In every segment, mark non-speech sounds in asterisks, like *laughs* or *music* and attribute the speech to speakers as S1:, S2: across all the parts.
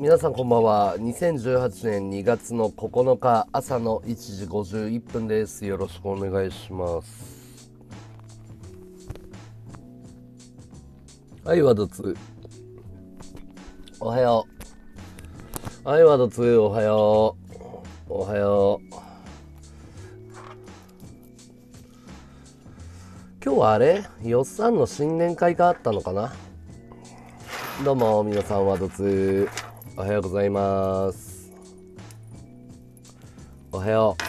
S1: 皆さんこんばんは。2018年2月の9日朝の1時51分です。よろしくお願いします。はい、ワード2。おはよう。はい、ワード2、おはよう。おはよう。今日はあれ？よっさんの新年会があったのかな？どうも、皆さん、ワード2。おはようございます。おはよう。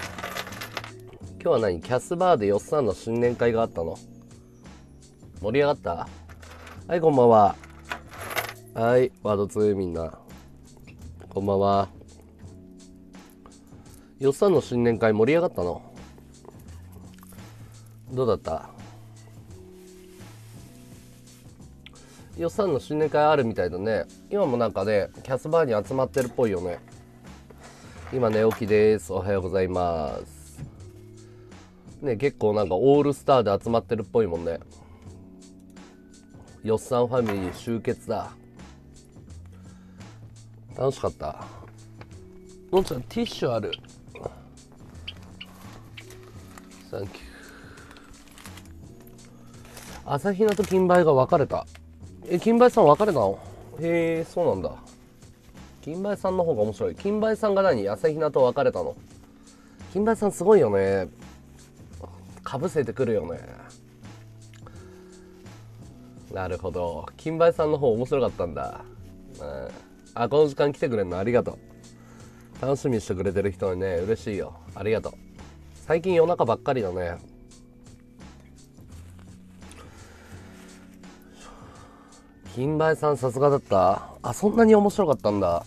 S1: 今日は何？キャスバーでよっさんの新年会があったの？盛り上がった？はい、こんばんは。はい、ワード2みんな。こんばんは。よっさんの新年会盛り上がったの？どうだった？よっさんの新年会あるみたいだね今もなんかねキャスバーに集まってるっぽいよね。今寝起きです。おはようございます。ね結構なんかオールスターで集まってるっぽいもんね。よっさんファミリー集結だ。楽しかった。のんちゃんティッシュある。サンキュー。朝比奈と金梅が別れた。え金梅さん別れたの？へえそうなんだ。金梅さんの方が面白い。金梅さんが何？朝比奈と別れたの？金梅さんすごいよね。かぶせてくるよね。なるほど。金梅さんの方面白かったんだ、うん、あこの時間来てくれるのありがとう。楽しみにしてくれてる人はね嬉しいよ。ありがとう。最近夜中ばっかりだね。金梅さんさすがだった。あそんなに面白かったんだ。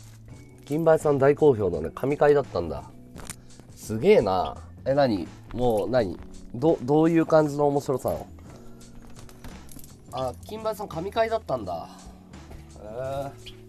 S1: 金梅さん大好評のね神回だったんだ。すげえな。え何？もう何？どどういう感じの面白さなの？あ金梅さん神回だったんだ。へえ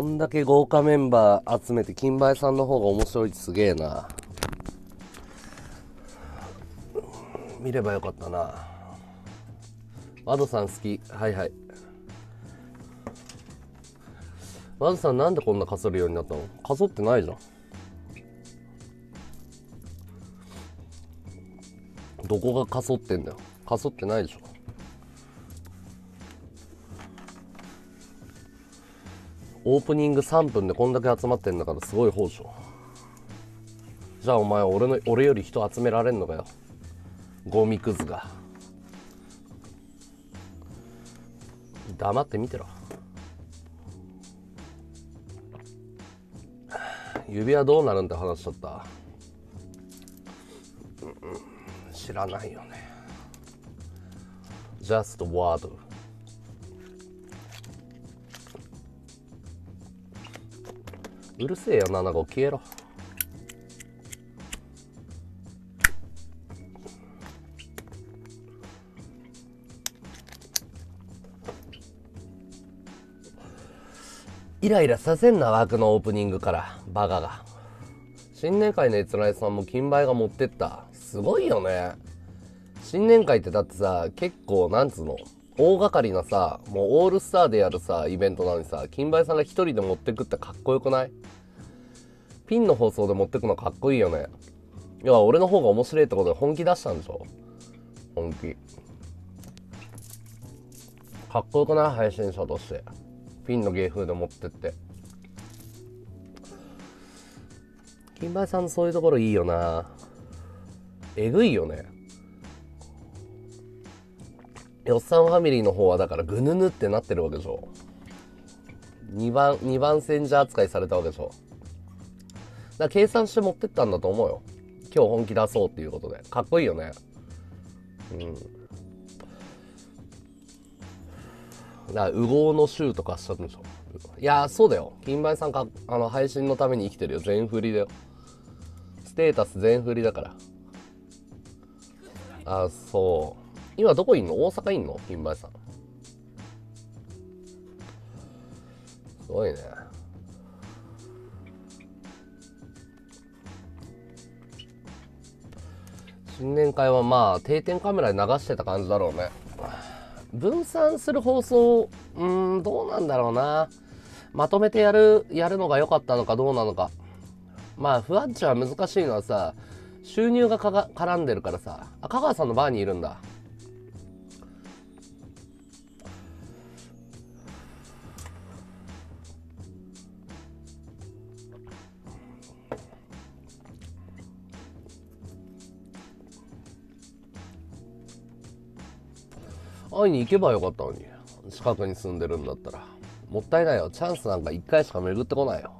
S1: こんだけ豪華メンバー集めて金梅さんの方が面白いってすげえな。見ればよかったな。ワドさん好き。はいはい。ワドさんなんでこんなかそるようになったの？かそってないじゃん。どこがかそってんだよ。かそってないでしょ。オープニング3分でこんだけ集まってんだからすごい方でしょじゃあお前俺の俺より人集められんのかよ。ゴミクズが。黙って見てろ。指輪どうなるんって話しちゃった。知らないよね。Just word うるせえよ7号消えろ。イライラさせんな枠のオープニングからバカが。新年会の閲覧さんも金梅が持ってった。すごいよね。新年会ってだってさ結構なんつうの？大掛かりなさもうオールスターでやるさイベントなのにさ金梅さんが一人で持ってくってかっこよくない？ピンの放送で持ってくのかっこいいよね。いや俺の方が面白いってことで本気出したんでしょ？本気。かっこよくない？配信者として。ピンの芸風で持ってって。金梅さんのそういうところいいよな。えぐいよね。よっさんファミリーの方はだからぐぬぬってなってるわけでしょ。2番2番戦時扱いされたわけでしょ。だから計算して持ってったんだと思うよ。今日本気出そうっていうことで。かっこいいよね。うん。だから右往の衆とかしたんでしょ。いやそうだよ。金梅さんかあの配信のために生きてるよ。全振りだよ。ステータス全振りだから。あそう。今どこいんの？大阪いんの？金梅さん。すごいね。新年会はまあ定点カメラで流してた感じだろうね。分散する放送うんどうなんだろうな。まとめてやるやるのが良かったのかどうなのか。まあふわっちは難しいのはさ収入がかが絡んでるからさ。あ香川さんのバーにいるんだ。会いに行けばよかったのに。近くに住んでるんだったら。もったいないよ。チャンスなんか1回しか巡ってこないよ。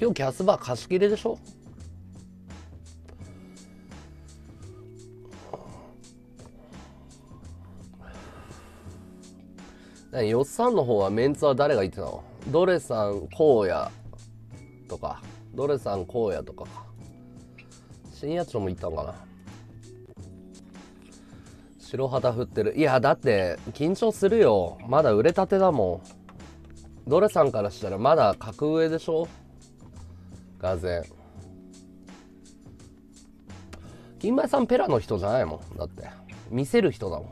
S1: 今日キャスバー貸し切りでしょ？よっさんの方はメンツは誰が言ってたの？ドレさん荒野とか。ドレさん荒野とかか。深夜町も行ったんかな？白旗振ってる。いやだって緊張するよ。まだ売れたてだもん。ドレさんからしたらまだ格上でしょ？がぜ金前さんペラの人じゃないもん。だって。見せる人だもん。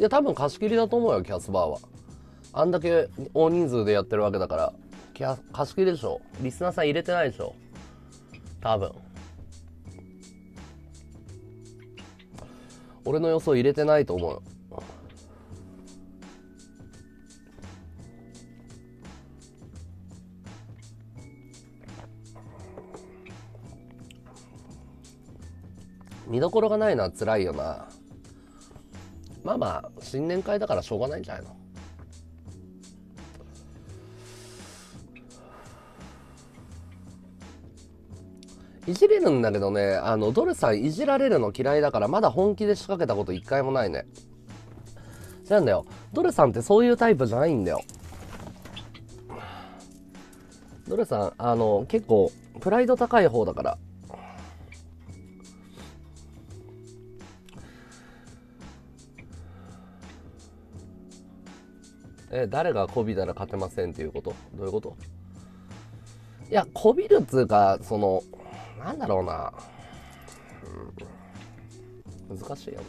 S1: いや多分貸し切りだと思うよキャスバーは。あんだけ大人数でやってるわけだから。キャ貸し切りでしょ。リスナーさん入れてないでしょ。多分。俺の予想入れてないと思う見どころがないのは辛いよな。まあまあ新年会だからしょうがないんじゃないの？いじれるんだけどねあのドルさんいじられるの嫌いだからまだ本気で仕掛けたこと一回もないね。そうなんだよ。ドルさんってそういうタイプじゃないんだよ。ドルさんあの結構プライド高い方だから。え誰がこびたら勝てませんっていうこと？どういうこと？いやこびるっつうかそのなんだろうな、うん、難しいよ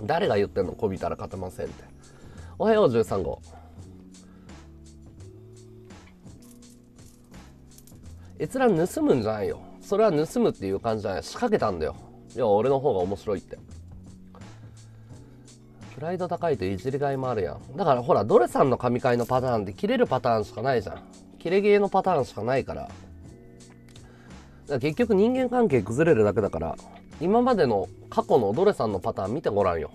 S1: な。誰が言ってんの？こびたら勝てませんって。おはよう13号。閲覧盗むんじゃないよ。それは盗むっていう感じじゃない。仕掛けたんだよ。いや俺の方が面白いって。プライド高いといじりがいもあるやん。だからほらドレさんの神回のパターンって切れるパターンしかないじゃん。切れゲーのパターンしかないから。結局人間関係崩れるだけだから今までの過去のドレさんのパターン見てごらんよ。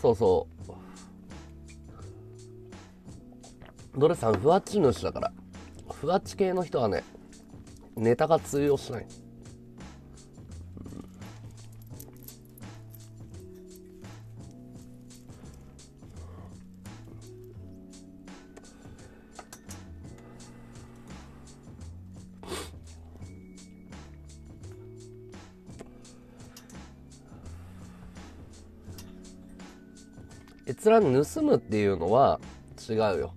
S1: そうそう。ドレさんふわっち主だから。ふわっち系の人はねネタが通用しない、閲覧盗むっていうのは違うよ。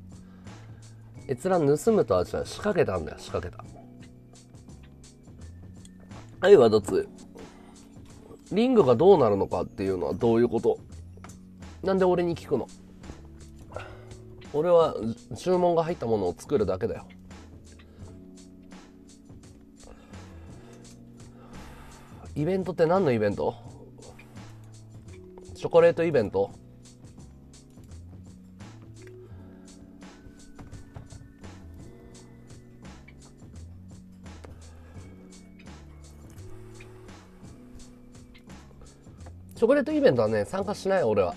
S1: 閲覧盗むとは違う仕掛けたんだよ仕掛けた。愛はどつリングがどうなるのかっていうのはどういうこと？なんで俺に聞くの？俺は注文が入ったものを作るだけだよ。イベントって何のイベント？チョコレートイベント？チョコレートイベントはね参加しない俺は。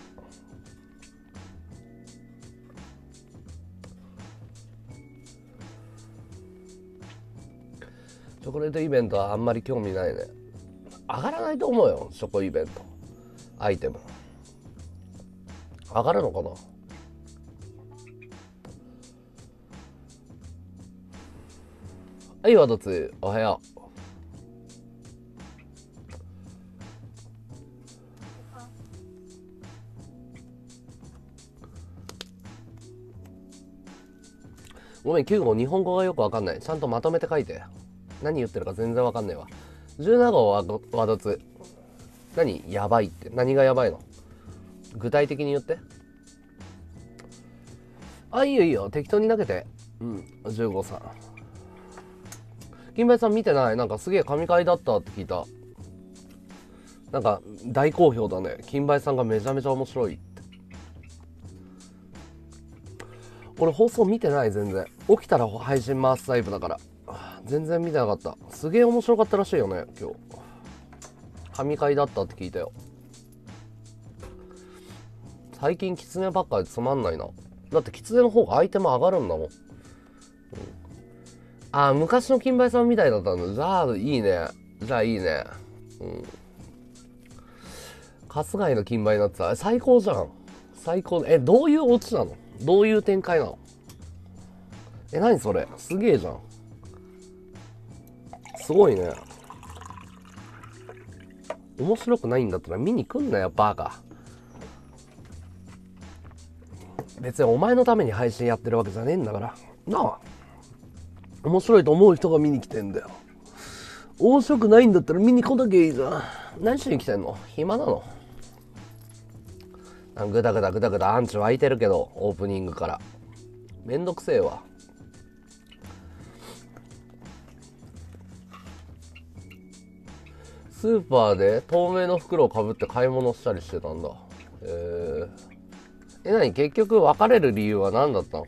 S1: チョコレートイベントはあんまり興味ないね。上がらないと思うよチョコイベント。アイテム。上がるのかな？はいワドツおはよう。ごめん、9号、日本語がよくわかんない。ちゃんとまとめて書いて。何言ってるか全然わかんないわ。17号はワドツ。何？やばいって。何がやばいの？具体的に言って。あ、いいよいいよ。適当に投げて。うん、15さん。金梅さん見てない？なんかすげえ神回だったって聞いた。なんか大好評だね。金梅さんがめちゃめちゃ面白いって。俺放送見てない全然。起きたら配信回すタイプだから。全然見てなかった。すげえ面白かったらしいよね、今日。神回だったって聞いたよ。最近キツネばっかりつまんないな。だってキツネの方がアイテム上がるんだもん。うん、ああ、昔の金梅さんみたいだったんだ。じゃあ、いいね。じゃあいいね。うん。春日井の金梅になってた。最高じゃん。最高。え、どういうオチなの？どういう展開なの？え、何それ？すげえじゃん。すごいね。面白くないんだったら見に来んなよ、バカ。別にお前のために配信やってるわけじゃねえんだから。なあ。面白いと思う人が見に来てんだよ。面白くないんだったら見に来なきゃいいじゃん。何しに来てんの？暇なの？ぐだぐだぐだぐだアンチ湧いてるけど、オープニングから。めんどくせえわ。スーパーで透明の袋をかぶって買い物したりしてたんだ。えー、え、なに結局別れる理由は何だったの？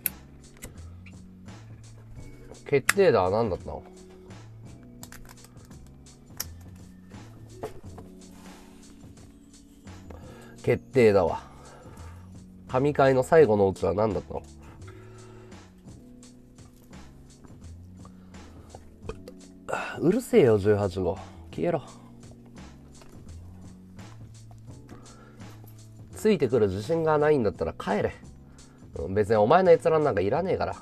S1: 決定打は何だったの？決定だわ。神回の最後のオチは何だったの？うるせえよ18号。消えろ。ついてくる自信がないんだったら帰れ。別にお前の閲覧なんかいらねえから、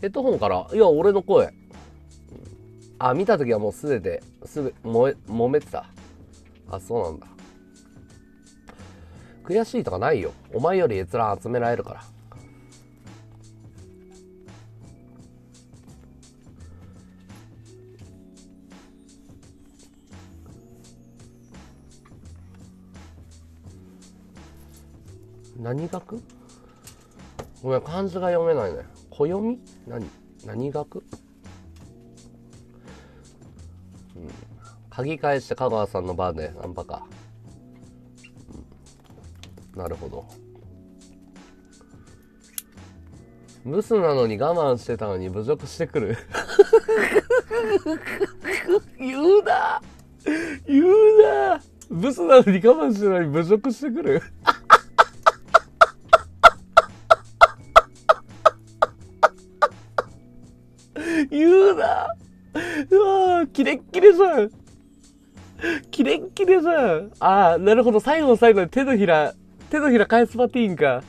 S1: ヘッドホンからいや俺の声。あ見た時はもうすべてすべも揉めてた。あそうなんだ。悔しいとかないよ。お前より閲覧集められるから。何学？ごめん漢字が読めないね。暦？何？何学？うん。鍵返して香川さんのバーでナンパか。なるほど。ブスなのに我慢してたのに侮辱してくる。*laughs* 言うな。言うな。ブスなのに我慢してたのに侮辱してくる。*laughs* 言うなうわキレッキレじゃんキレッキレじゃんああ、なるほど。最後の最後に手のひら手のひら返すパティーンか。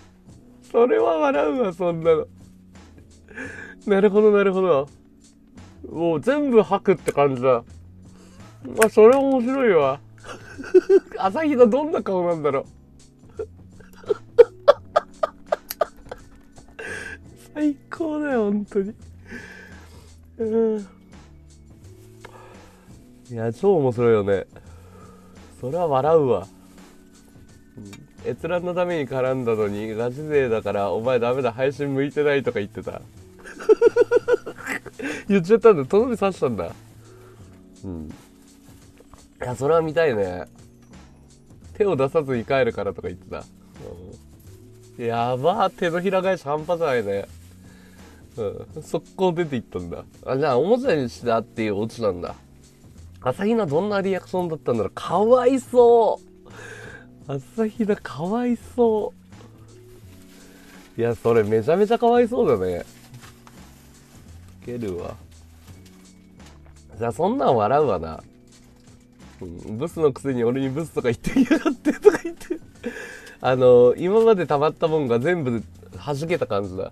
S1: それは笑うわ、そんなの。なるほど、なるほど。もう全部吐くって感じだ。まあ、それ面白いわ。朝日奈どんな顔なんだろう。最高だよ、本当に。いや、超面白いよね。それは笑うわ。閲覧のために絡んだのにガチ勢だからお前ダメだ配信向いてないとか言ってた。*laughs* 言っちゃったんだ。とどめ刺したんだ。うん。いやそれは見たいね。手を出さずに帰るからとか言ってた、うん、やば手のひら返し半端じゃないね。うん。速攻出ていったんだ。あじゃあおもちゃにしたっていうオチなんだ。朝比奈どんなリアクションだったんだろう。かわいそう。朝比奈かわいそう。いやそれめちゃめちゃかわいそうだね。ウケるわ。じゃあそんなん笑うわな、うん、ブスのくせに俺にブスとか言ってきやがってとか言って。あの今まで溜まったもんが全部弾けた感じだ。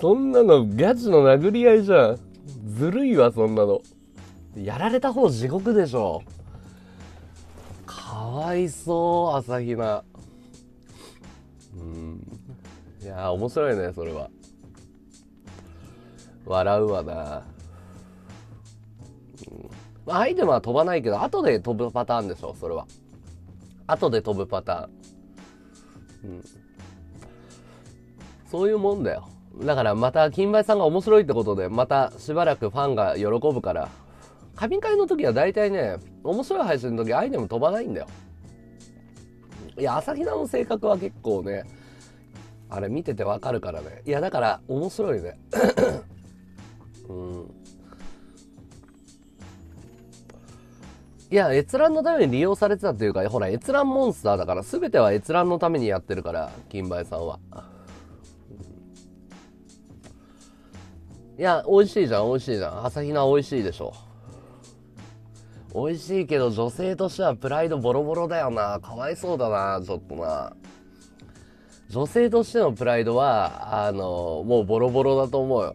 S1: そんなのガチの殴り合いじゃんずるいわそんなの。やられた方地獄でしょ。かわいそう朝比奈。うん。いや面白いねそれは。笑うわな、うん、アイテムは飛ばないけど後で飛ぶパターンでしょそれは。後で飛ぶパターン。うん。そういうもんだよ。だからまた金梅さんが面白いってことでまたしばらくファンが喜ぶから。神会の時は大体ね面白い配信の時アイテム飛ばないんだよ。いや朝比奈の性格は結構ねあれ見ててわかるからね。いやだから面白いね。*coughs* うん。いや閲覧のために利用されてたっていうかほら閲覧モンスターだから全ては閲覧のためにやってるから金梅さんは。いや、美味しいじゃん、美味しいじゃん。朝比奈美味しいでしょ。美味しいけど、女性としてはプライドボロボロだよな。かわいそうだな、ちょっとな。女性としてのプライドは、あの、もうボロボロだと思うよ。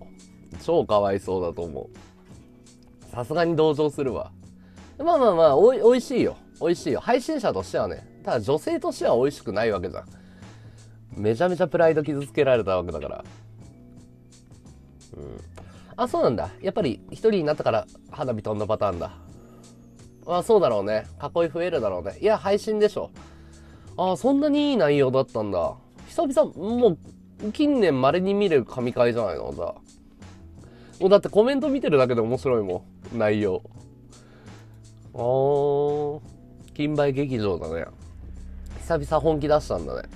S1: 超かわいそうだと思う。さすがに同情するわ。まあまあまあ、おい、美味しいよ。美味しいよ。配信者としてはね。ただ女性としては美味しくないわけじゃん。めちゃめちゃプライド傷つけられたわけだから。うん。あ、そうなんだ。やっぱり一人になったから花火飛んだパターンだ。あ、そうだろうね。囲い増えるだろうね。いや、配信でしょ。あ、そんなにいい内容だったんだ。久々、もう、近年稀に見る神回じゃないの？じゃあ。もうだってコメント見てるだけで面白いもん。内容。あー、金梅劇場だね。久々本気出したんだね。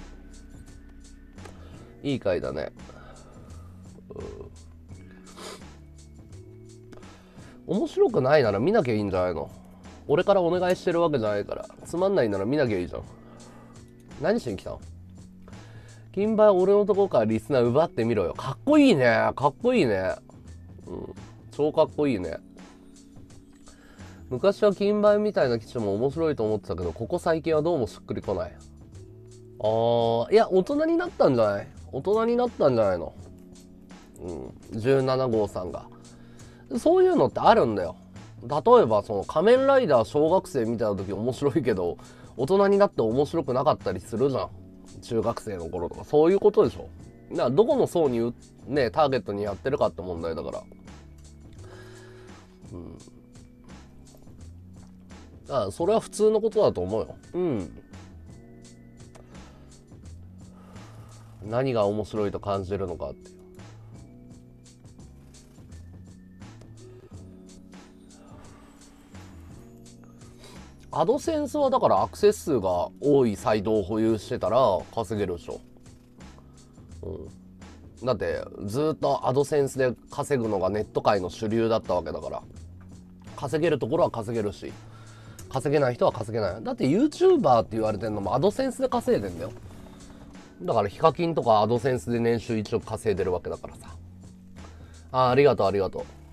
S1: いい回だね。面白くないなら見なきゃいいんじゃないの？俺からお願いしてるわけじゃないから。つまんないなら見なきゃいいじゃん。何しに来たの？金馬俺のとこからリスナー奪ってみろよ。かっこいいね。かっこいいね。うん。超かっこいいね。昔は金馬みたいな機種も面白いと思ってたけどここ最近はどうもしっくりこない。あー。いや大人になったんじゃない？大人になったんじゃないの？うん。17号さんが。そういうのってあるんだよ。例えばその仮面ライダー小学生みたいな時面白いけど大人になって面白くなかったりするじゃん。中学生の頃とか。そういうことでしょ。だからどこの層にねターゲットにやってるかって問題だから。うん。だそれは普通のことだと思うよ。うん。何が面白いと感じるのかって。アドセンスはだからアクセス数が多いサイトを保有してたら稼げるでしょ。うん。だってずっとアドセンスで稼ぐのがネット界の主流だったわけだから。稼げるところは稼げるし、稼げない人は稼げない。だって YouTuber って言われてるのもアドセンスで稼いでんだよ。だからヒカキンとかアドセンスで年収1億稼いでるわけだからさ。あありがとうありがとう。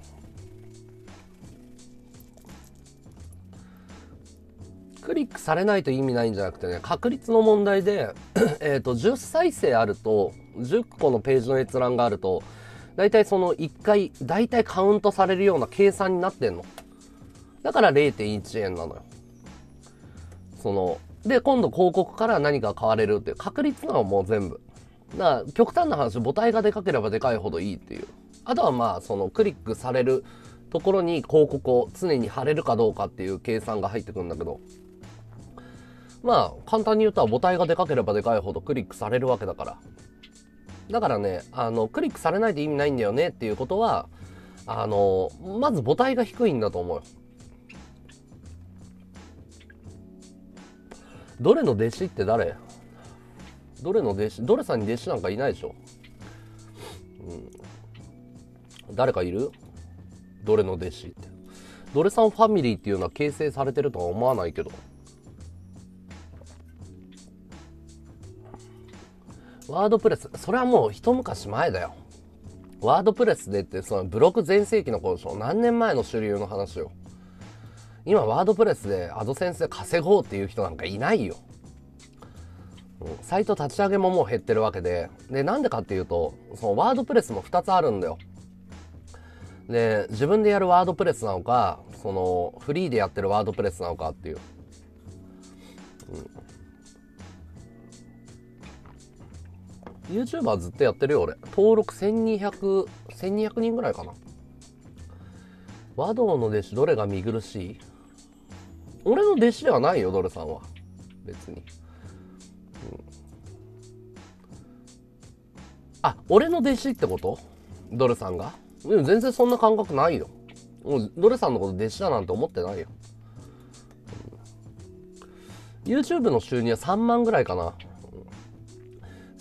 S1: クリックされないと意味ないんじゃなくてね、確率の問題で、*clears throat* えと、10再生あると、10個のページの閲覧があると、大体その1回、大体カウントされるような計算になってんの。だから0.1円なのよ。その、で、今度広告から何か買われるっていう確率なのもう全部。だから、極端な話、母体がでかければでかいほどいいっていう。あとはまあ、そのクリックされるところに広告を常に貼れるかどうかっていう計算が入ってくるんだけど、まあ、簡単に言うと母体がでかければでかいほどクリックされるわけだから。だからね、あの、クリックされないと意味ないんだよねっていうことは、あの、まず母体が低いんだと思うよ。どれの弟子って誰？どれの弟子？どれさんに弟子なんかいないでしょ？うん。誰かいる？どれの弟子ってどれさんファミリーっていうのは形成されてるとは思わないけどワードプレス。それはもう一昔前だよ。ワードプレスでってそのブログ全盛期の頃でしょ何年前の主流の話よ。今ワードプレスでアドセンスで稼ごうっていう人なんかいないよ。サイト立ち上げももう減ってるわけで、で、なんでかっていうと、そのワードプレスも2つあるんだよ。で、自分でやるワードプレスなのか、その、フリーでやってるワードプレスなのかっていう。YouTuber ずっとやってるよ、俺。登録1200、1200人ぐらいかな。和道の弟子どれが見苦しい？俺の弟子ではないよ、ドルさんは。別に。うんあ、俺の弟子ってこと？ドルさんが？全然そんな感覚ないよ。もうドルさんのこと弟子だなんて思ってないよ。YouTube の収入は3万ぐらいかな。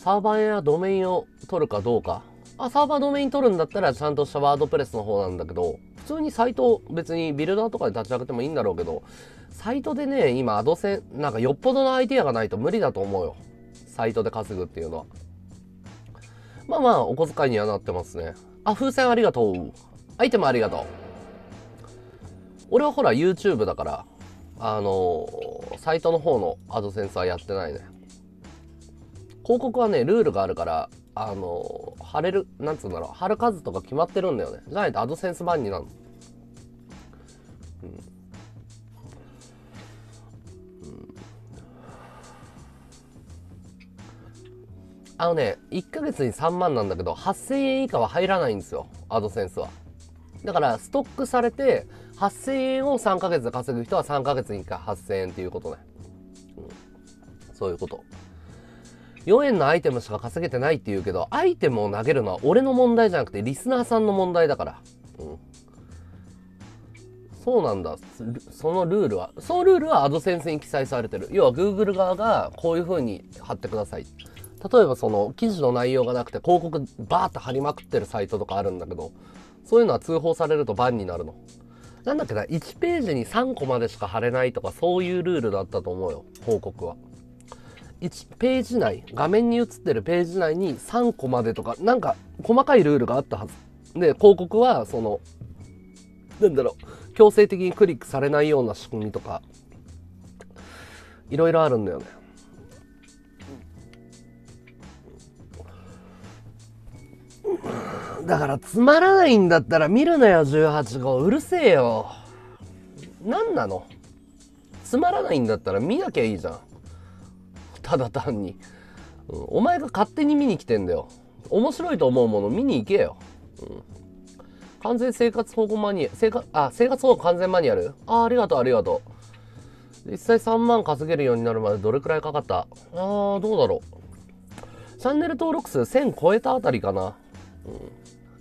S1: サーバーやドメインを取るかどうか。あ、サーバードメイン取るんだったらちゃんとしたワードプレスの方なんだけど、普通にサイト別にビルダーとかで立ち上げてもいいんだろうけど、サイトでね、今アドセン、なんかよっぽどのアイディアがないと無理だと思うよ。サイトで稼ぐっていうのは。まあまあ、お小遣いにはなってますね。あ、風船ありがとう。アイテムありがとう。俺はほら YouTube だから、あのー、サイトの方のアドセンスはやってないね。広告はね、ルールがあるから、あの、貼れる、なんつうんだろう、貼る数とか決まってるんだよね。じゃないとアドセンス版になるの。うんあのね、1ヶ月に3万なんだけど、8000円以下は入らないんですよ。アドセンスは。だから、ストックされて、8000円を3ヶ月で稼ぐ人は3ヶ月に1回8000円っていうことね。うん、そういうこと。4円のアイテムしか稼げてないって言うけど、アイテムを投げるのは俺の問題じゃなくて、リスナーさんの問題だから。うん。そうなんだ。そのルールは、そのルールはアドセンスに記載されてる。要は Google 側がこういう風に貼ってください。例えばその記事の内容がなくて広告バーって貼りまくってるサイトとかあるんだけど、そういうのは通報されるとバンになるの。なんだっけな、1ページに3個までしか貼れないとかそういうルールだったと思うよ、広告は。1ページ内、画面に映ってるページ内に3個までとか、なんか細かいルールがあったはず。で、広告はその、なんだろう、強制的にクリックされないような仕組みとか、いろいろあるんだよね。だからつまらないんだったら見るなよ18号うるせえよ何なの？つまらないんだったら見なきゃいいじゃんただ単に、うん、お前が勝手に見に来てんだよ。面白いと思うもの見に行けよ、うん、完全生活保護マニア生活あ生活保護完全マニュアル？あありがとうありがとう。実際3万稼げるようになるまでどれくらいかかった？あーどうだろう。チャンネル登録数1000超えたあたりかな。うん、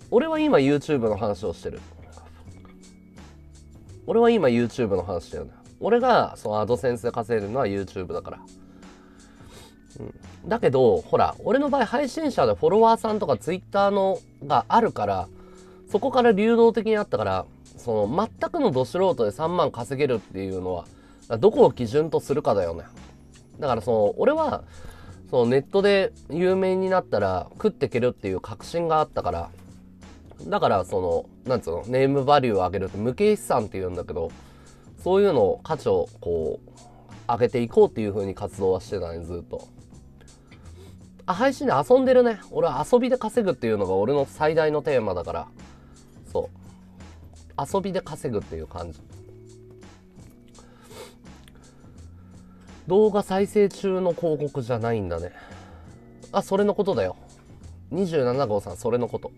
S1: 俺は今 YouTube の話をしてる。俺は今 YouTube の話してるんだよ。俺がそのアドセンスで稼いでるのは YouTube だから。うん、だけど、ほら、俺の場合配信者でフォロワーさんとか Twitter のがあるから、そこから流動的にあったから、その全くのど素人で3万稼げるっていうのは、どこを基準とするかだよね。だからその、俺は、そう、ネットで有名になったら食っていけるっていう確信があったから、だからその、なんつうの、ネームバリューを上げるって無形資産って言うんだけど、そういうのを価値をこう、上げていこうっていう風に活動はしてたね、ずっと。配信で遊んでるね。俺は遊びで稼ぐっていうのが俺の最大のテーマだから、そう。遊びで稼ぐっていう感じ。動画再生中の広告じゃないんだね。あ、それのことだよ。27号さん、それのこと。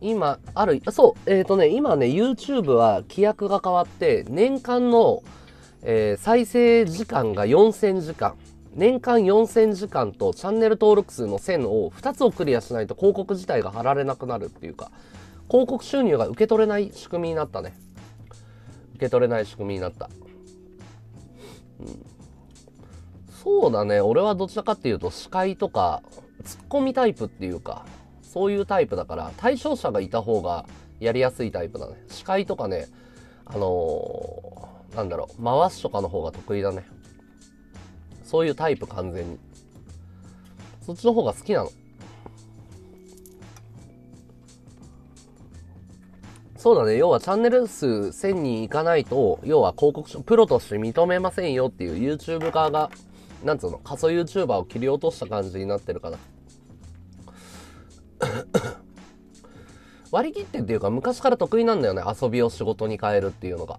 S1: 今、ある、そう、えっ、ー、とね、今ね、YouTube は規約が変わって、年間の、えー、再生時間が4000時間。年間4000時間とチャンネル登録数の1000を2つをクリアしないと広告自体が貼られなくなるっていうか、広告収入が受け取れない仕組みになったね。受け取れない仕組みになった。うん、そうだね。俺はどちらかっていうと、司会とか、ツッコミタイプっていうか、そういうタイプだから対象者がいた方がやりやすいタイプだね司会とかねあのー、なんだろう回すとかの方が得意だねそういうタイプ完全にそっちの方が好きなのそうだね。要はチャンネル数1000人いかないと、要は広告、プロとして認めませんよっていう YouTube 側が、なんつうの、仮想 YouTuber を切り落とした感じになってるかな。*coughs* 割り切ってっていうか、昔から得意なんだよね。遊びを仕事に変えるっていうのが。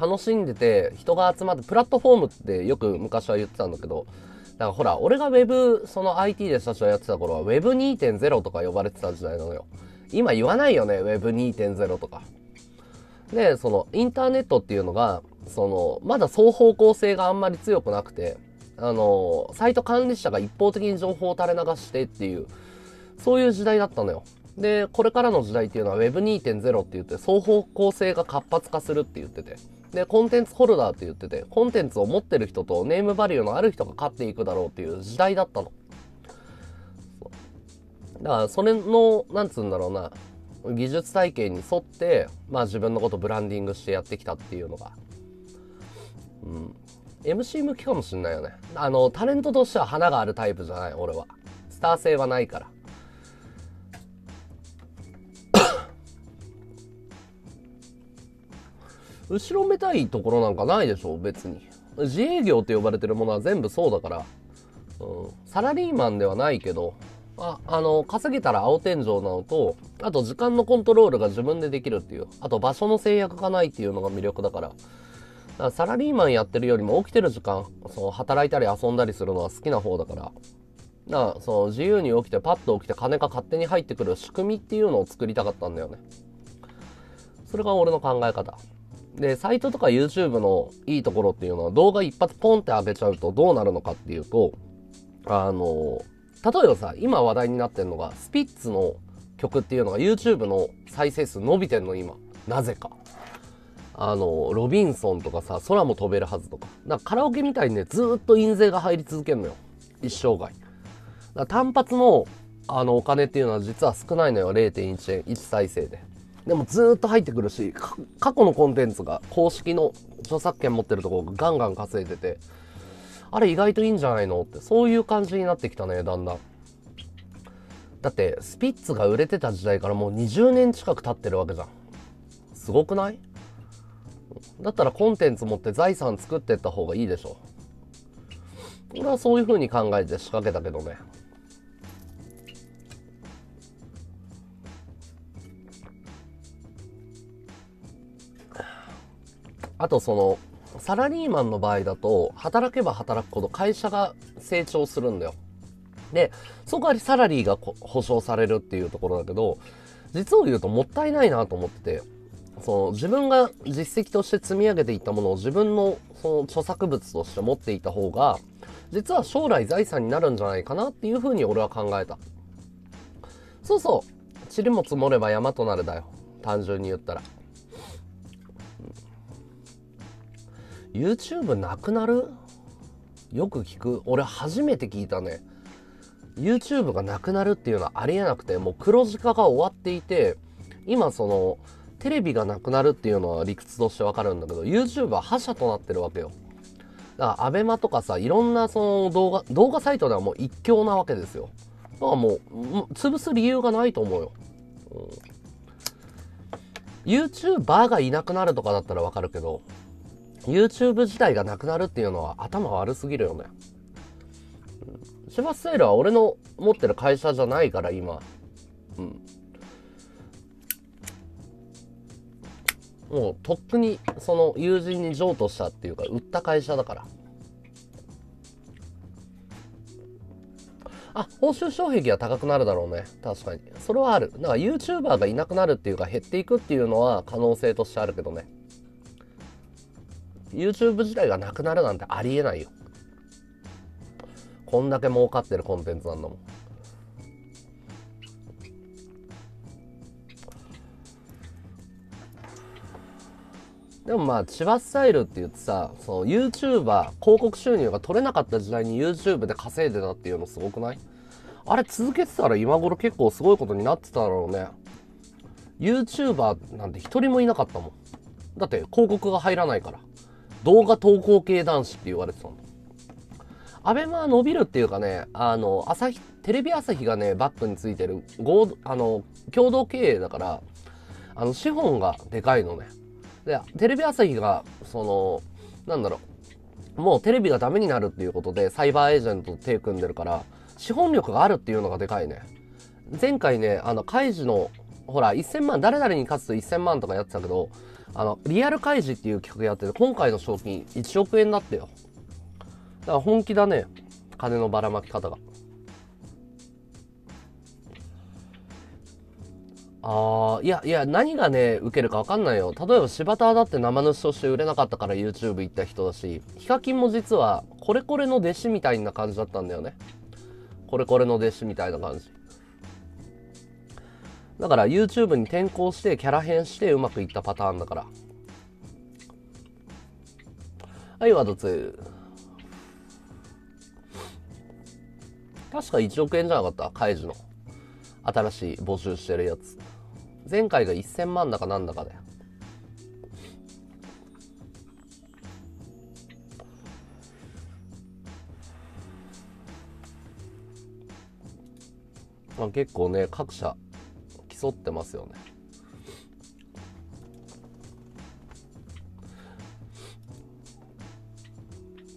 S1: 楽しんでて、人が集まって、プラットフォームってよく昔は言ってたんだけど、だからほら、俺が Web、その IT で社長やってた頃は Web2.0 とか呼ばれてた時代なのよ。今言わないよね Web2.0 とか。でそのインターネットっていうのがそのまだ双方向性があんまり強くなくてあのサイト管理者が一方的に情報を垂れ流してっていうそういう時代だったのよ。でこれからの時代っていうのは Web2.0 って言って双方向性が活発化するって言っててでコンテンツホルダーって言っててコンテンツを持ってる人とネームバリューのある人が勝っていくだろうっていう時代だったの。だからそれのなんつうんだろうな技術体系に沿ってまあ自分のことブランディングしてやってきたっていうのが。うん。MC 向きかもしんないよね。あのタレントとしては花があるタイプじゃない俺は。スター性はないから。後ろめたいところなんかないでしょ別に。自営業って呼ばれてるものは全部そうだから、うん、サラリーマンではないけどああの稼げたら青天井なのとあと時間のコントロールが自分でできるっていうあと場所の制約がないっていうのが魅力だから。だからサラリーマンやってるよりも起きてる時間その働いたり遊んだりするのは好きな方だから。だからその自由に起きてパッと起きて金が勝手に入ってくる仕組みっていうのを作りたかったんだよね。それが俺の考え方。でサイトとか YouTube のいいところっていうのは動画一発ポンって上げちゃうとどうなるのかっていうとあの例えばさ、今話題になってるのが、スピッツの曲っていうのが YouTube の再生数伸びてんの、今。なぜか。あの、ロビンソンとかさ、空も飛べるはずとか。だからカラオケみたいにね、ずっと印税が入り続けるのよ。一生涯。単発の、あの、お金っていうのは実は少ないのよ。0.1円、1再生で。でもずっと入ってくるし、過去のコンテンツが公式の著作権持ってるとこガンガン稼いでて、あれ意外といいんじゃないのって、そういう感じになってきたね、だんだん。だって、スピッツが売れてた時代からもう20年近く経ってるわけじゃん。すごくない？だったらコンテンツ持って財産作ってった方がいいでしょ。俺はそういう風に考えて仕掛けたけどね。あとそのサラリーマンの場合だと、働けば働くほど会社が成長するんだよ。で、そこからサラリーが保証されるっていうところだけど、実を言うともったいないなと思ってて、その自分が実績として積み上げていったものを自分のその著作物として持っていた方が、実は将来財産になるんじゃないかなっていうふうに俺は考えた。そうそう。塵も積もれば山となるだよ。単純に言ったら。YouTube なくなる？よく聞く。俺初めて聞いたね。YouTube がなくなるっていうのはありえなくてもう黒字化が終わっていて今そのテレビがなくなるっていうのは理屈としてわかるんだけど YouTube は覇者となってるわけよ。だから ABEMA とかさいろんなその動画動画サイトではもう一強なわけですよ。だからもう潰す理由がないと思うよ、うん、YouTuber がいなくなるとかだったらわかるけど YouTube 自体がなくなるっていうのは頭悪すぎるよね。シバスタイルは俺の持ってる会社じゃないから今。うん。もうとっくにその友人に譲渡したっていうか売った会社だから。あ、報酬障壁は高くなるだろうね。確かに。それはある。だから YouTuber がいなくなるっていうか減っていくっていうのは可能性としてあるけどね。YouTube 自体がなくなるなんてありえないよ。こんだけ儲かってるコンテンツなんだもん。でもまあ、千葉スタイルって言ってさ、その YouTuber、広告収入が取れなかった時代に YouTube で稼いでたっていうのすごくない？あれ続けてたら今頃結構すごいことになってただろうね YouTuber なんて一人もいなかったもんだって広告が入らないから動画投稿系男子って言われてたんだアベマは伸びるっていうかね、あの、朝日、テレビ朝日がね、バックについてる、合、あの、共同経営だから、あの、資本がでかいのね。で、テレビ朝日が、その、なんだろう、もうテレビがダメになるっていうことで、サイバーエージェントと手組んでるから、資本力があるっていうのがでかいね。前回ね、あの、カイジの、ほら、1000万、誰々に勝つと1000万とかやってたけど、あの、リアル開示っていう企画やってて、今回の賞金1億円だったよ。だから本気だね。金のばらまき方が。ああ、いや、いや、何がね、受けるか分かんないよ。例えば柴田だって生主として売れなかったから YouTube 行った人だし、ヒカキンも実は、これこれの弟子みたいな感じだったんだよね。これこれの弟子みたいな感じ。だから YouTube に転向してキャラ変してうまくいったパターンだから。はい、ワード2。確か1億円じゃなかった？カイジの。新しい募集してるやつ。前回が1000万だかなんだかで。まあ、結構ね、各社競ってますよね。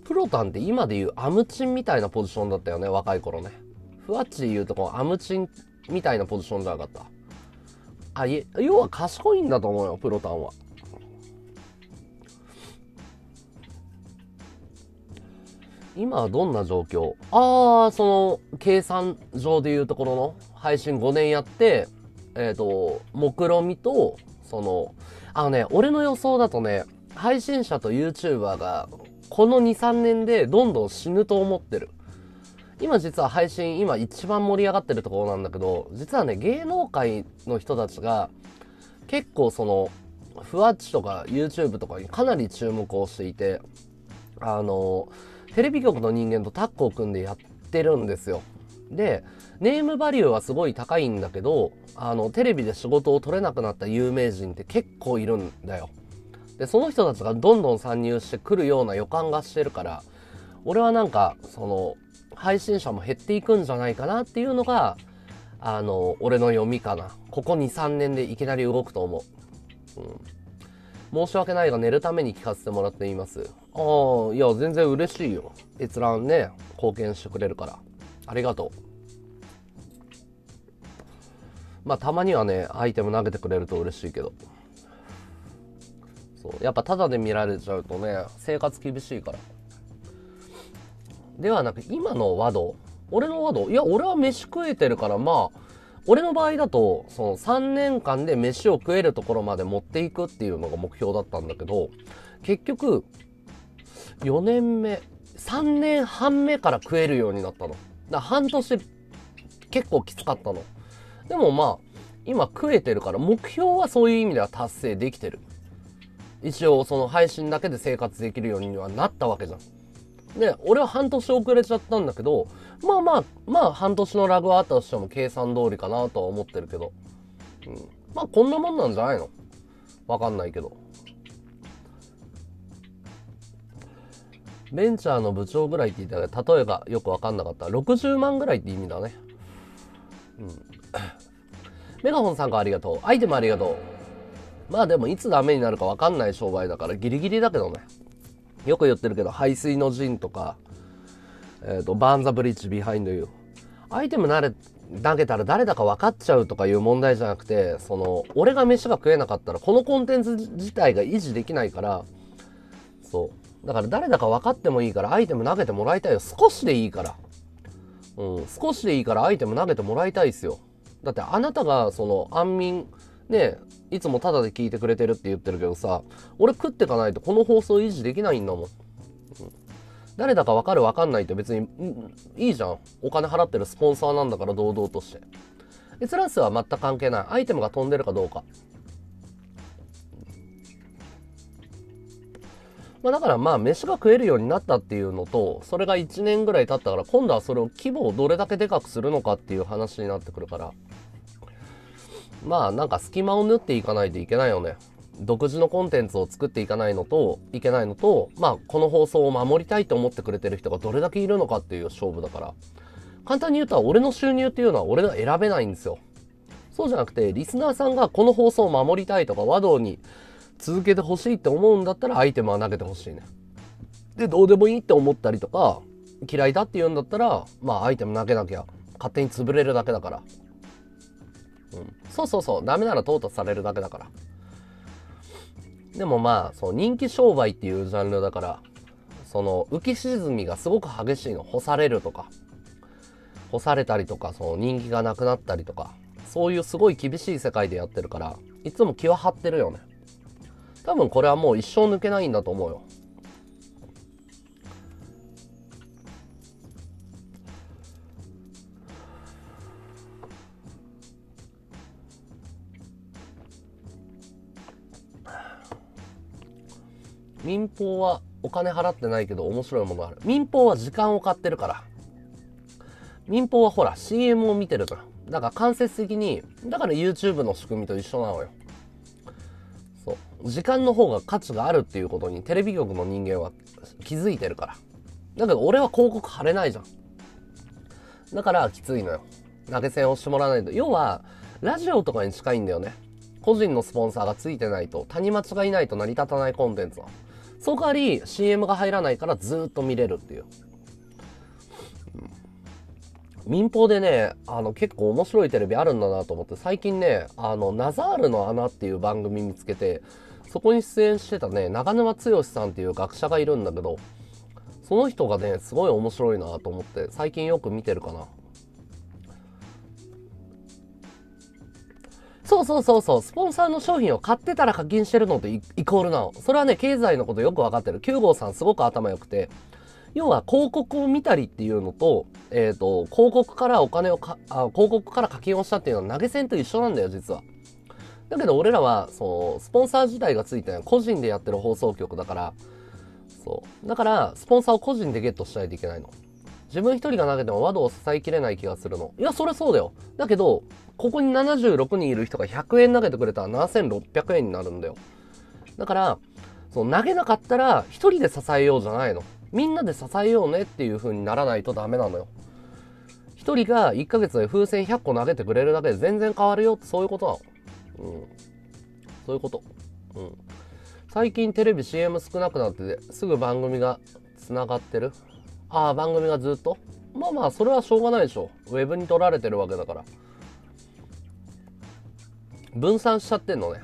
S1: プロタンって今で言うアムチンみたいなポジションだったよね、若い頃ね。ふわっちで言うとこアムチンみたいなポジションじゃなかった。あ、い要は賢いんだと思うよ、プロタンは。今はどんな状況？ああ、その、計算上でいうところの、配信5年やって、えっ、ー、と、目論みと、その、あのね、俺の予想だとね、配信者と YouTuber がこの2、3年でどんどん死ぬと思ってる。今実は配信、今一番盛り上がってるところなんだけど、実はね、芸能界の人たちが結構その、ふわっちとか YouTube とかにかなり注目をしていて、あの、テレビ局の人間とタッグを組んでやってるんですよ。で、ネームバリューはすごい高いんだけど、あの、テレビで仕事を取れなくなった有名人って結構いるんだよ。で、その人たちがどんどん参入してくるような予感がしてるから、俺はなんか、その、配信者も減っていくんじゃないかなっていうのが、あの、俺の読みかな。ここ2、3年でいきなり動くと思う。うん。申し訳ないが寝るために聞かせてもらっています。ああ、いや、全然嬉しいよ。閲覧ね、貢献してくれるから。ありがとう。まあ、たまにはね、アイテム投げてくれると嬉しいけど。そうやっぱタダで見られちゃうとね生活厳しいから。ではなく今の和道俺の和道いや俺は飯食えてるからまあ俺の場合だとその3年間で飯を食えるところまで持っていくっていうのが目標だったんだけど結局4年目3年半目から食えるようになったの。だ半年結構きつかったの。でもまあ今食えてるから目標はそういう意味では達成できてる一応その配信だけで生活できるようにはなったわけじゃん。で、俺は半年遅れちゃったんだけど、まあまあ、まあ半年のラグはあったとしても計算通りかなとは思ってるけど。うん。まあこんなもんなんじゃないの？わかんないけど。ベンチャーの部長ぐらいって言ったら、例えばよくわかんなかった、60万ぐらいって意味だね。うん。メガホンさんがありがとう。アイテムありがとう。まあでもいつダメになるか分かんない商売だからギリギリだけどね。よく言ってるけど、背水の陣とか、えっ、ー、と、 burn the bridge behind you。アイテムなれ、投げたら誰だか分かっちゃうとかいう問題じゃなくて、その、俺が飯が食えなかったら、このコンテンツ自体が維持できないから、そう。だから誰だか分かってもいいからアイテム投げてもらいたいよ。少しでいいから。うん、少しでいいからアイテム投げてもらいたいですよ。だってあなたがその安眠ねいつもタダで聞いてくれてるって言ってるけどさ俺食ってかないとこの放送維持できないんだもん、誰だか分かる分かんないって別に、いいじゃん。お金払ってるスポンサーなんだから堂々として。閲覧数は全く関係ない。アイテムが飛んでるかどうか。まあ、だからまあ飯が食えるようになったっていうのとそれが1年ぐらい経ったから今度はそれを規模をどれだけでかくするのかっていう話になってくるから。まあなんか隙間を縫っていかないといけないよね。独自のコンテンツを作っていかないのといけないのとまあこの放送を守りたいと思ってくれてる人がどれだけいるのかっていう勝負だから。簡単に言うと俺の収入っていうのは俺が選べないんですよ。そうじゃなくてリスナーさんがこの放送を守りたいとか和道に続けてほしいって思うんだったらアイテムは投げてほしいね。でどうでもいいって思ったりとか嫌いだって言うんだったらまあアイテム投げなきゃ勝手に潰れるだけだから。うん、そうそうそう。ダメなら淘汰されるだけだから。でもまあそう人気商売っていうジャンルだからその浮き沈みがすごく激しいの。干されるとか。干されたりとかその人気がなくなったりとか。そういうすごい厳しい世界でやってるからいつも気は張ってるよね。多分これはもう一生抜けないんだと思うよ民放はお金払ってないけど面白いものある。民放は時間を買ってるから。民放はほら CM を見てるから。だから間接的に、だから YouTube の仕組みと一緒なのよ。時間の方が価値があるっていうことにテレビ局の人間は気づいてるから。だけど俺は広告貼れないじゃん。だからきついのよ。投げ銭をしてもらわないと。要は、ラジオとかに近いんだよね。個人のスポンサーがついてないと、谷町がいないと成り立たないコンテンツは。その代わり CM が入らないからずっと見れるっていう。民放でね、あの結構面白いテレビあるんだなと思って、最近ね、あの、ナザールの穴っていう番組見つけて、そこに出演してたね、長沼剛さんっていう学者がいるんだけど、その人がね、すごい面白いなと思って、最近よく見てるかな。そうそうそうそう、スポンサーの商品を買ってたら課金してるのとイコールなの。それはね、経済のことよくわかってる。9号さんすごく頭良くて、要は広告を見たりっていうのと、えっ、ー、と、広告からお金をかあ、広告から課金をしたっていうのは投げ銭と一緒なんだよ、実は。だけど俺らは、そう、スポンサー自体がついてない個人でやってる放送局だから、そう。だから、スポンサーを個人でゲットしないといけないの。自分一人が投げても和道を支えきれない気がするの。いや、それそうだよ。だけど、ここに76人いる人が100円投げてくれたら7600円になるんだよ。だから、その投げなかったら一人で支えようじゃないの。みんなで支えようねっていう風にならないとダメなのよ。一人が1ヶ月で風船100個投げてくれるだけで全然変わるよってそういうことなの。うん。そういうこと。うん。最近テレビ CM 少なくなってすぐ番組が繋がってる？ああ、番組がずっと？まあまあ、それはしょうがないでしょ。ウェブに取られてるわけだから。分散しちゃってんのね。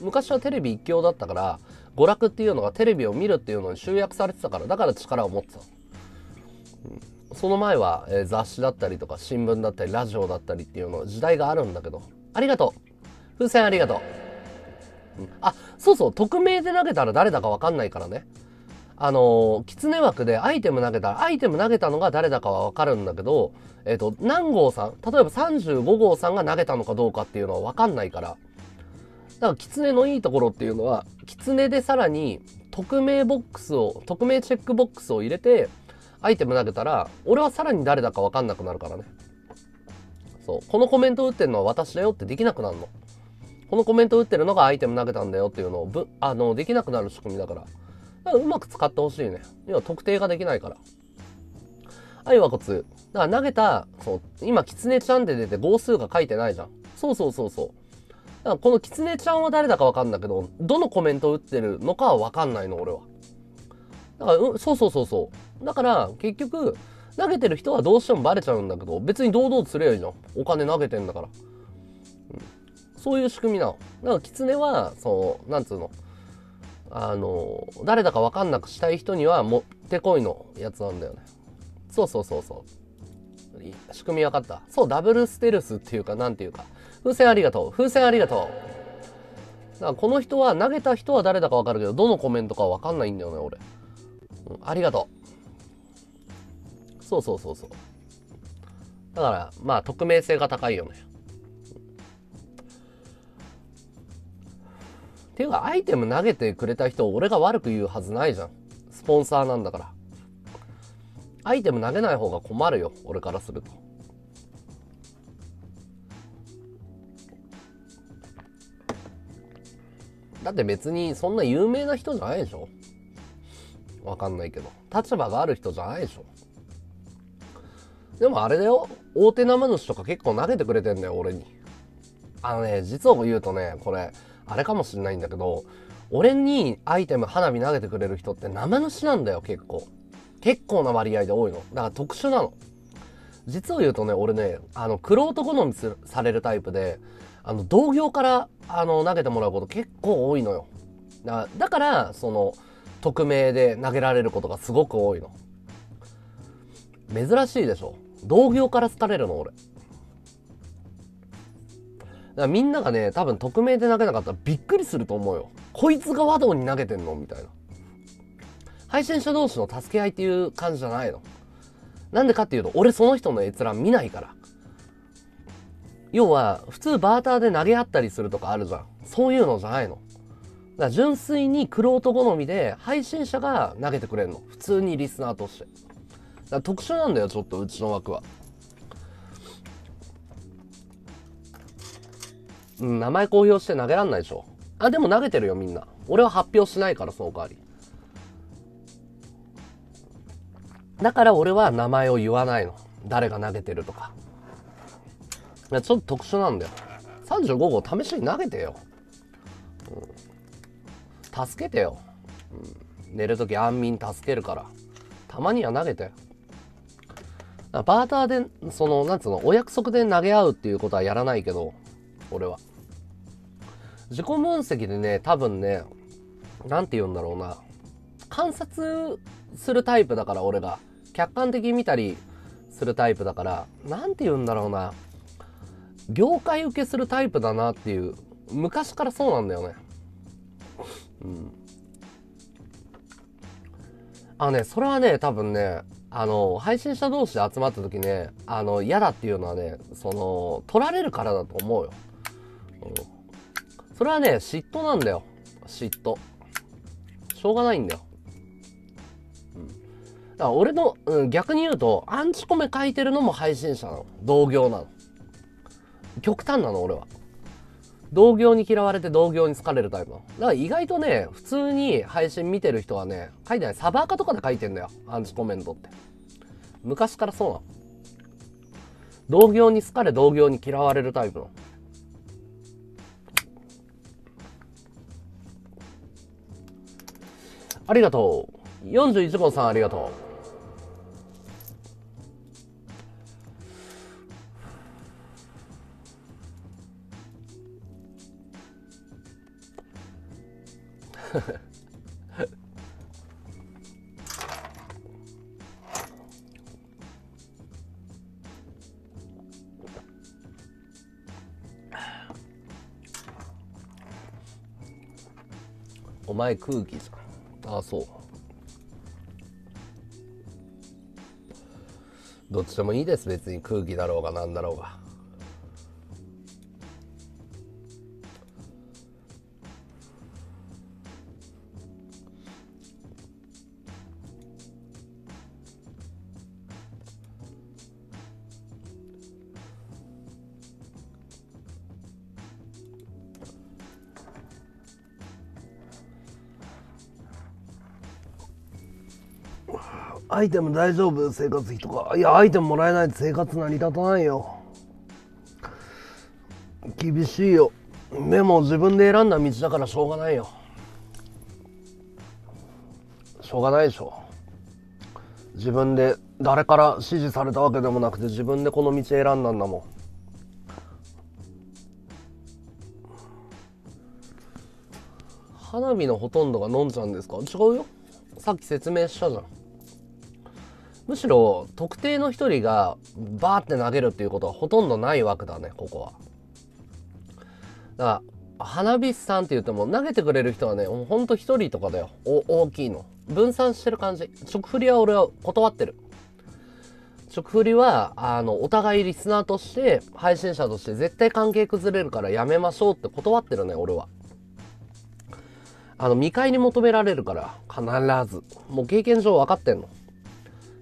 S1: 昔はテレビ一強だったから、娯楽っていうのがテレビを見るっていうのに集約されてたから、だから力を持ってた。うん、その前は、えー、雑誌だったりとか新聞だったりラジオだったりっていうの時代があるんだけど。ありがとう。風船ありがとう。あ、そうそう、匿名で投げたら誰だかわかんないからね。あの、狐枠でアイテム投げたら、アイテム投げたのが誰だかはわかるんだけど、えっ、ー、と、何号さん、例えば35号さんが投げたのかどうかっていうのはわかんないから。だから、狐のいいところっていうのは、狐でさらに、匿名ボックスを、匿名チェックボックスを入れて、アイテム投げたら、俺はさらに誰だかわかんなくなるからね。そう。このコメント打ってるのは私だよってできなくなるの。このコメント打ってるのがアイテム投げたんだよっていうのをぶ、あの、できなくなる仕組みだから。うまく使ってほしいね。要は特定ができないから。愛はコツ。だから投げた、そう、今、キツネちゃんって出て号数が書いてないじゃん。そうそうそうそう。だからこのキツネちゃんは誰だかわかんないけど、どのコメント打ってるのかはわかんないの、俺は。だから、うそうそうそうそう。だから、結局、投げてる人はどうしてもバレちゃうんだけど、別に堂々とすりゃいいじゃん。お金投げてんだから。そういう仕組みなの。だから、キツネは、そう、なんつうの。あの、誰だかわかんなくしたい人にはもってこいのやつなんだよね。そうそうそうそう。仕組み分かった。そう、ダブルステルスっていうか、なんていうか。風船ありがとう。風船ありがとう。だからこの人は、投げた人は誰だかわかるけど、どのコメントかわかんないんだよね、俺。うん、ありがとう。そうそうそうそう。だから、まあ、匿名性が高いよね。ていうか、アイテム投げてくれた人を俺が悪く言うはずないじゃん。スポンサーなんだから。アイテム投げない方が困るよ、俺からすると。だって別にそんな有名な人じゃないでしょわかんないけど。立場がある人じゃないでしょでもあれだよ。大手生主とか結構投げてくれてんだよ、俺に。あのね、実を言うとね、これ、あれかもしんないんだけど、俺にアイテム花火投げてくれる人って生主なんだよ、結構。結構な割合で多いの。だから特殊なの。実を言うとね、俺ね、あの、クロート好みされるタイプで、あの、同業から、あの、投げてもらうこと結構多いのよ。だだから、その、匿名で投げられることがすごく多いの。珍しいでしょ。同業から好かれるの、俺。だからみんながね、多分匿名で投げなかったらびっくりすると思うよ。こいつが和道に投げてんのみたいな。配信者同士の助け合いっていう感じじゃないの。なんでかっていうと、俺その人の閲覧見ないから。要は、普通バーターで投げ合ったりするとかあるじゃん。そういうのじゃないの。だから純粋にクロート好みで配信者が投げてくれるの。普通にリスナーとして。だから特殊なんだよ、ちょっとうちの枠は。名前公表して投げらんないでしょ。あ、でも投げてるよ、みんな。俺は発表しないから、その代わり。だから俺は名前を言わないの。誰が投げてるとか。ちょっと特殊なんだよ。35号試しに投げてよ。うん、助けてよ、うん。寝るとき安眠助けるから。たまには投げて。バーターで、その、なんつうの、お約束で投げ合うっていうことはやらないけど、俺は。自己分析でね、多分ね、なんて言うんだろうな。観察するタイプだから俺が。客観的に見たりするタイプだから、なんて言うんだろうな。業界受けするタイプだなっていう、昔からそうなんだよね。うん。あね、それはね、多分ね、あの、配信者同士で集まった時ね、あの、嫌だっていうのはね、その、取られるからだと思うよ。うん。それはね、嫉妬なんだよ。嫉妬。しょうがないんだよ。うん。だから俺の、うん、逆に言うと、アンチコメ書いてるのも配信者なの。同業なの。極端なの、俺は。同業に嫌われて同業に好かれるタイプの。だから意外とね、普通に配信見てる人はね、書いてない。サバーカとかで書いてんだよ。アンチコメントって。昔からそうなの。同業に好かれ同業に嫌われるタイプの。ありがとう。41号さんありがとう。*laughs* お前空気じゃんああそう。どっちでもいいです別に。空気だろうが何だろうが。アイテム大丈夫生活費とか。いやアイテムもらえないと生活成り立たないよ。厳しいよ。でも自分で選んだ道だからしょうがないよ。しょうがないでしょ。自分で誰から指示されたわけでもなくて自分でこの道選んだんだもん。花火のほとんどが飲んじゃうんですか？違うよ。さっき説明したじゃん。むしろ特定の一人がバーって投げるっていうことはほとんどない枠だねここは。だから花火師さんって言っても投げてくれる人はねほんと一人とかだよ。大きいの。分散してる感じ。食振りは俺は断ってる。食振りはあのお互いリスナーとして配信者として絶対関係崩れるからやめましょうって断ってるね俺は。あの、見返り求められるから、必ず。もう経験上分かってんの。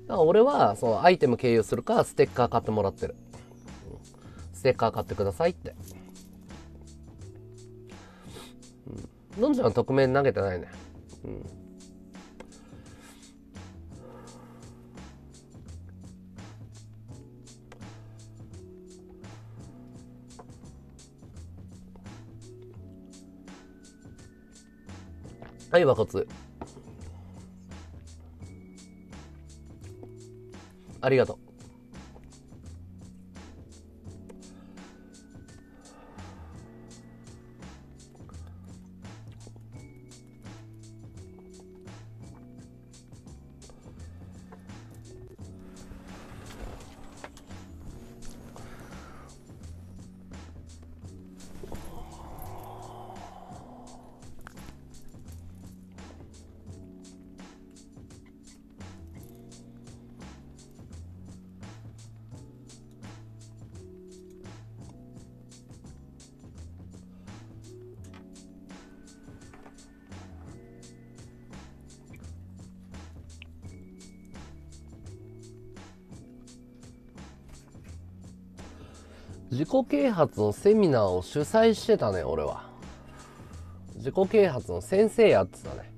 S1: だから俺は、そのアイテム経由するか、ステッカー買ってもらってる。ステッカー買ってくださいって。うん。どんちゃん匿名投げてないね。うん。はい、和骨。ありがとう。啓発のセミナーを主催してたね俺は。自己啓発の先生やってたね、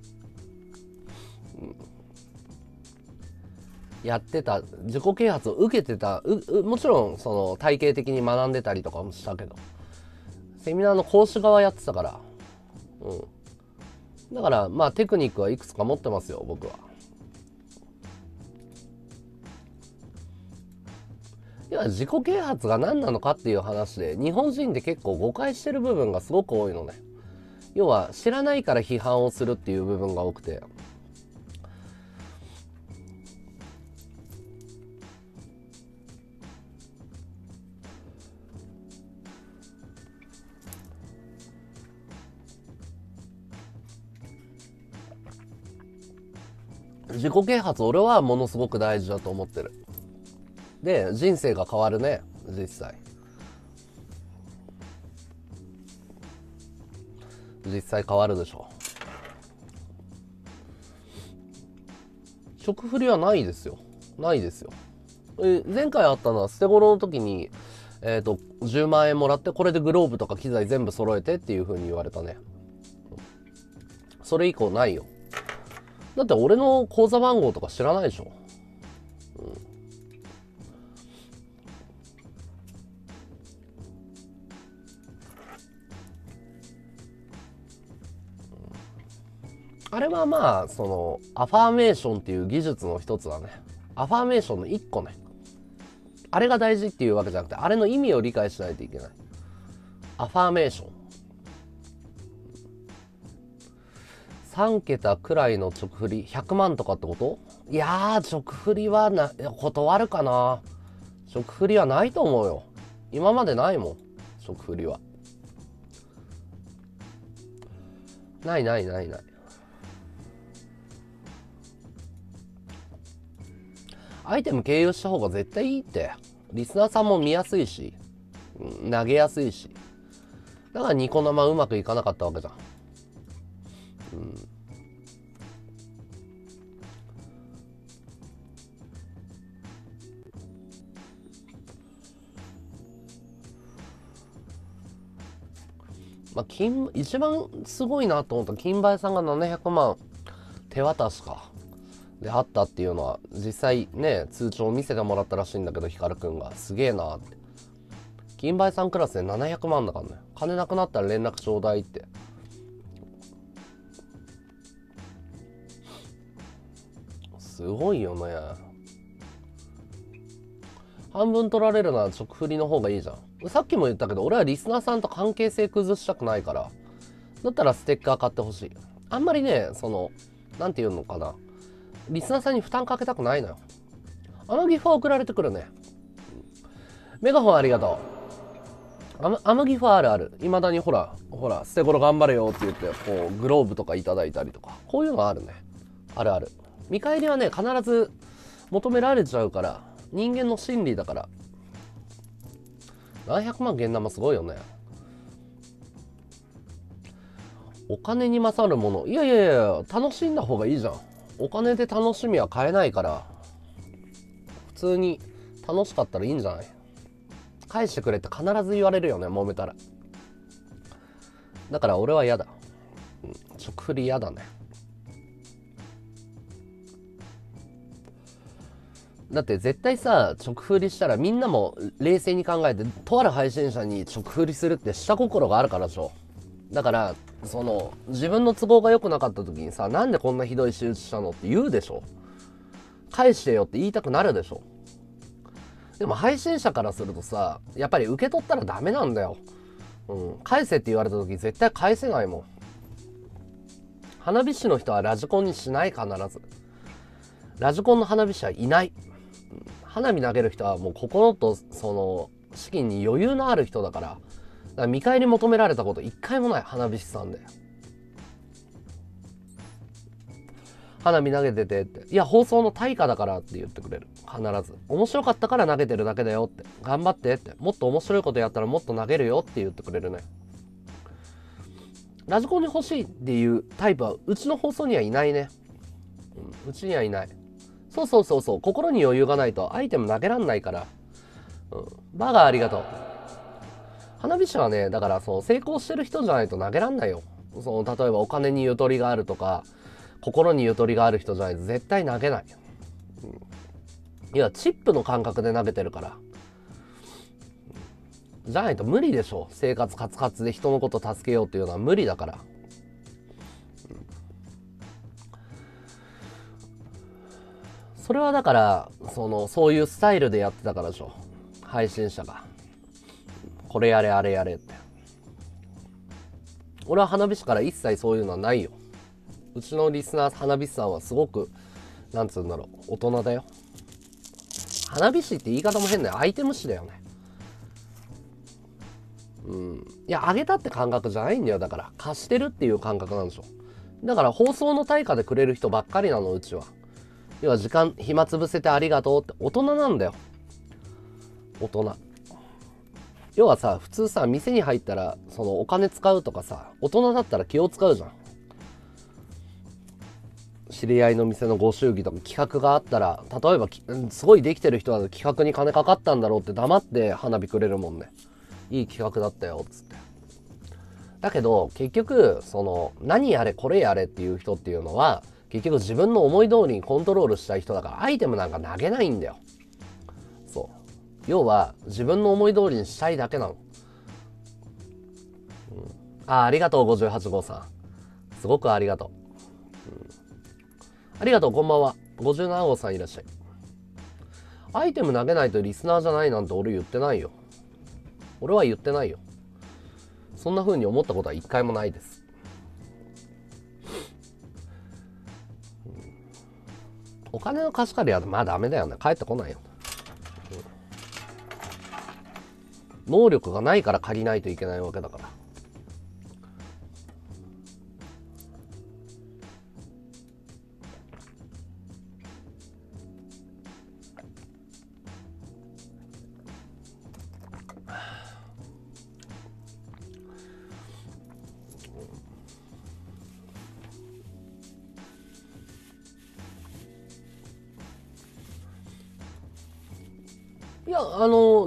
S1: やってた。自己啓発を受けてた。もちろんその体系的に学んでたりとかもしたけど。セミナーの講師側やってたから。うん。だからまあテクニックはいくつか持ってますよ僕は。いや自己啓発が何なのかっていう話で日本人って結構誤解してる部分がすごく多いのね。要は知らないから批判をするっていう部分が多くて。自己啓発俺はものすごく大事だと思ってる。で人生が変わるね実際。実際変わるでしょ食振りはないですよ。ないですよ。え前回あったのは捨て頃の時にえっ、ー、と10万円もらってこれでグローブとか機材全部揃えてっていう風に言われたね。それ以降ないよ。だって俺の口座番号とか知らないでしょ、うん。あれはまあそのアファーメーションっていう技術の一つだね。アファーメーションの一個ね。あれが大事っていうわけじゃなくてあれの意味を理解しないといけない。アファーメーション。3桁くらいの直振り100万とかってこと？いや直振りはな断るかな。直振りはないと思うよ。今までないもん直振りは。ないないないない。アイテム経由した方が絶対いいって。リスナーさんも見やすいし、投げやすいし。だからニコ生うまくいかなかったわけじゃん。うん。まあ、金一番すごいなと思った金梅さんが700万手渡しかであったっていうのは実際ね通帳を見せてもらったらしいんだけど光くんが。すげえなって。金梅さんクラスで700万だからね。金なくなったら連絡ちょうだいって。すごいよね。半分取られるなら直振りの方がいいじゃん。さっきも言ったけど俺はリスナーさんと関係性崩したくないから。だったらステッカー買ってほしい。あんまりねその何て言うのかな。リスナーさんに負担かけたくないのよ。あのギフは送られてくるね。メガホンありがとう。あのあのギフはあるある。いまだにほら、ほら、捨て頃頑張れよって言って、こう、グローブとかいただいたりとか。こういうのがあるね。あるある。見返りはね、必ず求められちゃうから、人間の心理だから。700万現玉すごいよね。お金に勝るものいやいやいや楽しんだ方がいいじゃんお金で楽しみは買えないから普通に楽しかったらいいんじゃない？返してくれって必ず言われるよね揉めたら。だから俺は嫌だ、うん、直振り嫌だね。だって絶対さ直振りしたらみんなも冷静に考えてとある配信者に直振りするって下心があるからでしょ。だからその自分の都合が良くなかった時にさなんでこんなひどい手術したのって言うでしょ？返してよって言いたくなるでしょ？でも配信者からするとさやっぱり受け取ったらダメなんだよ、うん、返せって言われた時絶対返せないもん。花火師の人はラジコンにしない必ず。ラジコンの花火師はいない。花火投げる人はもう心とその資金に余裕のある人だから。から見返り求められたこと一回もない。花火師さんで。花火投げててって。いや放送の対価だからって言ってくれる。必ず。面白かったから投げてるだけだよって。頑張ってって。もっと面白いことやったらもっと投げるよって言ってくれるね。ラジコンに欲しいっていうタイプはうちの放送にはいないね、うん、うちにはいない。そうそうそうそう。心に余裕がないとアイテム投げらんないから、うん、バーガーありがとう。花火師はねだからそう成功してる人じゃないと投げらんないよ。その例えばお金にゆとりがあるとか心にゆとりがある人じゃないと絶対投げない、うん、いやチップの感覚で投げてるから。じゃないと無理でしょ生活カツカツで人のこと助けようっていうのは無理だから。それはだからそのそういうスタイルでやってたからでしょ配信者が。これやれあれやれって。俺は花火師から一切そういうのはないよ。うちのリスナー花火師さんはすごくなんつうんだろう大人だよ。花火師って言い方も変だよ。アイテム師だよね。うん。いやあげたって感覚じゃないんだよ。だから貸してるっていう感覚なんでしょ。だから放送の対価でくれる人ばっかりなのうちは。要は時間暇つぶせてありがとうって大人なんだよ。大人。要はさ普通さ店に入ったらそのお金使うとかさ大人だったら気を使うじゃん。知り合いの店のご祝儀とか企画があったら例えばすごいできてる人は企画に金かかったんだろうって黙って花火くれるもんね。いい企画だったよっつって。だけど結局その何やれこれやれっていう人っていうのは結局自分の思い通りにコントロールしたい人だからアイテムなんか投げないんだよ。要は自分の思い通りにしたいだけなの、あありがとう58号さん。すごくありがとう、ありがとうこんばんは。57号さんいらっしゃい。アイテム投げないとリスナーじゃないなんて俺言ってないよ。俺は言ってないよ。そんな風に思ったことは一回もないです。お金の貸し借りはまあダメだよね。帰ってこないよ、能力がないから借りないといけないわけだから。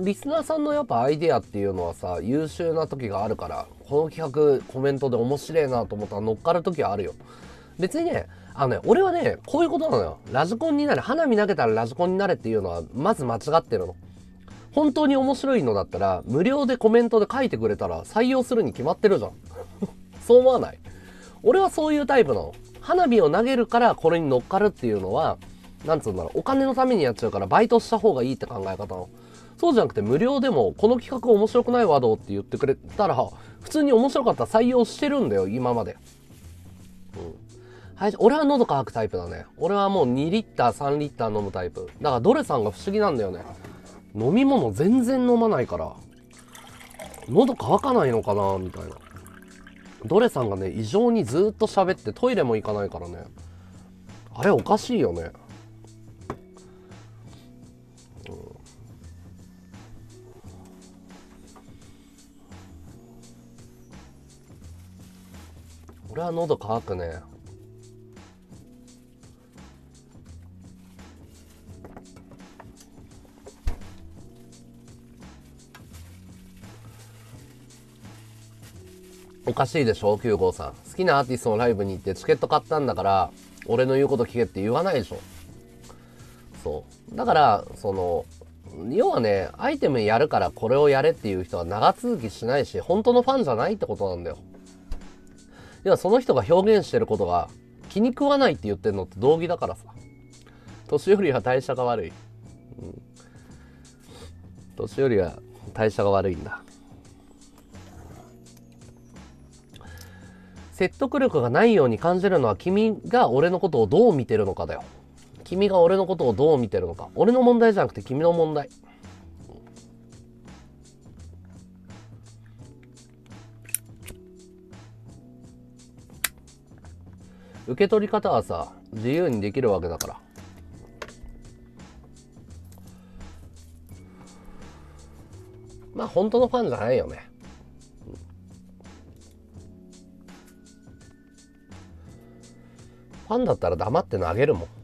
S1: リスナーさんのやっぱアイデアっていうのはさ、優秀な時があるから、この企画、コメントで面白いなと思ったら乗っかる時はあるよ。別にね、あのね、俺はね、こういうことなのよ。ラジコンになれ、花火投げたらラジコンになれっていうのは、まず間違ってるの。本当に面白いのだったら、無料でコメントで書いてくれたら採用するに決まってるじゃん。*laughs* そう思わない？俺はそういうタイプなの。花火を投げるからこれに乗っかるっていうのは、なんつうんだろう、お金のためにやっちゃうからバイトした方がいいって考え方の。そうじゃなくて無料でも、この企画面白くないワードって言ってくれたら、普通に面白かったら採用してるんだよ、今まで。うん。はい、俺は喉乾くタイプだね。俺はもう2リッター、3リッター飲むタイプ。だからドレさんが不思議なんだよね。飲み物全然飲まないから、喉乾かないのかなみたいな。ドレさんがね、異常にずっと喋ってトイレも行かないからね。あれおかしいよね。れは喉乾くね。おかしいでしょ？9号さん。好きなアーティストのライブに行ってチケット買ったんだから俺の言うこと聞けって言わないでしょ。そう。だからその要はねアイテムやるからこれをやれっていう人は長続きしないし本当のファンじゃないってことなんだよ。要はその人が表現してることが気に食わないって言ってんのって道義だからさ年寄りは代謝が悪い、うん、年寄りは代謝が悪いんだ説得力がないように感じるのは君が俺のことをどう見てるのかだよ。君が俺のことをどう見てるのか。俺の問題じゃなくて君の問題。受け取り方はさ、自由にできるわけだから。まあ本当のファンじゃないよね。ファンだったら黙って投げるもん。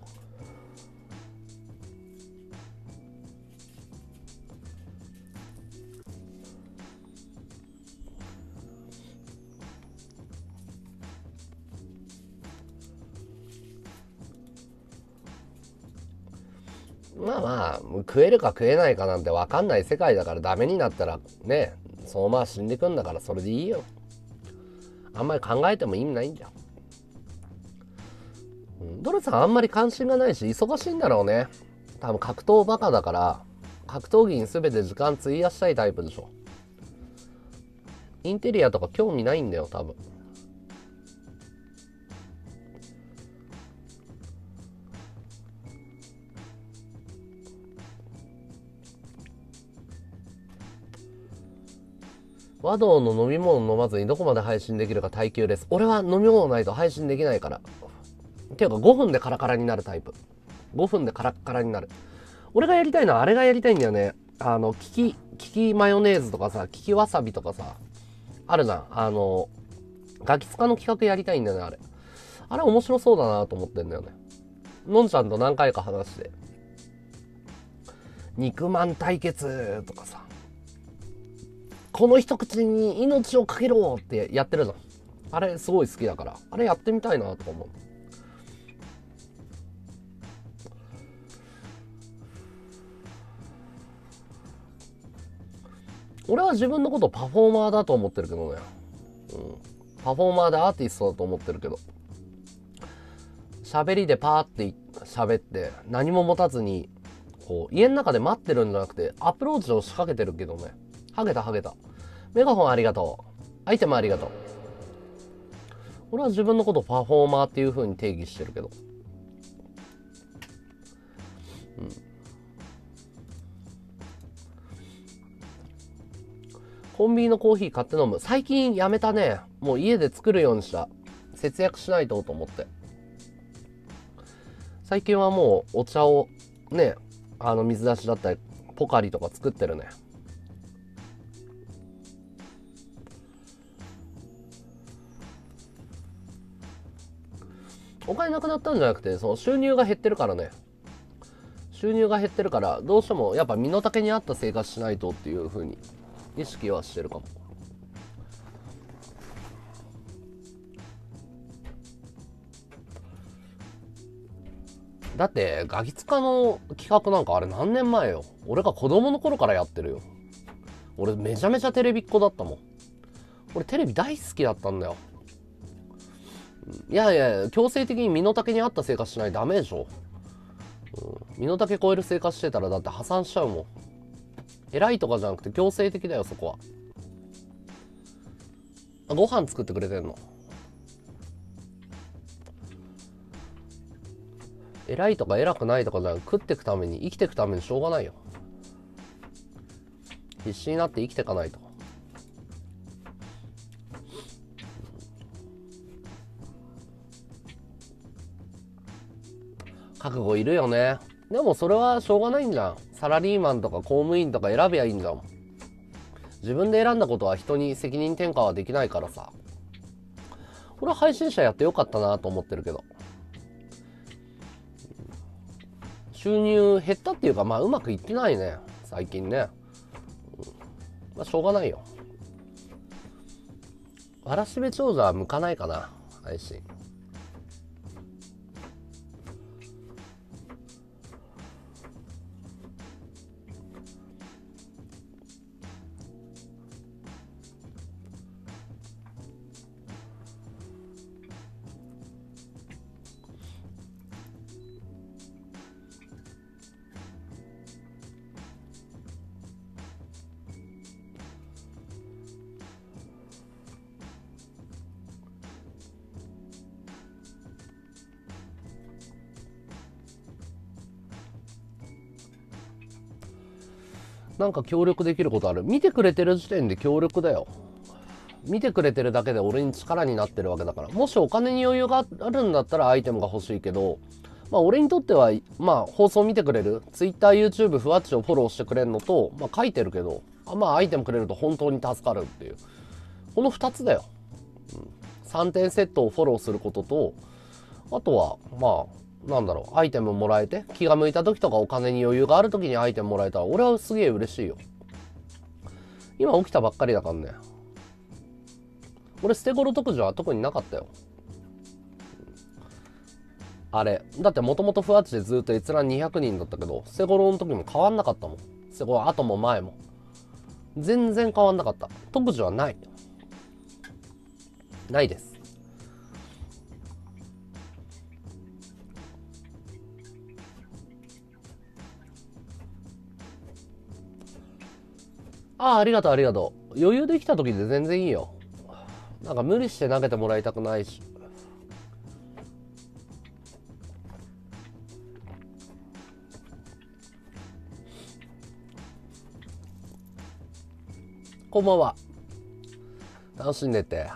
S1: まあまあ、食えるか食えないかなんて分かんない世界だからダメになったらね、そのまま死んでくんだからそれでいいよ。あんまり考えても意味ないんだよ。ドルさんあんまり関心がないし、忙しいんだろうね。多分格闘バカだから、格闘技に全て時間費やしたいタイプでしょ。インテリアとか興味ないんだよ、多分。和道の飲み物飲まずにどこまで配信できるか耐久です。俺は飲み物ないと配信できないから。ていうか5分でカラカラになるタイプ。5分でカラッカラになる。俺がやりたいのはあれがやりたいんだよね。あの、キキ、キキマヨネーズとかさ、キキわさびとかさ、あるじゃん。あの、ガキツカの企画やりたいんだよね、あれ。あれ面白そうだなと思ってんだよね。のんちゃんと何回か話して。肉まん対決とかさ。この一口に命をかけろってやってるじゃん。あれすごい好きだから。あれやってみたいなとか思う。俺は自分のことパフォーマーだと思ってるけどね。うん。パフォーマーでアーティストだと思ってるけど。喋りでパーって喋って何も持たずに、こう、家の中で待ってるんじゃなくて、アプローチを仕掛けてるけどね。ハゲたハゲた。メガホンありがとう。アイテムありがとう。俺は自分のことパフォーマーっていう風に定義してるけど。うん。コンビニのコーヒー買って飲む。最近やめたね。もう家で作るようにした。節約しないとと思って。最近はもうお茶をね、あの水出しだったり、ポカリとか作ってるね。お金なくなったんじゃなくて、その収入が減ってるからね。収入が減ってるから、どうしてもやっぱ身の丈に合った生活しないとっていう風に意識はしてるかも。だって、ガキ使の企画なんかあれ何年前よ。俺が子供の頃からやってるよ。俺めちゃめちゃテレビっ子だったもん。俺テレビ大好きだったんだよ。いやいや、強制的に身の丈に合った生活しないダメでしょ。うん、身の丈超える生活してたらだって破産しちゃうもん。偉いとかじゃなくて強制的だよそこは。あご飯作ってくれてんの？偉いとか偉くないとかじゃなく食ってくために生きてくためにしょうがないよ。必死になって生きていかないと。覚悟いるよねでもそれはしょうがないんじゃんサラリーマンとか公務員とか選べばいいんじゃん自分で選んだことは人に責任転嫁はできないからさこれは配信者やってよかったなと思ってるけど。収入減ったっていうか、まあうまくいってないね。最近ね。まあしょうがないよ。わらしべ長者は向かないかな、配信。なんか協力できることある。見てくれてる時点で協力だよ。見てくれてるだけで俺に力になってるわけだから。もしお金に余裕があるんだったらアイテムが欲しいけどまあ俺にとってはまあ放送見てくれる。TwitterYouTube ふわっちをフォローしてくれるのとまあ書いてるけどあまあアイテムくれると本当に助かるっていう。この2つだよ、うん、3点セットをフォローすることとあとはまあなんだろう、アイテムもらえて、気が向いた時とかお金に余裕がある時にアイテムもらえたら、俺はすげえ嬉しいよ。今起きたばっかりだからね。俺、捨て頃特需は特になかったよ。あれ。だってもともとふわっちでずっと閲覧200人だったけど、捨て頃の時も変わんなかったもん。捨て頃後も前も。全然変わんなかった。特需はない。ないです。ああ、ありがとう、ありがとう。余裕できた時で全然いいよ。なんか無理して投げてもらいたくないし。こんばんは。楽しんでて。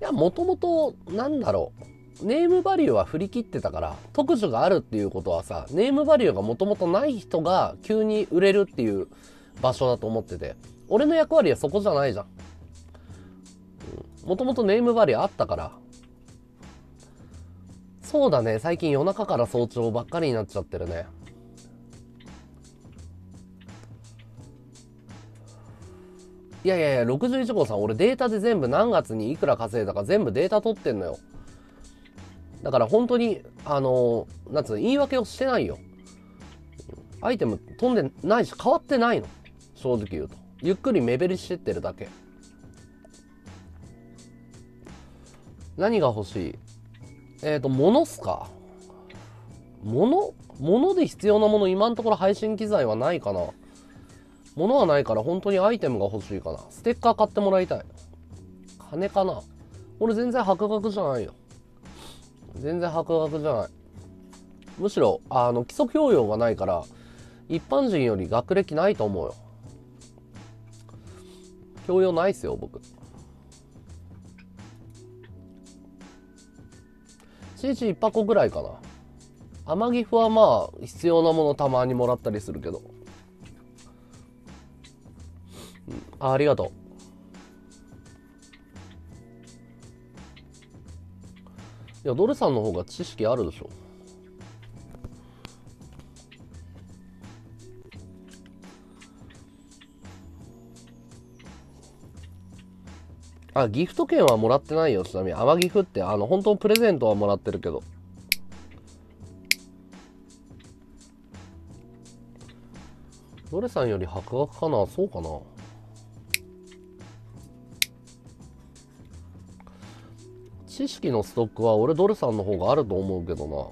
S1: いや、もともと、なんだろう。ネームバリューは振り切ってたから、特殊があるっていうことはさ、ネームバリューがもともとない人が急に売れるっていう場所だと思ってて、俺の役割はそこじゃないじゃん。もともとネームバリューあったから。そうだね、最近夜中から早朝ばっかりになっちゃってるね。いやいやいや、61号さん、俺データで全部何月にいくら稼いだか全部データ取ってんのよ。だから本当に、あの、なんつうの、言い訳をしてないよ。アイテム飛んでないし、変わってないの。正直言うと。ゆっくり目減りしてってるだけ。何が欲しい？えっ、ー、と、物っすか？物？物で必要なもの、今のところ配信機材はないかな。物はないから本当にアイテムが欲しいかな。ステッカー買ってもらいたい。金かな俺全然博学じゃないよ。全然博学じゃない。むしろあの基礎教養がないから一般人より学歴ないと思うよ。教養ないっすよ僕。CC1 箱ぐらいかな。天城府はまあ必要なものたまにもらったりするけど、うん、あありがとう。いや、ドルさんの方が知識あるでしょ。あ、ギフト券はもらってないよ、ちなみに。甘ギフって、あの、本当プレゼントはもらってるけど。ドルさんより博学かなそうかな知識のストックは俺ドルさんの方があると思うけどな。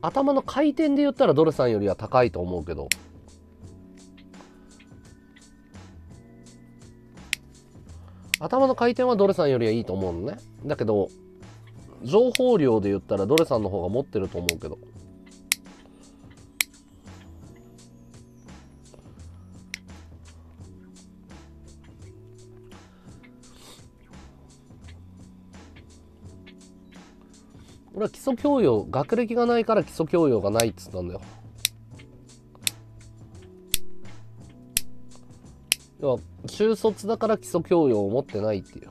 S1: 頭の回転で言ったらドルさんよりは高いと思うけど。頭の回転はドルさんよりはいいと思うのね。だけど情報量で言ったらドルさんの方が持ってると思うけど。俺は基礎教養学歴がないから基礎教養がないっつったんだよ。要は中卒だから基礎教養を持ってないっていう。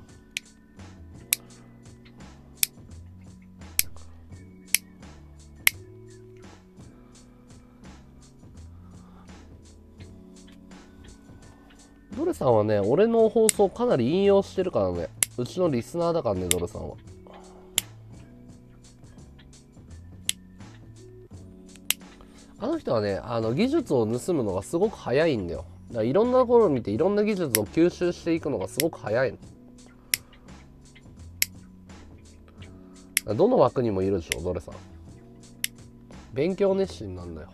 S1: ドルさんはね俺の放送かなり引用してるからね。うちのリスナーだからねドルさんは。あの人はねあの技術を盗むのがすごく早いんだよ。だからいろんなところを見ていろんな技術を吸収していくのがすごく早いの。どの枠にもいるでしょドレさん。勉強熱心なんだよ。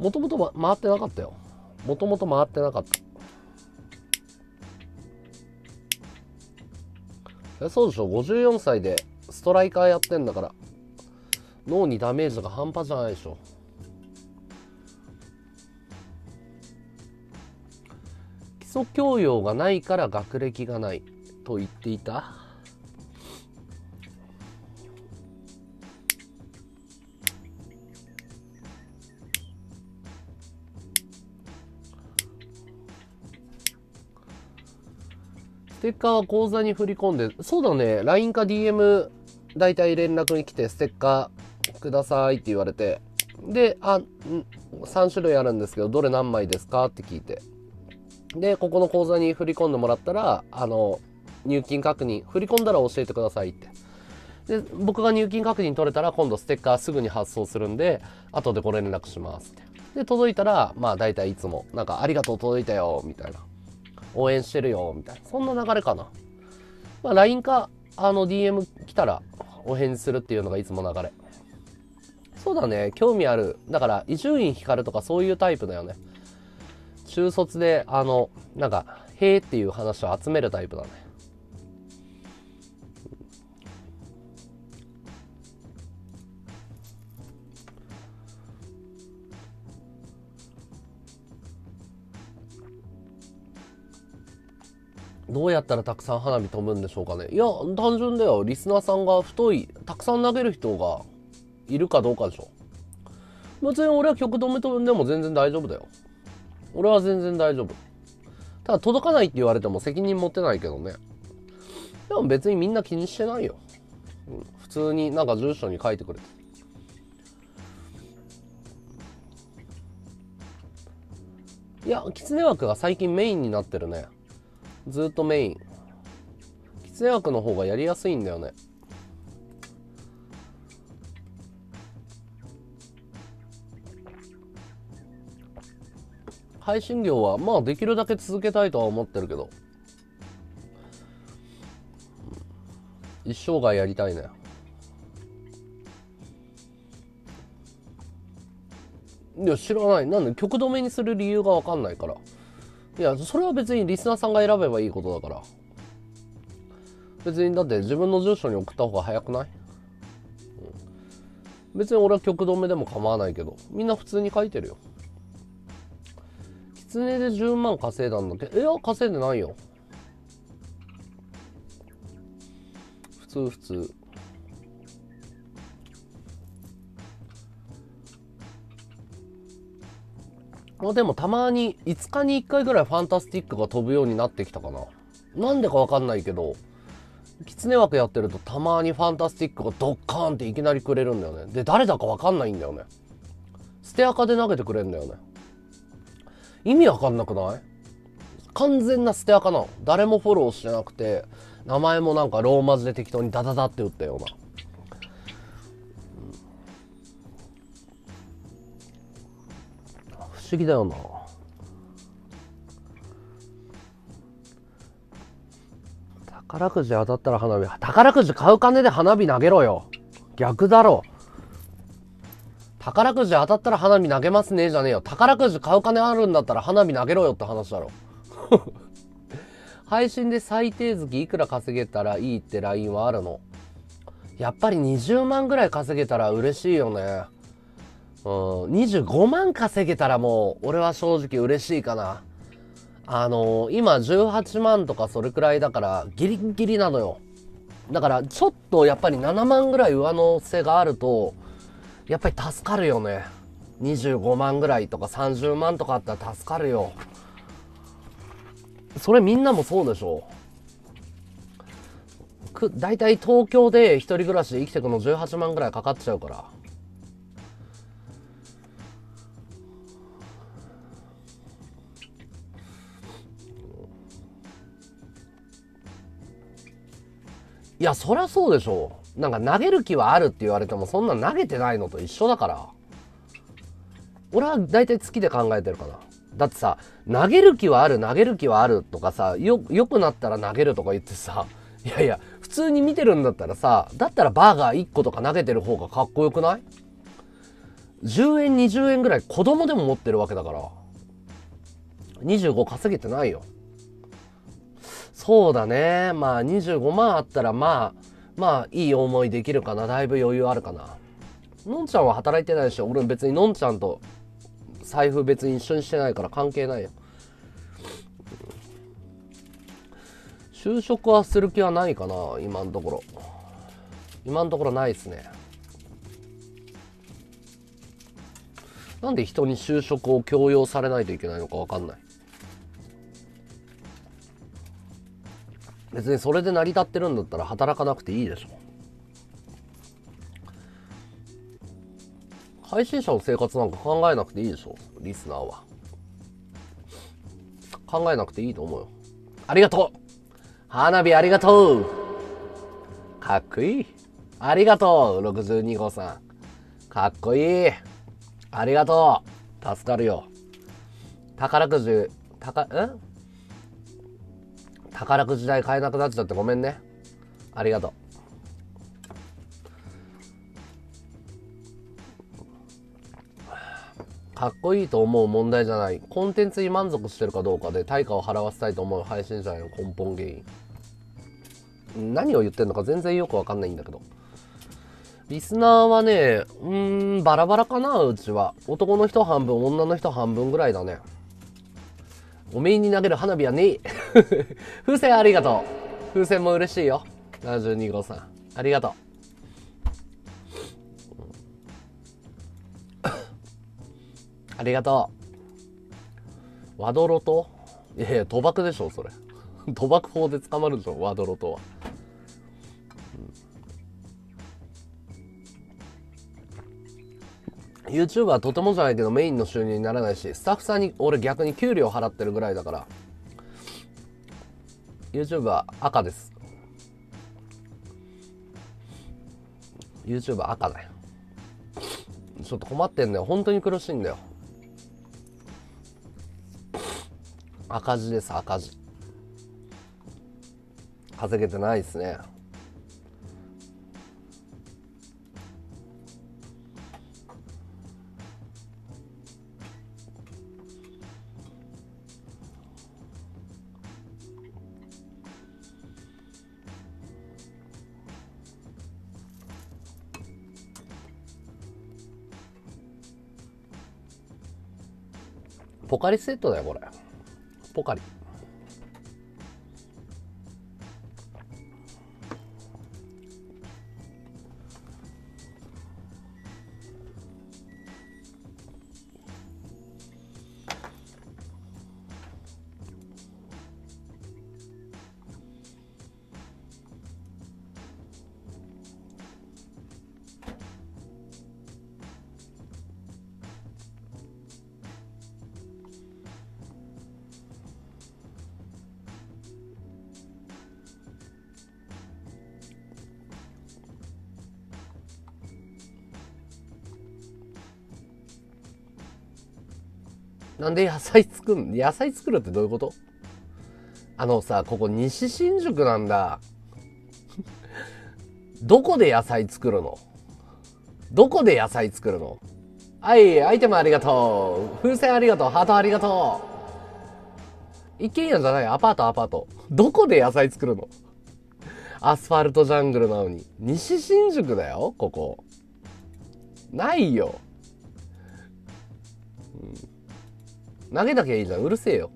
S1: もともと回ってなかったよ。もともと回ってなかった。そうでしょ。54歳でストライカーやってんだから。脳にダメージが半端じゃないでしょ。基礎教養がないから学歴がないと言っていた？ステッカーは口座に振り込んでそうだね。LINE か DM 大体連絡に来てステッカーくださいって言われて。であ3種類あるんですけどどれ何枚ですかって聞いて。でここの口座に振り込んでもらったらあの入金確認振り込んだら教えてくださいって。で僕が入金確認取れたら今度ステッカーすぐに発送するんで後でご連絡しますって。で届いたらまあ大体いつもなんかありがとう届いたよみたいな。応援してるよみたいな。そんな流れかな。まあ LINE かあの DM 来たらお返事するっていうのがいつも流れ。そうだね。興味ある。だから伊集院光とかそういうタイプだよね。中卒であのなんか「へえ」っていう話を集めるタイプだね。どうやったらたくさん花火飛ぶんでしょうかね。いや単純だよ。リスナーさんが太い。たくさん投げる人がいるかどうかでしょ。別に俺は曲止め飛んでも全然大丈夫だよ。俺は全然大丈夫。ただ届かないって言われても責任持ってないけどね。でも別にみんな気にしてないよ、普通になんか住所に書いてくれて。いや狐枠が最近メインになってるね。ずっとメイン。狐枠の方がやりやすいんだよね。配信業はまあできるだけ続けたいとは思ってるけど。一生涯やりたいね。いや知らない。なんで曲止めにする理由が分かんないから。いやそれは別にリスナーさんが選べばいいことだから。別にだって自分の住所に送った方が早くない、別に俺は曲止めでも構わないけど。みんな普通に書いてるよ。狐で10万稼いだんだっけいや稼いでないよ。普通普通。まあでもたまに5日に1回ぐらいファンタスティックが飛ぶようになってきたかな。なんでかわかんないけど狐枠やってるとたまにファンタスティックがドッカーンっていきなりくれるんだよね。で誰だかわかんないんだよね。ステアカで投げてくれるんだよね。意味わかんなくない？完全なステアカな？の誰もフォローしてなくて名前もなんかローマ字で適当にダダダって打ったような、不思議だよな。宝くじ当たったら花火。宝くじ買う金で花火投げろよ。逆だろ。宝くじ当たったら花火投げますねじゃねえよ。宝くじ買う金あるんだったら花火投げろよって話だろ。*laughs* 配信で最低月いくら稼げたらいいって LINE はあるの？やっぱり20万ぐらい稼げたら嬉しいよね。うん、25万稼げたらもう俺は正直嬉しいかな。あのー、今18万とかそれくらいだからギリギリなのよ。だからちょっとやっぱり7万ぐらい上乗せがあるとやっぱり助かるよね。25万ぐらいとか30万とかあったら助かるよ。それみんなもそうでしょ。く大体東京で一人暮らしで生きてくの18万ぐらいかかっちゃうから。いやそりゃそうでしょ。なんか投げる気はあるって言われてもそんな投げてないのと一緒だから。俺は大体好きで考えてるかな。だってさ投げる気はある投げる気はあるとかさよ良くなったら投げるとか言ってさ *laughs* いやいや普通に見てるんだったらさだったらバーガー1個とか投げてる方がかっこよくない ?10 円20円ぐらい子供でも持ってるわけだから。25稼げてないよ。そうだね。まあ25万あったらまあまあいい思いできるかな。だいぶ余裕あるかな。のんちゃんは働いてないし俺別にのんちゃんと財布別に一緒にしてないから関係ないよ。就職はする気はないかな今のところ。今のところないっすね。なんで人に就職を強要されないといけないのか分かんない。別にそれで成り立ってるんだったら働かなくていいでしょ。配信者の生活なんか考えなくていいでしょ。リスナーは。考えなくていいと思うよ。ありがとう。花火ありがとう。かっこいい。ありがとう。62号さん。かっこいい。ありがとう。助かるよ。宝くじ宝ん宝くじ代買えなくなっちゃってごめんね。ありがとう。かっこいいと思う問題じゃない。コンテンツに満足してるかどうかで対価を払わせたいと思う配信者への根本原因。何を言ってんのか全然よくわかんないんだけど。リスナーはねうーんバラバラかなうちは。男の人半分女の人半分ぐらいだね。おめえに投げる花火はねえ *laughs* 風船ありがとう風船も嬉しいよ72号さんありがとうありがとう。ワドロといやいや、賭博でしょ、それ。賭博法で捕まるでしょ、ワドロとは。YouTube はとてもじゃないけどメインの収入にならないし、スタッフさんに俺逆に給料払ってるぐらいだから、YouTube は赤です。YouTube は赤だよ。ちょっと困ってんだよ。本当に苦しいんだよ。赤字です赤字稼げてないですねポカリスエットだよこれ。ポカリ。菜作る野菜作るってどういうこと？あのさ、ここ西新宿なんだ。*laughs* どこで野菜作るの？どこで野菜作るの？はい、アイテムありがとう。風船ありがとう。ハートありがとう。一軒家じゃない、アパート、アパート。どこで野菜作るの？アスファルトジャングルなのに。西新宿だよ、ここ。ないよ。投げなきゃいいじゃん。うるせえよ。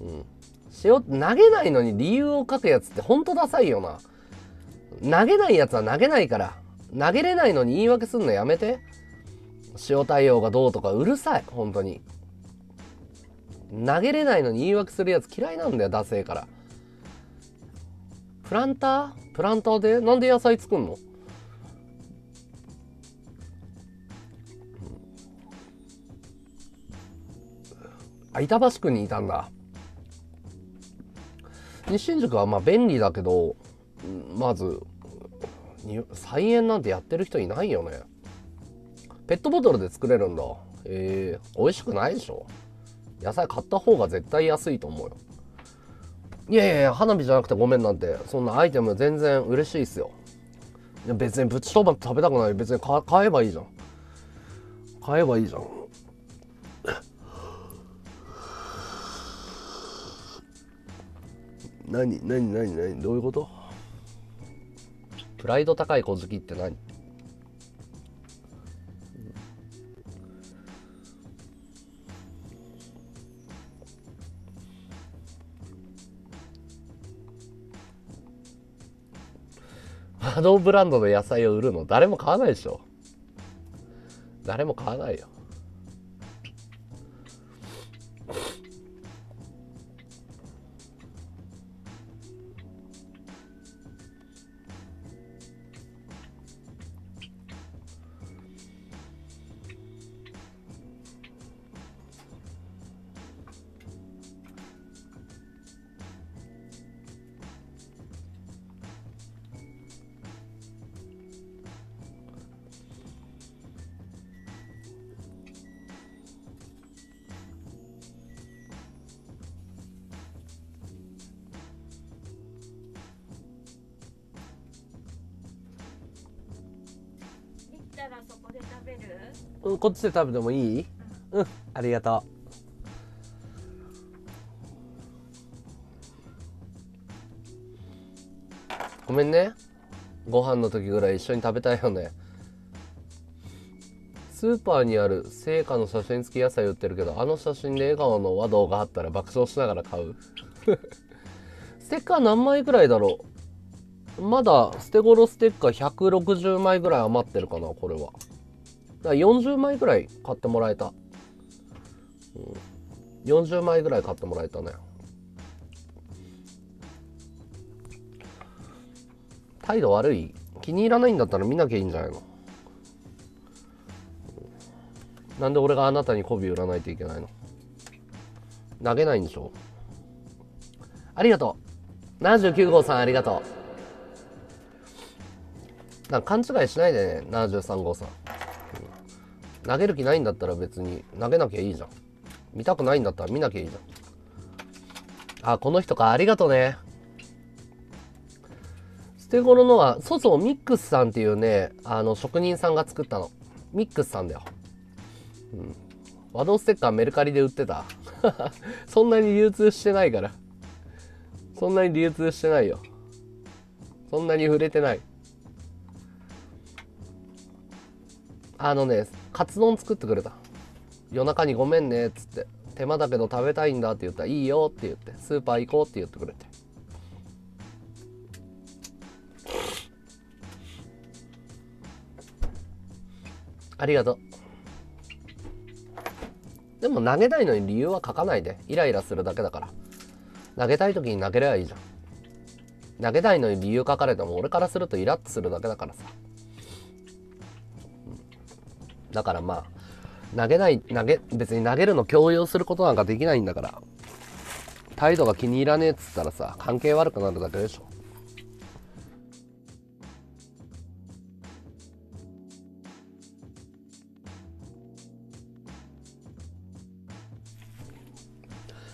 S1: うん。塩、投げないのに理由を書くやつってほんとダサいよな。投げないやつは投げないから。投げれないのに言い訳すんのやめて。塩対応がどうとかうるさい本当に投げれないのに言い訳するやつ嫌いなんだよダセえからプランター？プランターで？なんで野菜作んの？板橋区にいたんだ。西新宿はまあ便利だけどまず菜園なんてやってる人いないよね。ペットボトルで作れるんだ。えー、美味しくないでしょ。野菜買った方が絶対安いと思うよ。いやいやいや花火じゃなくてごめんなんてそんなアイテム全然嬉しいっすよ。いや別にプチトマト食べたくない。別に買えばいいじゃん。買えばいいじゃん。何何何何どういうこと？プライド高い小好きって何？ハドブランドの野菜を売るの誰も買わないでしょ。誰も買わないよ。こっちで食べてもいい？うんありがとう。ごめんね。ご飯の時ぐらい一緒に食べたいよね。スーパーにある成果の写真付き野菜売ってるけどあの写真で笑顔の和道があったら爆笑しながら買う。*laughs* ステッカー何枚くらいだろう？まだ捨て頃ステッカー160枚ぐらい余ってるかなこれは。だから40枚ぐらい買ってもらえた、うん、40枚ぐらい買ってもらえたね態度悪い？気に入らないんだったら見なきゃいいんじゃないの？なんで俺があなたに媚び売らないといけないの？投げないんでしょ？ありがとう。79号さんありがとう。なんか勘違いしないでね73号さん。投げる気ないんだったら別に投げなきゃいいじゃん。見たくないんだったら見なきゃいいじゃん。あこの人か。ありがとうね。捨て頃のはそうそうミックスさんっていうねあの職人さんが作ったの。ミックスさんだよ。うん。和道ステッカーメルカリで売ってた。*laughs* そんなに流通してないから。そんなに流通してないよ。そんなに触れてない。あのねカツ丼作ってくれた。夜中にごめんねっつって。手間だけど食べたいんだって言ったらいいよって言って。スーパー行こうって言ってくれて。ありがとう。でも投げないのに理由は書かないで。イライラするだけだから。投げたい時に投げればいいじゃん。投げたいのに理由書かれても俺からするとイラッとするだけだからさ。だからまあ、投げない、投げ、別に投げるの強要することなんかできないんだから、態度が気に入らねえっつったらさ、関係悪くなるだけでしょ。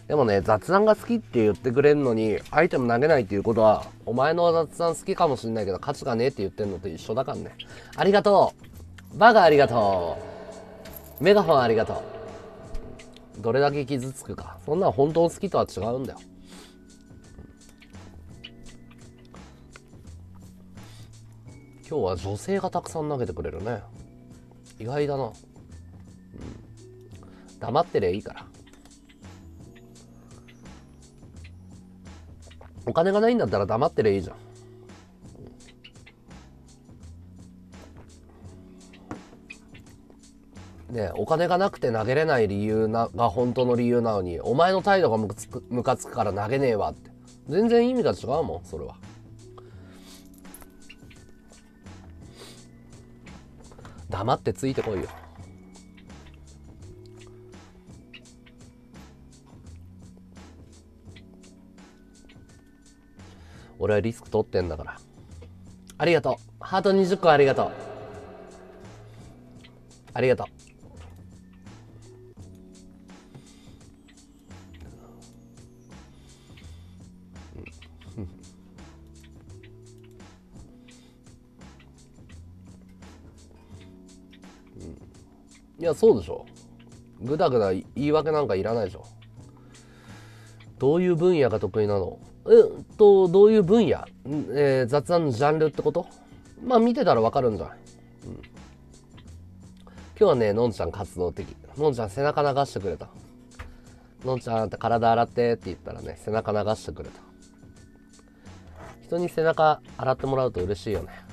S1: でもね、雑談が好きって言ってくれるのに、アイテム投げないっていうことは、お前の雑談好きかもしんないけど、価値がねえって言ってんのと一緒だからね。ありがとうバカありがとう。メガホンありがとう。どれだけ傷つくか。そんな本当好きとは違うんだよ。今日は女性がたくさん投げてくれるね。意外だな。うん、黙ってりゃいいから。お金がないんだったら黙ってりゃいいじゃん。ねお金がなくて投げれない理由なが本当の理由なのにお前の態度がムカつくムカつくから投げねえわって。全然意味が違うもんそれは。黙ってついてこいよ。俺はリスク取ってんだから。ありがとう。ハート20個ありがとう。ありがとう。いやそうでしょ。ぐだぐだ言い訳なんかいらないでしょ。どういう分野が得意なの？えっとどういう分野、えー、雑談のジャンルってこと？まあ見てたらわかるんじゃない、うん、今日はねのんちゃん活動的。のんちゃん背中流してくれた。のんちゃんって体洗ってって言ったらね背中流してくれた。人に背中洗ってもらうと嬉しいよね。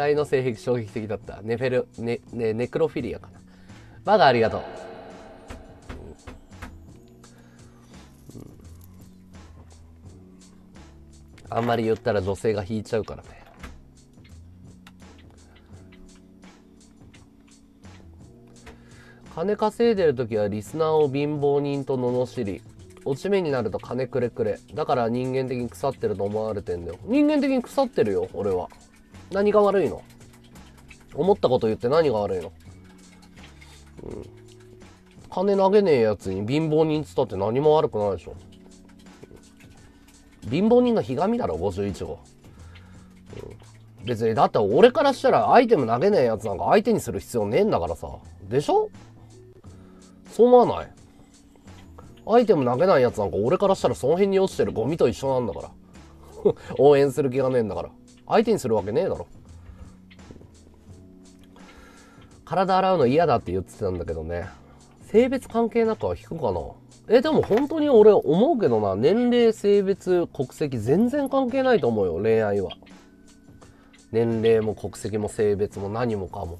S1: 死体の性癖衝撃的だった。ネフェルネネネクロフィリアかな。バカありがとう、あんまり言ったら女性が引いちゃうからね。金稼いでる時はリスナーを貧乏人と罵り落ち目になると金くれくれ。だから人間的に腐ってると思われてんだよ。人間的に腐ってるよ俺は。何が悪いの？思ったこと言って何が悪いの、うん、金投げねえやつに貧乏人つったって何も悪くないでしょ。貧乏人のひがみだろ51号、うん、別にだって俺からしたらアイテム投げねえやつなんか相手にする必要ねえんだからさ。でしょ？そう思わない？アイテム投げないやつなんか俺からしたらその辺に落ちてるゴミと一緒なんだから。*laughs* 応援する気がねえんだから。相手にするわけねえだろ。体洗うの嫌だって言ってたんだけどね。性別関係なくは引くかな。えでも本当に俺思うけどな。年齢性別国籍全然関係ないと思うよ恋愛は。年齢も国籍も性別も何もかも、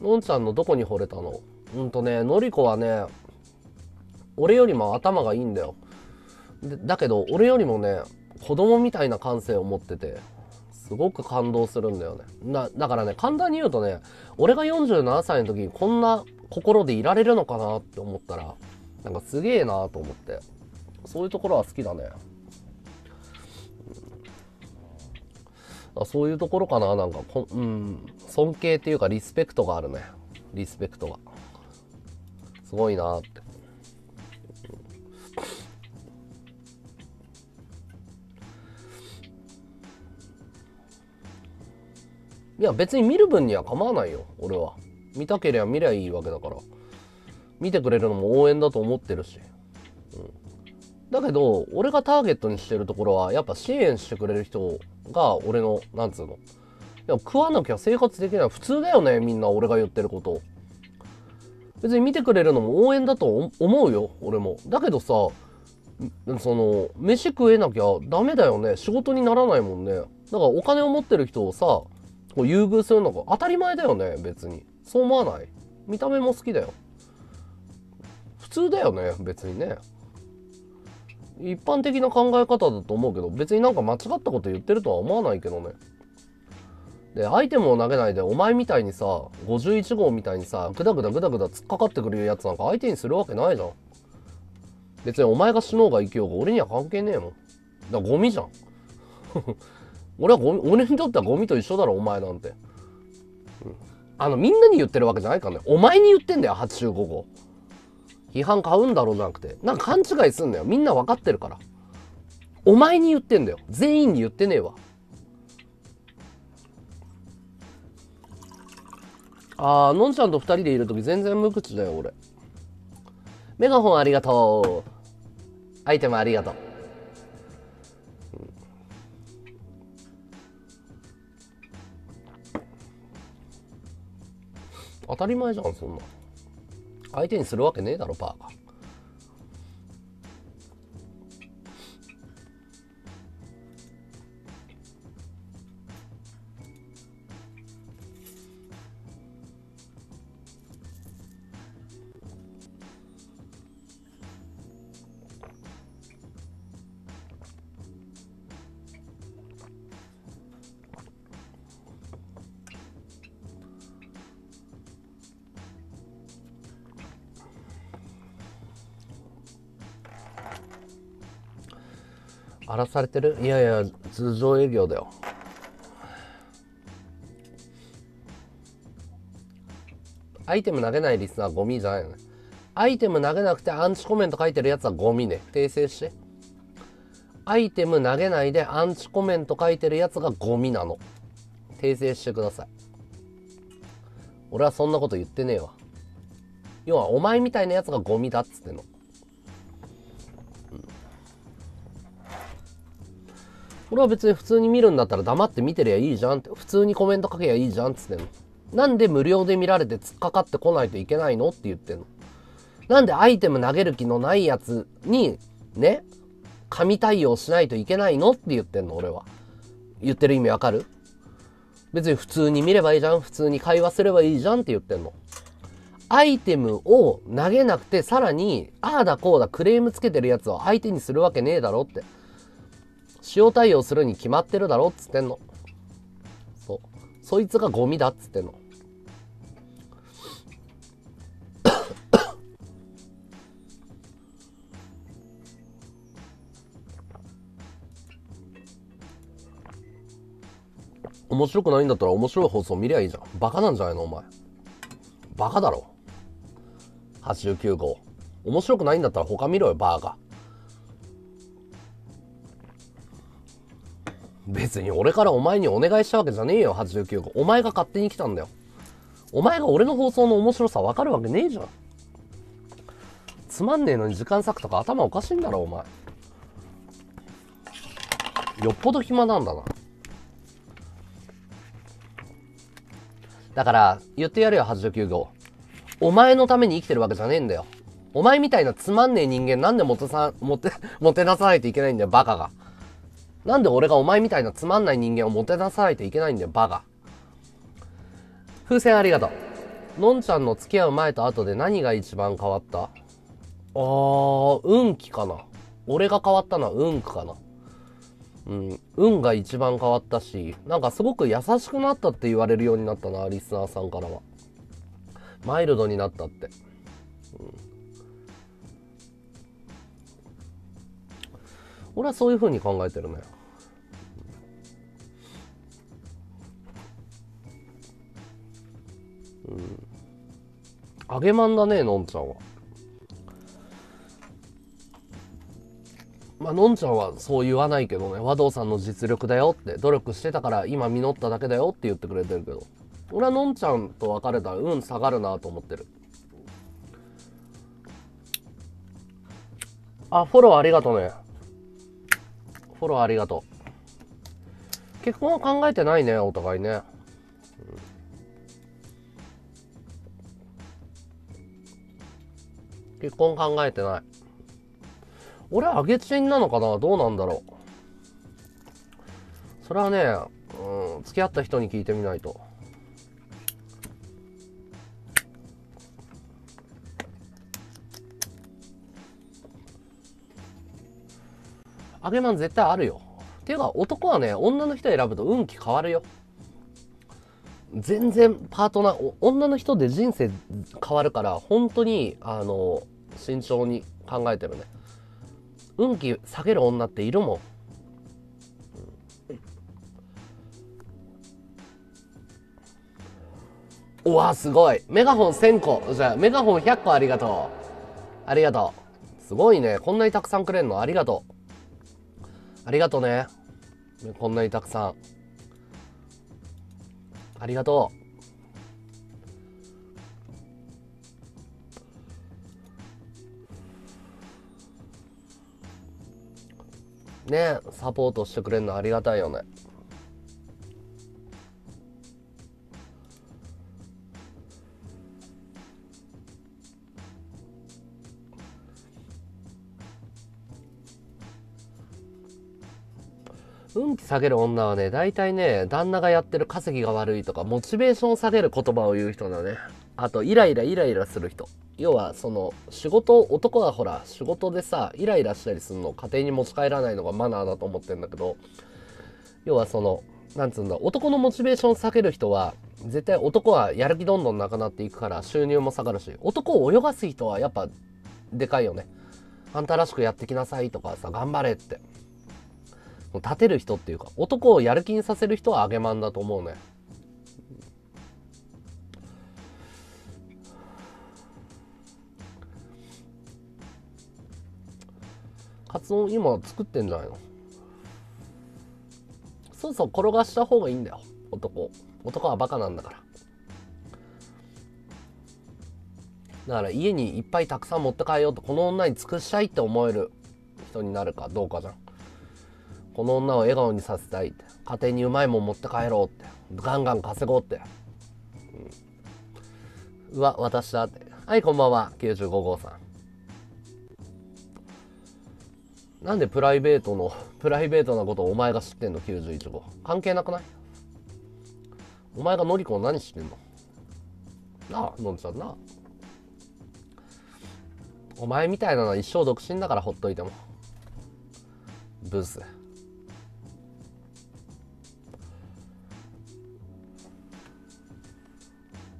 S1: うん、のんちゃんのどこに惚れたの？うんとねのりこはね俺よりも頭がいいんだよ。だけど俺よりもね子供みたいな感性を持っててすごく感動するんだよね。だだからね簡単に言うとね俺が47歳の時にこんな心でいられるのかなって思ったらなんかすげえなと思って。そういうところは好きだね、うん、そういうところかな。なんかこ、うん、尊敬っていうかリスペクトがあるね。リスペクトが。すごいなって。いや別に見る分には構わないよ。俺は。見たければ見りゃいいわけだから。見てくれるのも応援だと思ってるし、うん、だけど俺がターゲットにしてるところはやっぱ支援してくれる人が俺のなんつうの。いや食わなきゃ生活できない。普通だよねみんな俺が言ってること。別に見てくれるのも応援だと思うよ俺も。だけどさその飯食えなきゃダメだよね。仕事にならないもんね。だからお金を持ってる人をさこう優遇するのが当たり前だよね別に。そう思わない？見た目も好きだよ。普通だよね別にね。一般的な考え方だと思うけど別になんか間違ったこと言ってるとは思わないけどね。でアイテムを投げないでお前みたいにさ51号みたいにさグダグダグダグダ突っかかってくるやつなんか相手にするわけないじゃん。別にお前が死のうが生きようが俺には関係ねえもん。だからゴミじゃん。俺はゴミ、俺にとってはゴミと一緒だろ、お前なんて。うん、あの、みんなに言ってるわけじゃないからね。お前に言ってんだよ、85号。批判買うんだろうなくて。なんか勘違いすんだよ。みんな分かってるから。お前に言ってんだよ。全員に言ってねえわ。あー、のんちゃんと二人でいる時全然無口だよ、俺。メガホンありがとう。アイテムありがとう。当たり前じゃんそんな。相手にするわけねえだろパーが荒らされてる？いやいや通常営業だよ。アイテム投げないリスナーゴミじゃないよねアイテム投げなくてアンチコメント書いてるやつはゴミね。訂正して。アイテム投げないでアンチコメント書いてるやつがゴミなの。訂正してください。俺はそんなこと言ってねえわ。要はお前みたいなやつがゴミだっつってんの、俺は別に普通に見るんだったら黙って見てりゃいいじゃんって普通にコメント書けりゃいいじゃんっつってんの。なんで無料で見られて突っかかってこないといけないのって言ってんの。なんでアイテム投げる気のないやつにね神対応しないといけないのって言ってんの俺は。言ってる意味わかる？別に普通に見ればいいじゃん。普通に会話すればいいじゃんって言ってんの。アイテムを投げなくてさらにああだこうだクレームつけてるやつを相手にするわけねえだろって。塩対応するに決まってるだろっつってんの。そう。そいつがゴミだっつってんの。*coughs* 面白くないんだったら面白い放送見りゃいいじゃん。バカなんじゃないのお前。バカだろ。89号。面白くないんだったら他見ろよバーガ別に俺からお前にお願いしたわけじゃねえよ89号。お前が勝手に来たんだよ。お前が俺の放送の面白さ分かるわけねえじゃん。つまんねえのに時間割くとか頭おかしいんだろお前。よっぽど暇なんだな。だから言ってやるよ89号。お前のために生きてるわけじゃねえんだよ。お前みたいなつまんねえ人間なんでもてさ、もて、もてなさないといけないんだよ、バカが。なんで俺がお前みたいなつまんない人間をもてなさないといけないんだよ、バカ。風船ありがとう。のんちゃんの付き合う前と後で何が一番変わった？あー、運気かな。俺が変わったのは運気かな。うん、運が一番変わったし、なんかすごく優しくなったって言われるようになったな、リスナーさんからは。マイルドになったって、うん、俺はそういうふうに考えてるねうん。揚げまんだねのんちゃんは。まあのんちゃんはそう言わないけどね和道さんの実力だよって努力してたから今実っただけだよって言ってくれてるけど。俺はのんちゃんと別れたら運下がるなと思ってる。あフォローありがとうね。フォローありがとう。結婚は考えてないねお互いね、結婚考えてない。俺あげちんなのかな？どうなんだろう。それはね、うん、付き合った人に聞いてみないと。揚げまん絶対あるよ。ていうか男はね、女の人選ぶと運気変わるよ。全然パートナー、女の人で人生変わるから、本当に、あの、慎重に考えてるね。運気下げる女っているもん。うわすごいメガホン1000個じゃあメガホン100個ありがとうありがとうすごいねこんなにたくさんくれんの？ありがとうありがとうね。こんなにたくさん。ありがとう。ねサポートしてくれるのありがたいよね。運気下げる女はね、大体ね、旦那がやってる稼ぎが悪いとか、モチベーションを下げる言葉を言う人だね。あと、イライライライラする人。要は、その、仕事、男はほら、仕事でさ、イライラしたりするの家庭に持ち帰らないのがマナーだと思ってんだけど、要はその、なんつうんだ、男のモチベーションを下げる人は、絶対男はやる気どんどんなくなっていくから収入も下がるし、男を泳がす人はやっぱ、でかいよね。あんたらしくやってきなさいとかさ、頑張れって。立てる人っていうか男をやる気にさせる人はあげまんだと思うね。カツ丼今作ってんじゃないの？そうそう転がした方がいいんだよ。男男はバカなんだから。だから家にいっぱいたくさん持って帰ようとこの女に尽くしたいって思える人になるかどうかじゃん。この女を笑顔にさせたいって。家庭にうまいもん持って帰ろうって。ガンガン稼ごうって、うん、うわ私だって。はいこんばんは。95号さん。なんでプライベートのプライベートなことをお前が知ってんの？91号。関係なくない？お前がのりこの何知ってんの？なあのんちゃんな。お前みたいなのは一生独身だからほっといても。ブス。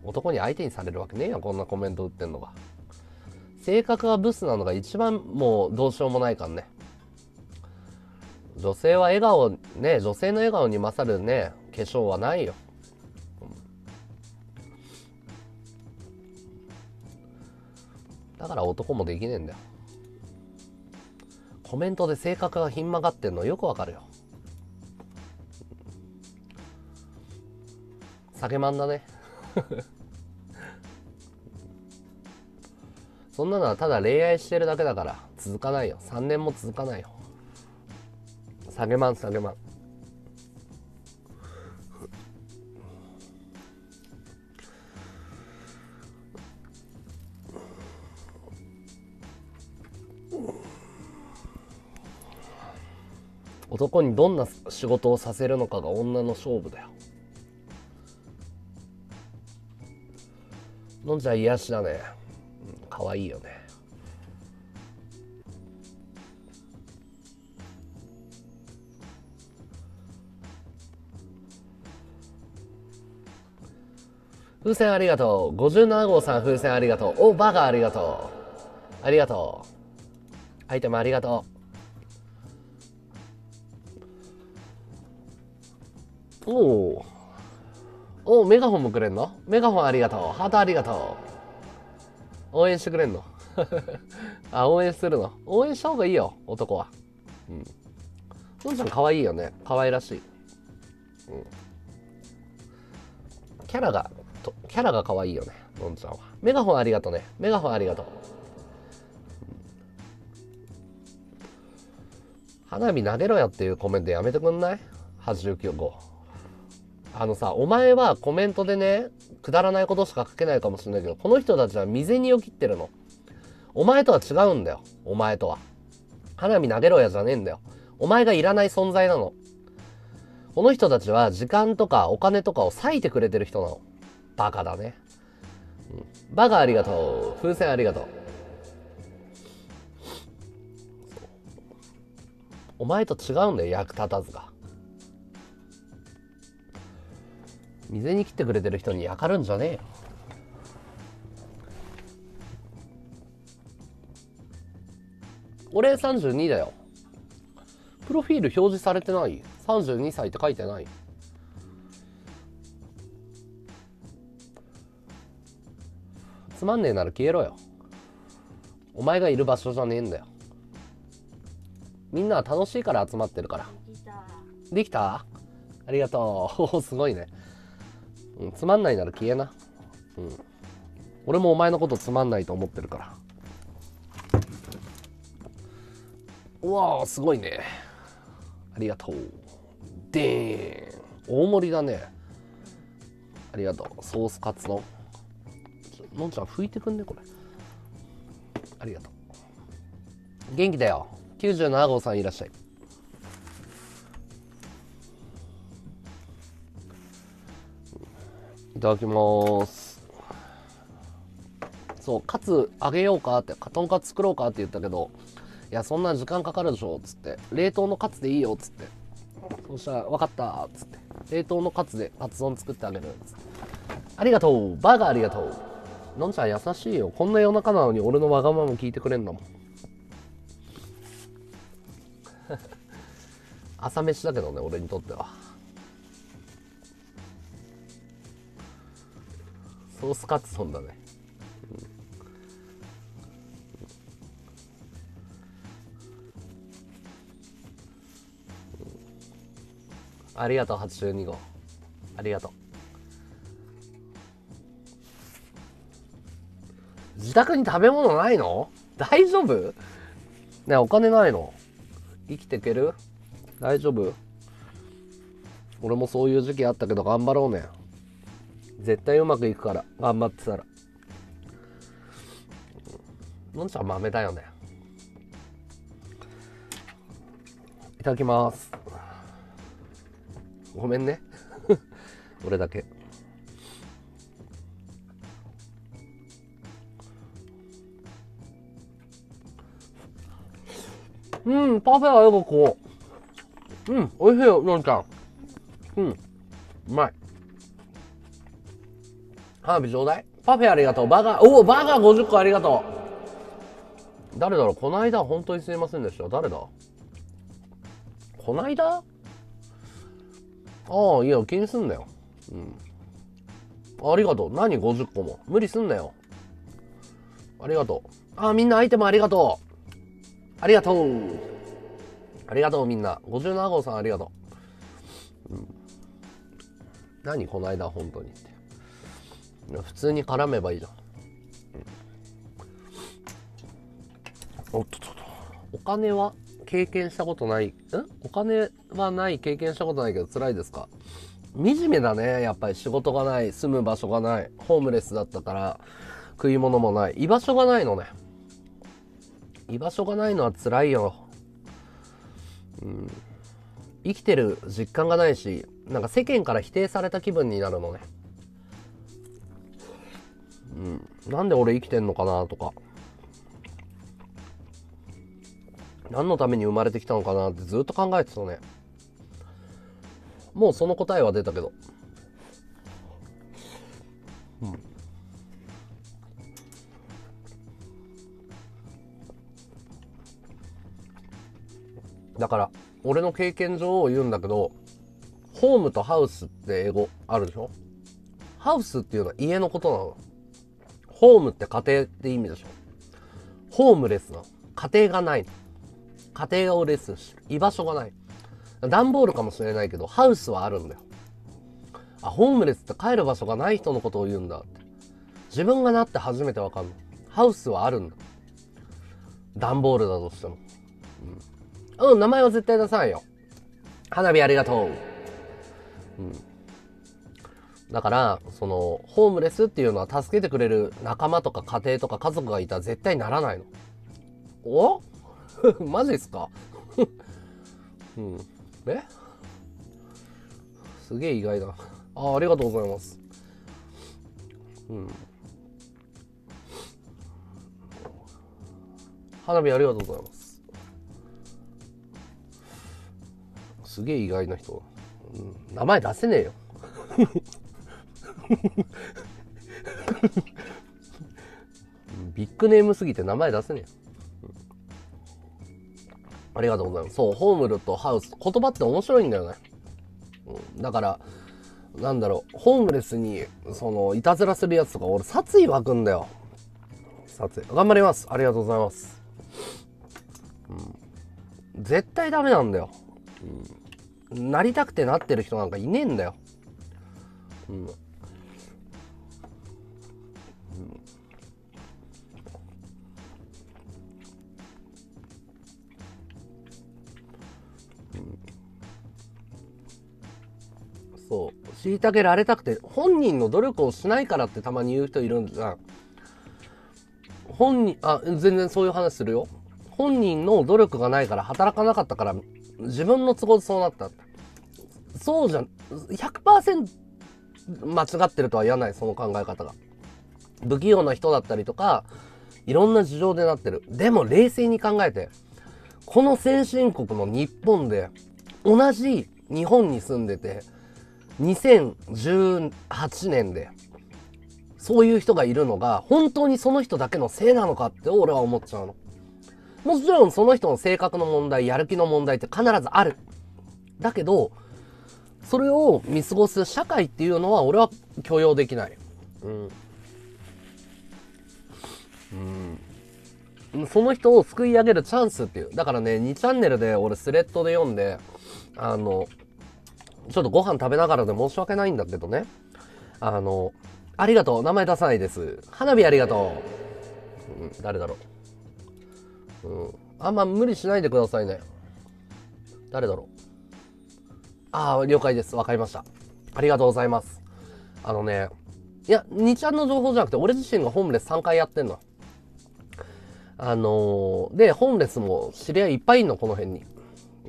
S1: 男に相手にされるわけねえよこんなコメント打ってんのが。性格がブスなのが一番もうどうしようもないからね。女性は笑顔ね女性の笑顔に勝るね化粧はないよ。だから男もできねえんだよ。コメントで性格がひん曲がってんのよくわかるよ。酒まんだね。*laughs* そんなのはただ恋愛してるだけだから続かないよ。3年も続かないよ。下げまん下げまん。男にどんな仕事をさせるのかが女の勝負だよ。のんちゃん癒しだね、うん、かわいいよね風船ありがとう。57号さん風船ありがとう。お、バカありがとう。ありがとう。アイテムありがとう。おお。おメガホンもくれんの？メガホンありがとう。ハートありがとう。応援してくれんの？*laughs* あ、応援するの？応援した方がいいよ、男は。うん。のんちゃん可愛いよね。可愛らしい。うん。キャラがとキャラが可愛いよねのんちゃんはメガホンありがとうねメガホンありがとう、花火投げろよっていうコメントやめてくんない？89号あのさお前はコメントでねくだらないことしか書けないかもしれないけどこの人たちは未然にを切ってるのお前とは違うんだよお前とは花火投げろやじゃねえんだよお前がいらない存在なのこの人たちは時間とかお金とかを割いてくれてる人なのバカだね。うん、バカありがとう。風船ありがとう。お前と違うんだよ、役立たずが。水に切ってくれてる人に焼かるんじゃねえよ。俺32だよ。プロフィール表示されてない ?32 歳って書いてない？つまんねえなら消えろよ。お前がいる場所じゃねえんだよ。みんなは楽しいから集まってるから。できた？ありがとう。*laughs* すごいね、うん、つまんないなら消えな。うん。俺もお前のことつまんないと思ってるから。うわーすごいね。ありがとう。でーん。大盛りだね。ありがとう。ソースカツ丼。のんちゃん拭いてくんねこれ。ありがとう。元気だよ。97号さんいらっしゃい。いただきます。そうカツあげようかってとんかつ作ろうかって言ったけどいやそんな時間かかるでしょっつって。冷凍のカツでいいよっつって。そしたら分かったっつって。冷凍のカツでカツ丼作ってあげるっつって。ありがとう。バーガーありがとう。のんちゃん優しいよ。こんな夜中なのに俺のわがまま聞いてくれんだも。ん *laughs* 朝飯だけどね俺にとっては。ソースカツ丼だね、ありがとう82号。ありがとう。自宅に食べ物ないの？大丈夫？ねお金ないの？生きていける？大丈夫？俺もそういう時期あったけど頑張ろうね。絶対うまくいくから。頑張ってたら。のんちゃん豆だよね。いただきます。ごめんね。*laughs* 俺だけ。うんパフェはよくこう。うん美味しいよのんちゃん。うんうまい。花火ちょうだいパフェありがとう。バーガーおおバーガー50個ありがとう。誰だろう？この間本当にすいませんでした。誰だ？こないだああいや気にすんなよ。うん。ありがとう。何？50個も。無理すんなよ。ありがとう。ああみんなアイテムありがとう。ありがとう。ありがとうみんな。57号さんありがとう、うん、何？この間本当にって。普通に絡めばいいじゃん、うん、おっとっとお金は経験したことないんお金はない経験したことないけど辛いですか？惨めだねやっぱり。仕事がない住む場所がないホームレスだったから食い物もない。居場所がないのね。居場所がないのは辛いよ、うん、生きてる実感がないしなんか世間から否定された気分になるのねうん、なんで俺生きてんのかなとか。何のために生まれてきたのかなってずっと考えてたね。もうその答えは出たけど。うん。だから俺の経験上を言うんだけどホームとハウスって英語あるでしょ？ハウスっていうのは家のことなの。ホームって家庭って意味でしょ？ホームレスな家庭がない。家庭をレスし居場所がない。段ボールかもしれないけど、ハウスはあるんだよ。あ、ホームレスって帰る場所がない人のことを言うんだって。自分がなって初めてわかんない。ハウスはあるんだ。段ボールだとしても。うん。うん、名前は絶対出さないよ。花火ありがとう。うん。だから、その、ホームレスっていうのは助けてくれる仲間とか家庭とか家族がいたら絶対ならないの。お？*laughs* マジっすか？*laughs* うん。え？すげえ意外だ。あ、ありがとうございます。うん。花火ありがとうございます。すげえ意外な人。うん、名前出せねえよ。*laughs* *laughs* ビッグネームすぎて名前出せねえ、うん、ありがとうございます。そうホームルとハウス言葉って面白いんだよね、うん、だからなんだろうホームレスにそのいたずらするやつとか俺殺意湧くんだよ。殺意。頑張ります。ありがとうございます、うん、絶対ダメなんだよ、うん、なりたくてなってる人なんかいねえんだよ、うん、虐げられたくて本人の努力をしないからってたまに言う人いるんじゃん本人あ全然そういう話するよ。本人の努力がないから働かなかったから自分の都合でそうなった。そうじゃん。100%間違ってるとは言わないその考え方が。不器用な人だったりとかいろんな事情でなってる。でも冷静に考えてこの先進国の日本で同じ日本に住んでて2018年でそういう人がいるのが本当にその人だけのせいなのかって俺は思っちゃうの。もちろんその人の性格の問題、やる気の問題って必ずある。だけど、それを見過ごす社会っていうのは俺は許容できない。うん。うん。その人を救い上げるチャンスっていう。だからね、2チャンネルで俺スレッドで読んで、あの、ちょっとご飯食べながらで申し訳ないんだけどね。あの、ありがとう。名前出さないです。花火ありがとう。うん、誰だろう。うん。あんま無理しないでくださいね。誰だろう。ああ、了解です。わかりました。ありがとうございます。あのね、いや、2ちゃんの情報じゃなくて、俺自身がホームレス3回やってんの。あのー、で、ホームレスも知り合いいっぱいいんの、この辺に。う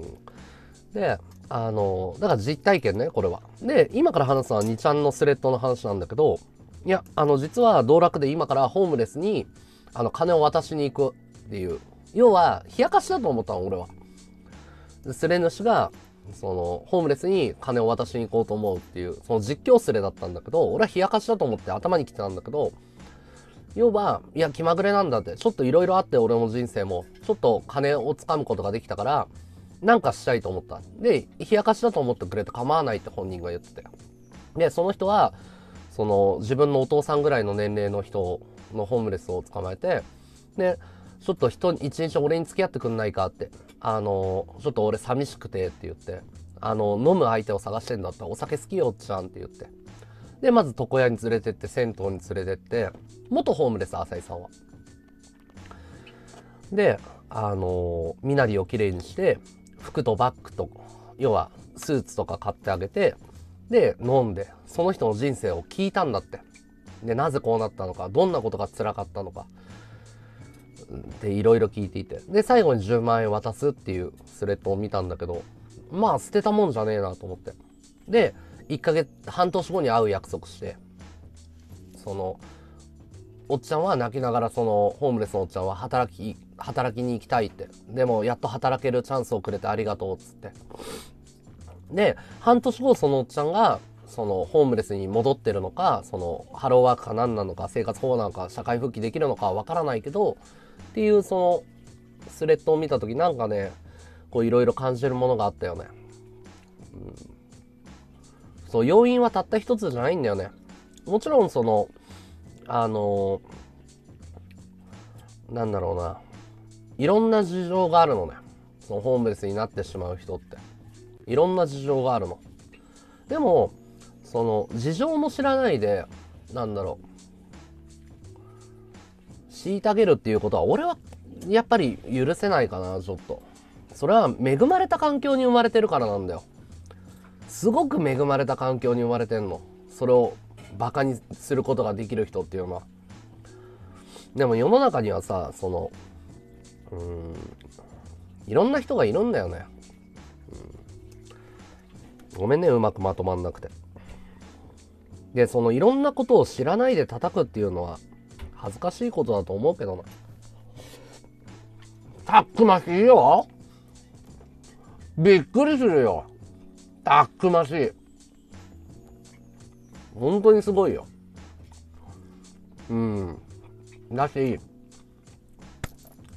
S1: ん、で、あの、だから実体験ね、これは。で、今から話すのは2ちゃんのスレッドの話なんだけど、いや、あの、実は道楽で今からホームレスに、あの、金を渡しに行くっていう。要は、冷やかしだと思ったの、俺は。スレ主が、その、ホームレスに金を渡しに行こうと思うっていう、その実況スレだったんだけど、俺は冷やかしだと思って頭に来てたんだけど、要は、いや、気まぐれなんだって、ちょっといろいろあって俺の人生も、ちょっと金をつかむことができたから、なんかしたいと思った。で、冷やかしだと思ってくれて構わないって本人が言ってて。で、その人は、その、自分のお父さんぐらいの年齢の人のホームレスを捕まえて、で、ちょっと人、一日俺に付き合ってくんないかって。あの、ちょっと俺寂しくてって言って、あの、飲む相手を探してんだったらお酒好きよっちゃんって言って。で、まず床屋に連れてって、銭湯に連れてって、元ホームレス、浅井さんは。で、あの、身なりをきれいにして、服とバッグと、要はスーツとか買ってあげて、で、飲んで、その人の人生を聞いたんだって。で、なぜこうなったのか、どんなことが辛かったのか。でいろいろ聞いていてで最後に10万円渡すっていうスレッドを見たんだけどまあ捨てたもんじゃねえなと思ってで1ヶ月半年後に会う約束してそのおっちゃんは泣きながらそのホームレスのおっちゃんは働き働きに行きたいって。でもやっと働けるチャンスをくれてありがとうっつって。で半年後そのおっちゃんがそのホームレスに戻ってるのかそのハローワークか何なのか生活保護なのか社会復帰できるのかわからないけどっていうそのスレッドを見た時なんかねこういろいろ感じるものがあったよね、うん、そう要因はたった一つじゃないんだよね。もちろんそのあのなんだろうな。いろんな事情があるのねそのホームレスになってしまう人っていろんな事情があるのでもその事情も知らないでなんだろう虐げるっていうことは俺はやっぱり許せないかな、ちょっと。それは恵まれた環境に生まれてるからなんだよ。すごく恵まれた環境に生まれてんの。それをバカにすることができる人っていうのは。でも世の中にはさ、その、うん、いろんな人がいるんだよね。うん、ごめんね、うまくまとまんなくて。で、そのいろんなことを知らないで叩くっていうのは、恥ずかしいことだと思うけどな。たくましいよびっくりするよ。たくましい。本当にすごいよ。うん。だし、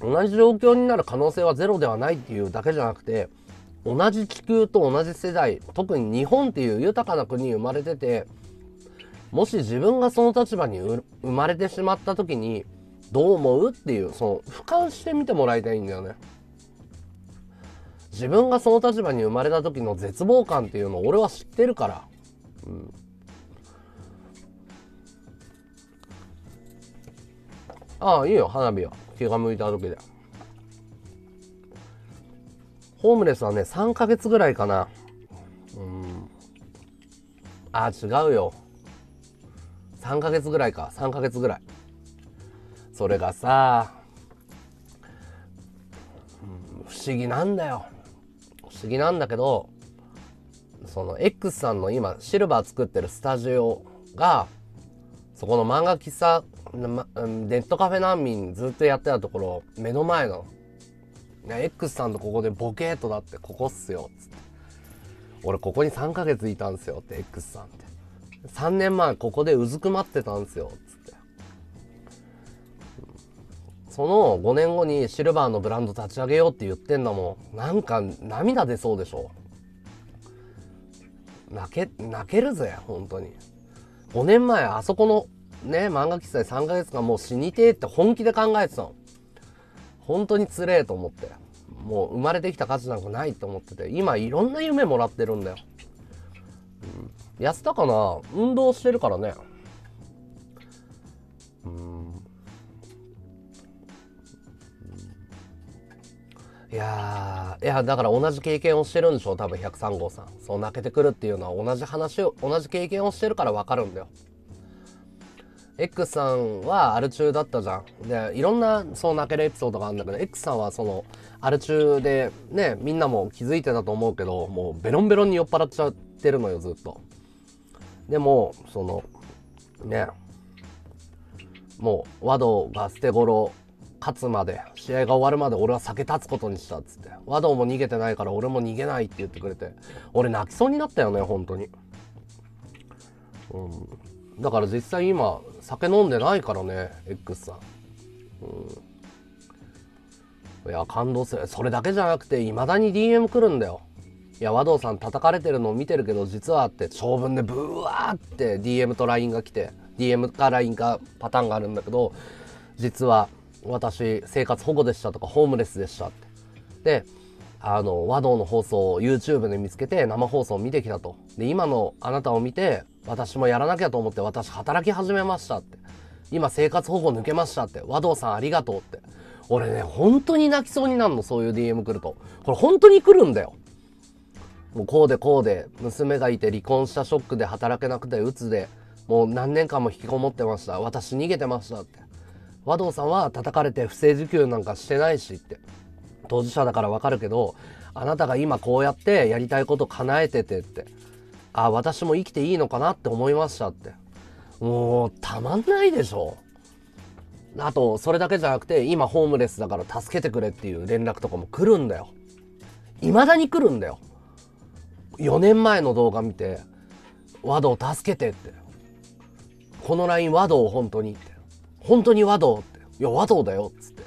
S1: 同じ状況になる可能性はゼロではないっていうだけじゃなくて、同じ地球と同じ世代、特に日本っていう豊かな国に生まれてて、もし自分がその立場に生まれてしまった時にどう思うっていうその俯瞰してみてもらいたいんだよね。自分がその立場に生まれた時の絶望感っていうのを俺は知ってるから。うん。ああいいよ花火は。気が向いた時で。ホームレスはね3ヶ月ぐらいかな。うん。ああ違うよ。3ヶ月ぐらいか。3ヶ月ぐらい。それがさ、不思議なんだよ。不思議なんだけどその X さんの今シルバー作ってるスタジオがそこの漫画喫茶ネットカフェ難民ずっとやってたところ目の前の、X さんとここでボケーとだってここっすよっつって俺ここに3ヶ月いたんすよって X さんって3年前ここでうずくまってたんすよ、つって。その5年後にシルバーのブランド立ち上げようって言ってんだもん。なんか涙出そうでしょ泣け、泣けるぜ、本当に。5年前、あそこのね、漫画喫茶で3ヶ月間もう死にてえって本気で考えてたの。本当につれえと思って。もう生まれてきた価値なんかないと思ってて、今いろんな夢もらってるんだよ。うん、痩せたかな？運動してるからね。うん。いやいや、だから同じ経験をしてるんでしょ？う多分103号さん。そう泣けてくるっていうのは同じ話を、同じ経験をしてるからわかるんだよ。X さんはアル中だったじゃん。で、いろんなそう泣けるエピソードがあるんだけど、X さんはその、アル中でね、みんなも気づいてたと思うけど、もうベロンベロンに酔っ払っちゃってるのよ、ずっと。でも、その、ね、もう、和道が捨て頃勝つまで、試合が終わるまで俺は酒立つことにしたっつって。和道も逃げてないから俺も逃げないって言ってくれて。俺泣きそうになったよね、本当に。うん。だから実際今酒飲んでないからね X さん、うん、いや感動する。それだけじゃなくていまだに DM 来るんだよ。いや和道さん叩かれてるのを見てるけど実はって長文でブワーって DM と LINE が来て DM か LINE かパターンがあるんだけど実は私生活保護でしたとかホームレスでしたって。であの和道の放送を YouTube で見つけて生放送を見てきたと。で今のあなたを見て私もやらなきゃと思って私働き始めましたって。今生活保護抜けましたって。和道さんありがとうって。俺ね、本当に泣きそうになるの、そういう DM 来ると。これ本当に来るんだよ。もうこうでこうで、娘がいて離婚したショックで働けなくて鬱で、もう何年間も引きこもってました。私逃げてましたって。和道さんは叩かれて不正受給なんかしてないしって。当事者だからわかるけど、あなたが今こうやってやりたいこと叶えててって。あ、私も生きていいのかなって思いましたって。もう、たまんないでしょ。あと、それだけじゃなくて、今ホームレスだから助けてくれっていう連絡とかも来るんだよ。未だに来るんだよ。4年前の動画見て、和道助けてって。この LINE 和道本当にって。本当に和道って。いや、和道だよっつって。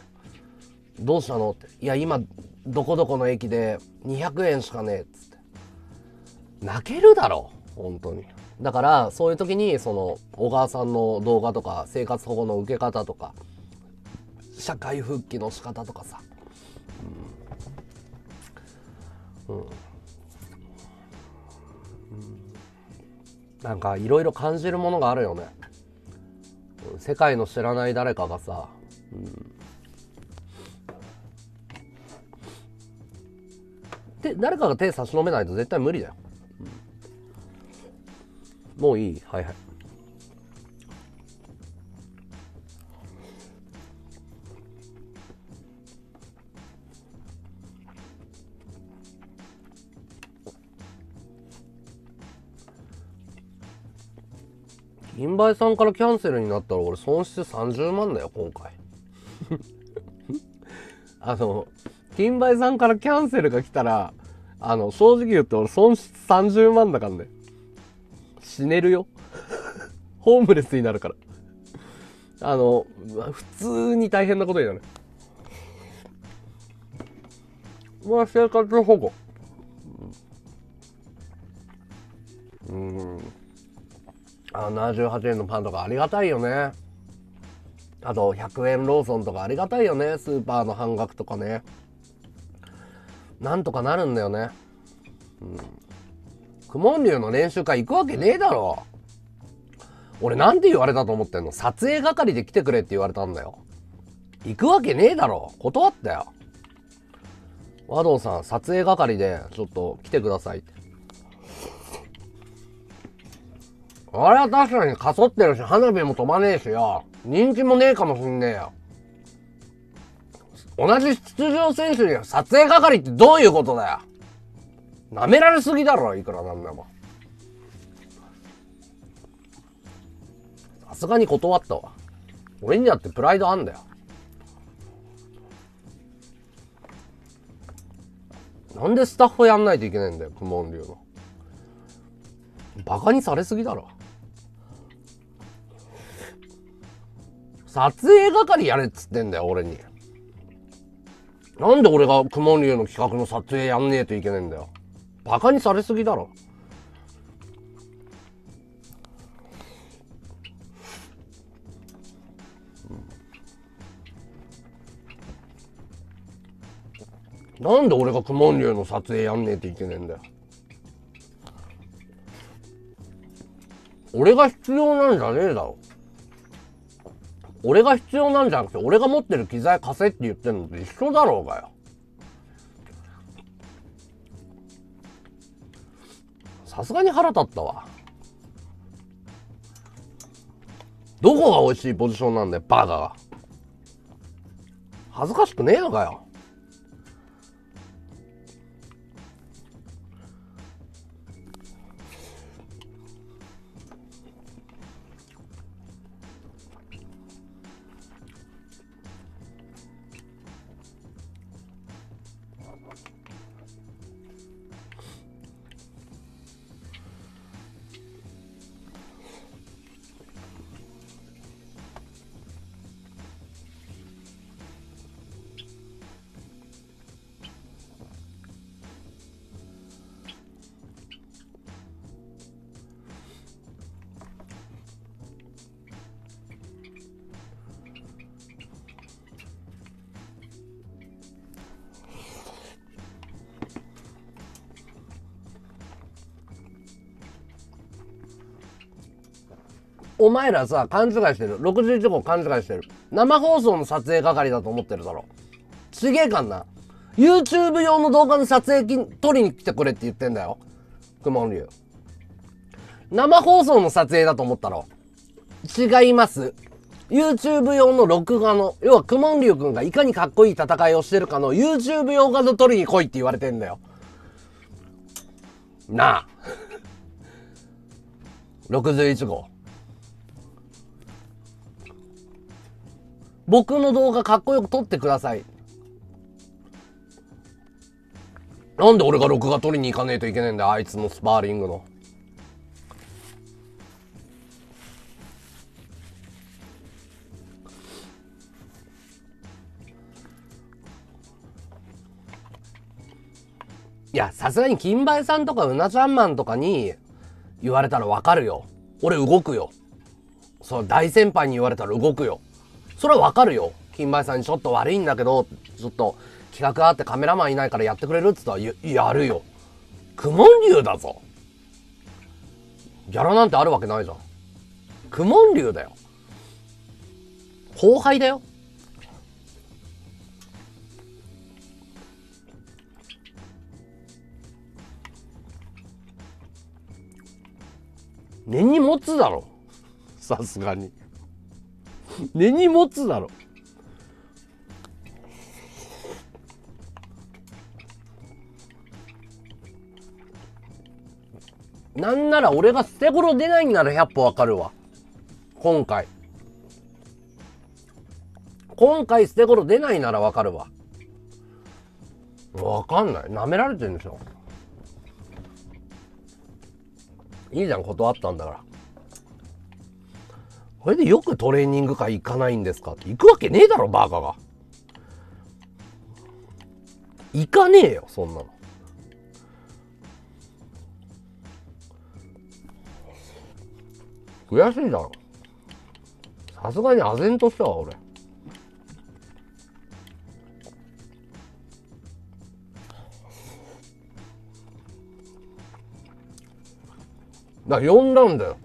S1: どうしたのって。いや、今、どこどこの駅で200円しかねえっ。泣けるだろう本当に。だからそういう時にその小川さんの動画とか生活保護の受け方とか社会復帰の仕方とかさ。うん、うん、なんかいろいろ感じるものがあるよね。世界の知らない誰かがさ、うん、で誰かが手差し伸べないと絶対無理だよ。もういい。はいはい。銀梅さんからキャンセルになったら俺損失30万だよ今回。*laughs* あの金梅さんからキャンセルが来たらあの正直言って俺損失30万だからね。死ねるよ。*laughs* ホームレスになるから。あの、普通に大変なことになる。まあ、生活保護。うん。あの、78円のパンとかありがたいよね。あと、100円ローソンとかありがたいよね。スーパーの半額とかね。なんとかなるんだよね。うん。クモン流の練習会行くわけねえだろ。俺なんて言われたと思ってんの？撮影係で来てくれって言われたんだよ。行くわけねえだろ。断ったよ。和道さん、撮影係でちょっと来てくださいって。あれは確かにかそってるし、花火も飛ばねえしよ。人気もねえかもしんねえよ。同じ出場選手に撮影係ってどういうことだよ。舐められすぎだろいくらなんでもさすがに断ったわ俺にだってプライドあんだよなんでスタッフやんないといけないんだよ、クモン流の。バカにされすぎだろ。撮影係やれっつってんだよ、俺に。なんで俺がクモン流の企画の撮影やんねえといけねえんだよ。バカにされすぎだろ。なんで俺がクモン流の撮影やんねえといけねえんだよ。俺が必要なんじゃねえだろ。俺が必要なんじゃなくて、俺が持ってる機材貸せって言ってんのと一緒だろうがよ。さすがに腹立ったわ。どこが美味しいポジションなんだよバカが。恥ずかしくねえのかよ。前らさ、勘違いしてる。61号勘違いしてる。生放送の撮影係だと思ってるだろ。ちげえかんな。YouTube 用の動画の撮影機撮りに来てくれって言ってんだよ。くもんりゅう。生放送の撮影だと思ったろ。違います。YouTube 用の録画の、要はくもんりゅうくんがいかにかっこいい戦いをしてるかの YouTube 用画像撮りに来いって言われてんだよ。なあ。61号。僕の動画かっこよく撮ってください。なんで俺が録画撮りに行かねえといけねえんだ、あいつのスパーリングの。いや、さすがに金梅さんとかうなちゃんマンとかに言われたらわかるよ。俺動くよ。そう、大先輩に言われたら動くよ。それはわかるよ。金梅さんにちょっと悪いんだけど、ちょっと企画あってカメラマンいないからやってくれるっつったらやるよ。クモン竜だぞ。ギャラなんてあるわけないじゃん。クモン竜だよ。後輩だよ。根に持つだろ。さすがに。根に持つだろなんなら俺が捨て頃出ないんなら100歩わかるわ。今回。今回捨て頃出ないならわかるわ。わかんない。舐められてるんでしょ。いいじゃん、断ったんだから。これでよくトレーニング会行かないんですかって行くわけねえだろバカが。行かねえよそんなの。悔しいだろ。さすがに唖然としたわ俺。だから呼んだんだよ。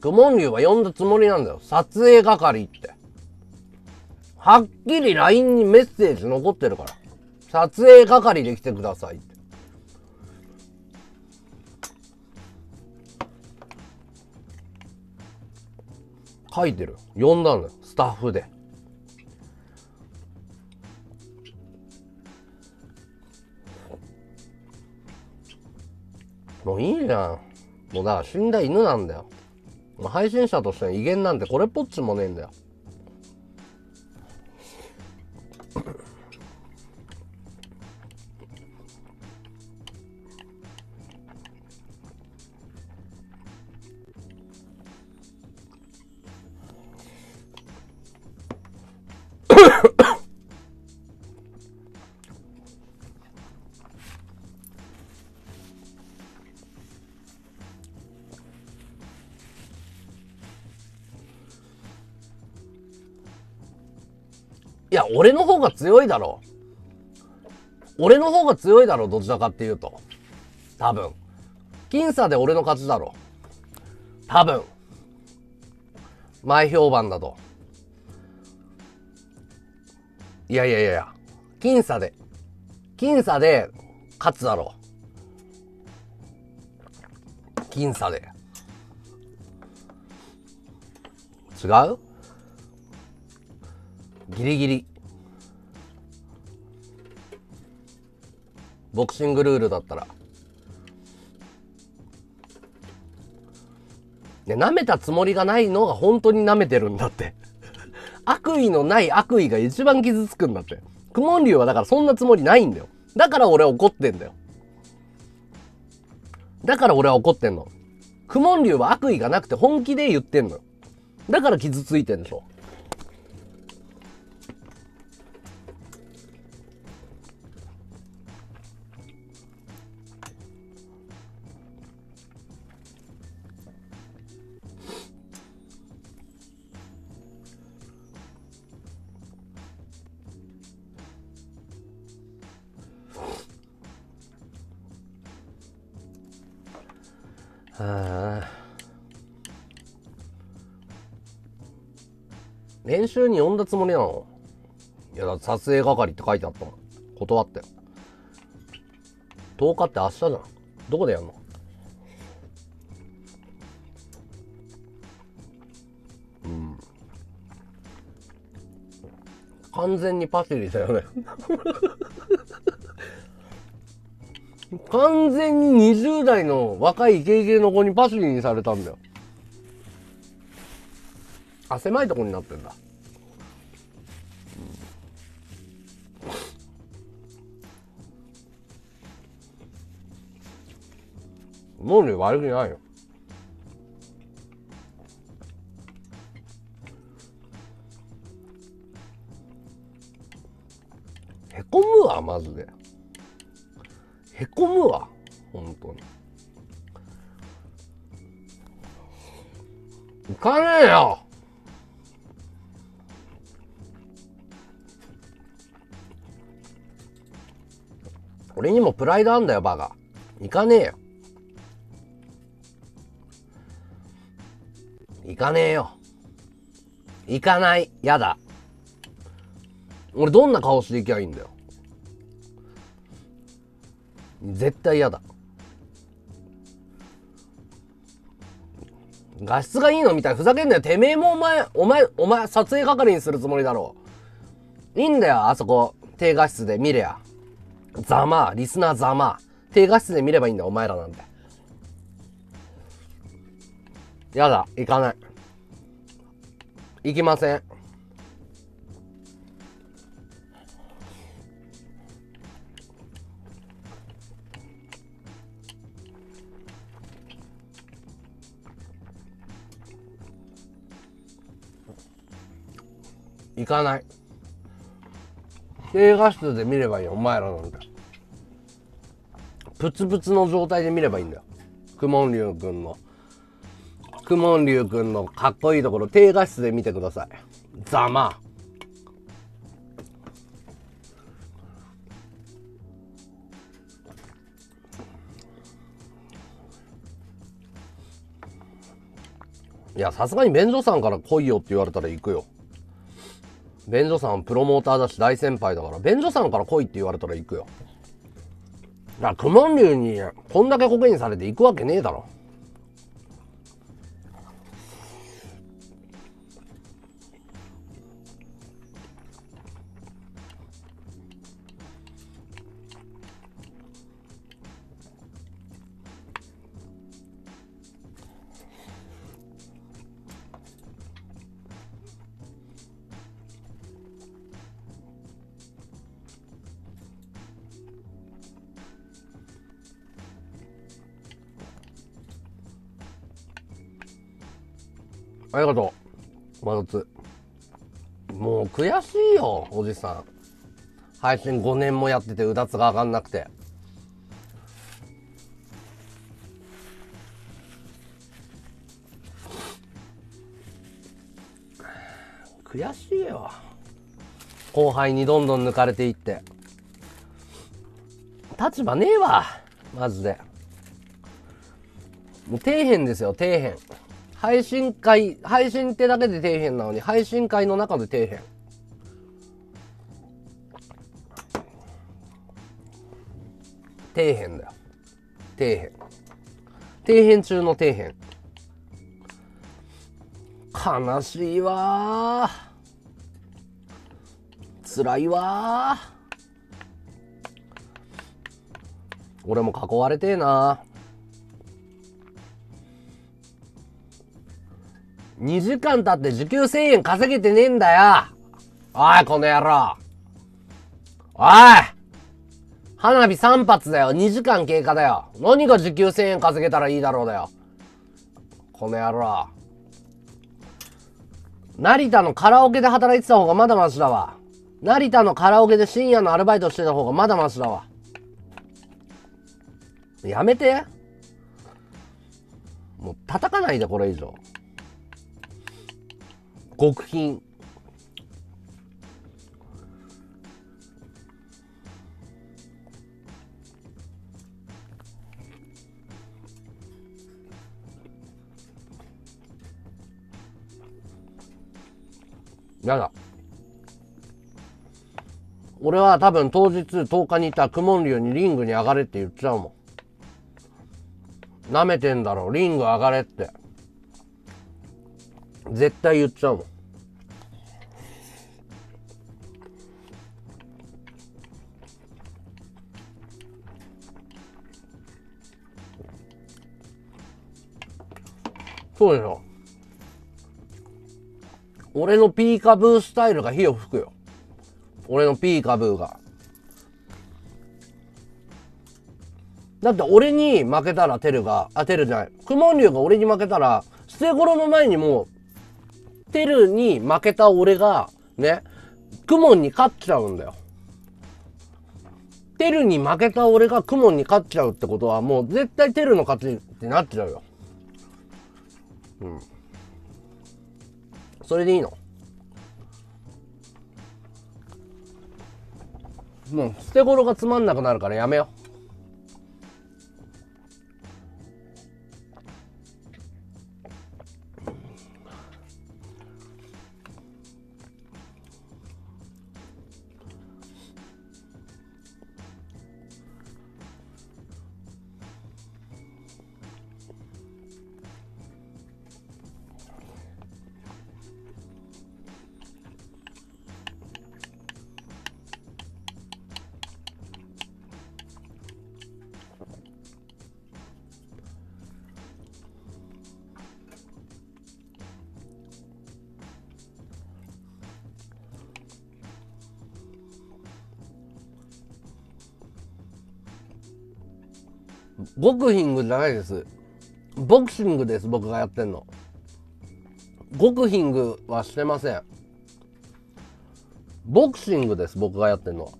S1: クモンリュウは呼んだつもりなんだよ。撮影係って。はっきり LINE にメッセージ残ってるから。撮影係で来てくださいって。書いてる。呼んだんだよ。スタッフで。もういいじゃん。もうだから死んだ犬なんだよ。ま配信者としての威厳なんてこれっぽっちもねえんだよ。俺の方が強いだろう。俺の方が強いだろう、どちらかっていうと。多分。僅差で俺の勝ちだろう。多分。前評判だと。いやいやいやいや。僅差で。僅差で勝つだろう。僅差で。違う？ギリギリ。ボクシングルールだったら。ね、舐めたつもりがないのが本当に舐めてるんだって。悪意のない悪意が一番傷つくんだって。クモン竜はだからそんなつもりないんだよ。だから俺は怒ってんだよ。だから俺は怒ってんの。クモン竜は悪意がなくて本気で言ってんのよ。だから傷ついてんでしょ。練習に呼んだつもりなの？いや、だって撮影係って書いてあったの。断って。10日って明日じゃん。どこでやんの？うん。完全にパシリだよね完全に20代の若いイケイケの子にパシリにされたんだよ。あ、狭いとこになってんだ。脳裏悪くないよ。へこむわ、マジで。へこむわ、本当に。行かねえよ俺にもプライドあんだよ、バカ。行かねえよ。行かねえよ。行かない。やだ。俺どんな顔して行きゃいいんだよ。絶対嫌だ。画質がいいのみたいなふざけんなよ。てめえもお前、お前、お前、撮影係にするつもりだろう。いいんだよ、あそこ、低画質で見れや。ざまリスナーざま低画質で見ればいいんだ、お前らなんて。やだ、行かない。行きません。行かない。低画質で見ればいい、お前らなんて。プツプツの状態で見ればいいんだよ。くもんりゅうくんの。くもんりゅうくんのかっこいいところ、低画質で見てください。ざまいや、さすがに便所さんから来いよって言われたら行くよ。便所さんプロモーターだし大先輩だから、便所さんから来いって言われたら行くよ。だから、クモン竜にこんだけコケにされて行くわけねえだろ。ありがとう。まつ。もう悔しいよ、おじさん。配信5年もやっててうだつが上がんなくて。悔しいよ。後輩にどんどん抜かれていって。立場ねえわ。マジで。もう底辺ですよ、底辺。配信会、配信ってだけで底辺なのに、配信会の中で底辺。底辺だよ。底辺。底辺中の底辺。悲しいわ辛いわ俺も囲われてえな2時間経って時給1000円稼げてねえんだよおい、この野郎おい花火3発だよ !2 時間経過だよ何が時給1000円稼げたらいいだろうだよこの野郎成田のカラオケで働いてた方がまだマシだわ。成田のカラオケで深夜のアルバイトしてた方がまだマシだわ。やめて。もう叩かないでこれ以上。極貧。やだ。俺は多分当日10日にいたクモンリュウにリングに上がれって言っちゃうもん。舐めてんだろ、リング上がれって。絶対言っちゃうもん。そうでしょ。俺のピーカブースタイルが火を吹くよ。俺のピーカブーが。だって俺に負けたらテルが、あ、テルじゃない。クモンリュウが俺に負けたら、捨て頃の前にもう、テルに負けた俺が、ね、クモンに勝っちゃうんだよ。テルに負けた俺がクモンに勝っちゃうってことは、もう絶対テルの勝ちってなっちゃうよ。うん。それでいいの？もう捨て頃がつまんなくなるからやめようボクシングじゃないです。ボクシングです、僕がやってんの。ゴクヒングはしてません。ボクシングです、僕がやってんのは。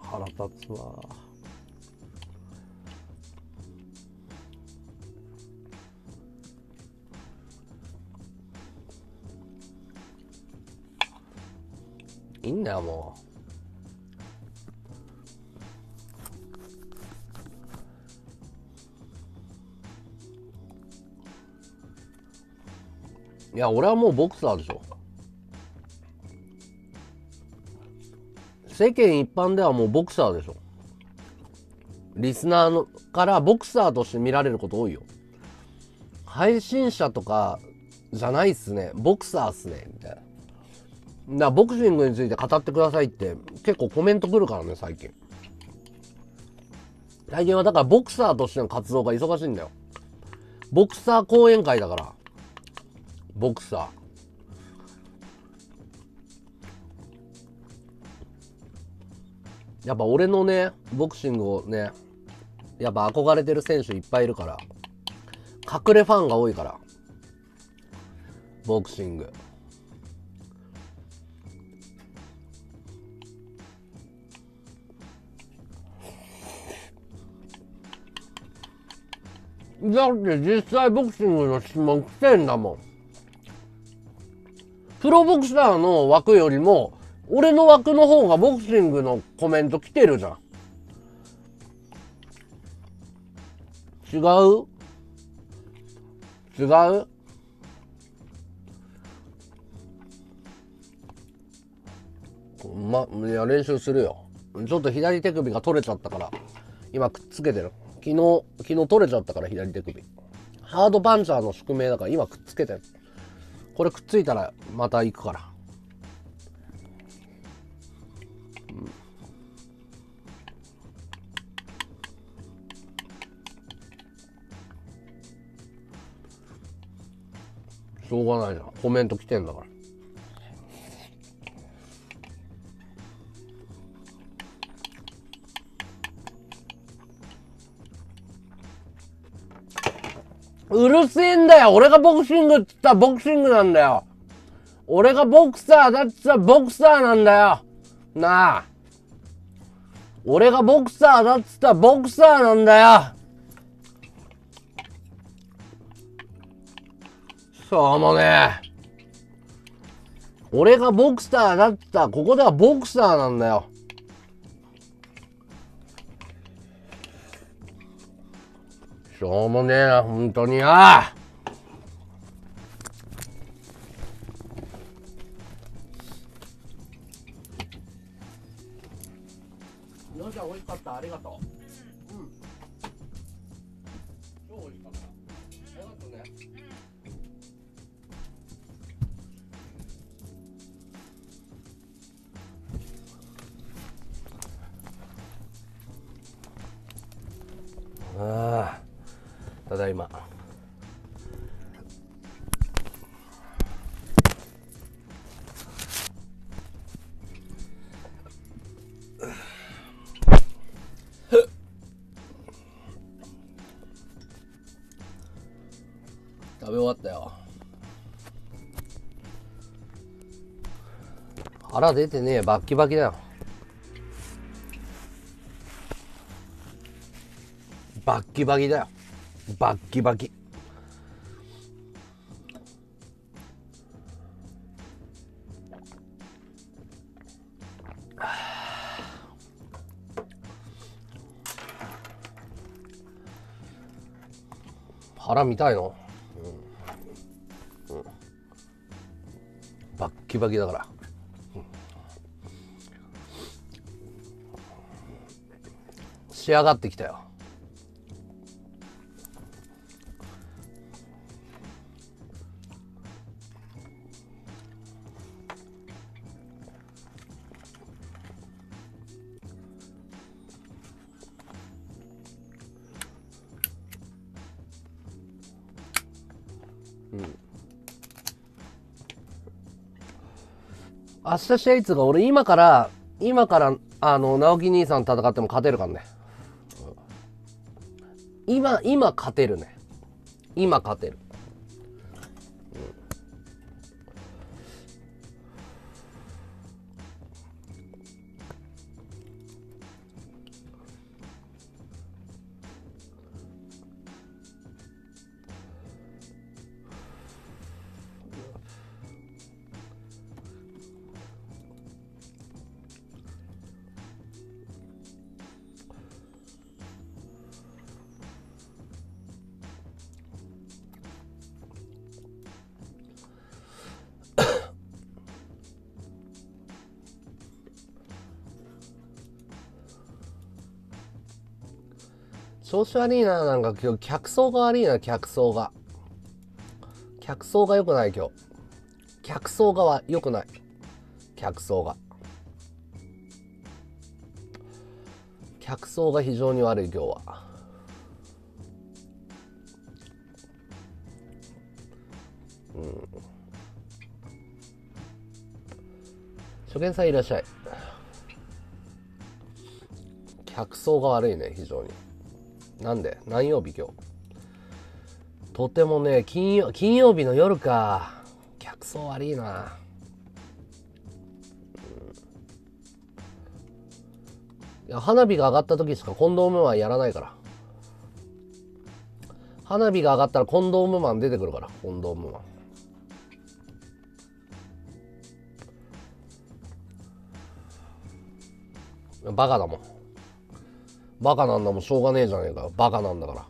S1: 腹立つわ。いんだよもう。いや俺はもうボクサーでしょ。世間一般ではもうボクサーでしょ。リスナーのからボクサーとして見られること多いよ。配信者とかじゃないっすね。ボクサーっすね。みたいな。だボクシングについて語ってくださいって結構コメント来るからね、最近。最近はだからボクサーとしての活動が忙しいんだよ。ボクサー講演会だから。ボクサー。やっぱ俺のね、ボクシングをね、やっぱ憧れてる選手いっぱいいるから、隠れファンが多いから、ボクシング。だって実際ボクシングの質問来てんだもん。プロボクサーの枠よりも、俺の枠の方がボクシングのコメント来てるじゃん。違う？違う？ま、いや、練習するよ。ちょっと左手首が取れちゃったから、今くっつけてる。昨日、昨日取れちゃったから左手首。ハードパンチャーの宿命だから今くっつけて。これくっついたらまた行くから。しょうがないじゃん。コメント来てんだから。うるせえんだよ。俺がボクシングっつったらボクシングなんだよ。俺がボクサーだっつったらボクサーなんだよ。なあ。俺がボクサーだっつったらボクサーなんだよ。しょうもね。俺がボクサーだっつったらここではボクサーなんだよ。しょうもねえな、本当によ。よじゃ美味しかった、ありがとう。うん。超美味しかった。ありがとうね。ああ。ただいま。食べ終わったよ。腹出てねえ。バッキバキだよ。バッキバキだよ。バッキバキ。腹見たいの、うん。うん、バッキバキだから、仕上がってきたよ。明日試合つが俺今から今からあの直樹兄さん戦っても勝てるからね、今今勝てるね。今勝てる、子悪いななんか今日客層が悪いな客層が。客層が良くない今日。客層がは良くない。客層が。客層が非常に悪い今日は。うん。初見さんいらっしゃい。客層が悪いね非常に。なんで？何曜日今日？とてもね金曜金曜日の夜か。客層悪いな、いや花火が上がった時しかコンドームはやらないから。花火が上がったらコンドームマン出てくるからコンドームマン。バカだもん。バカなんだもんしょうがねえじゃねえか。バカなんだから。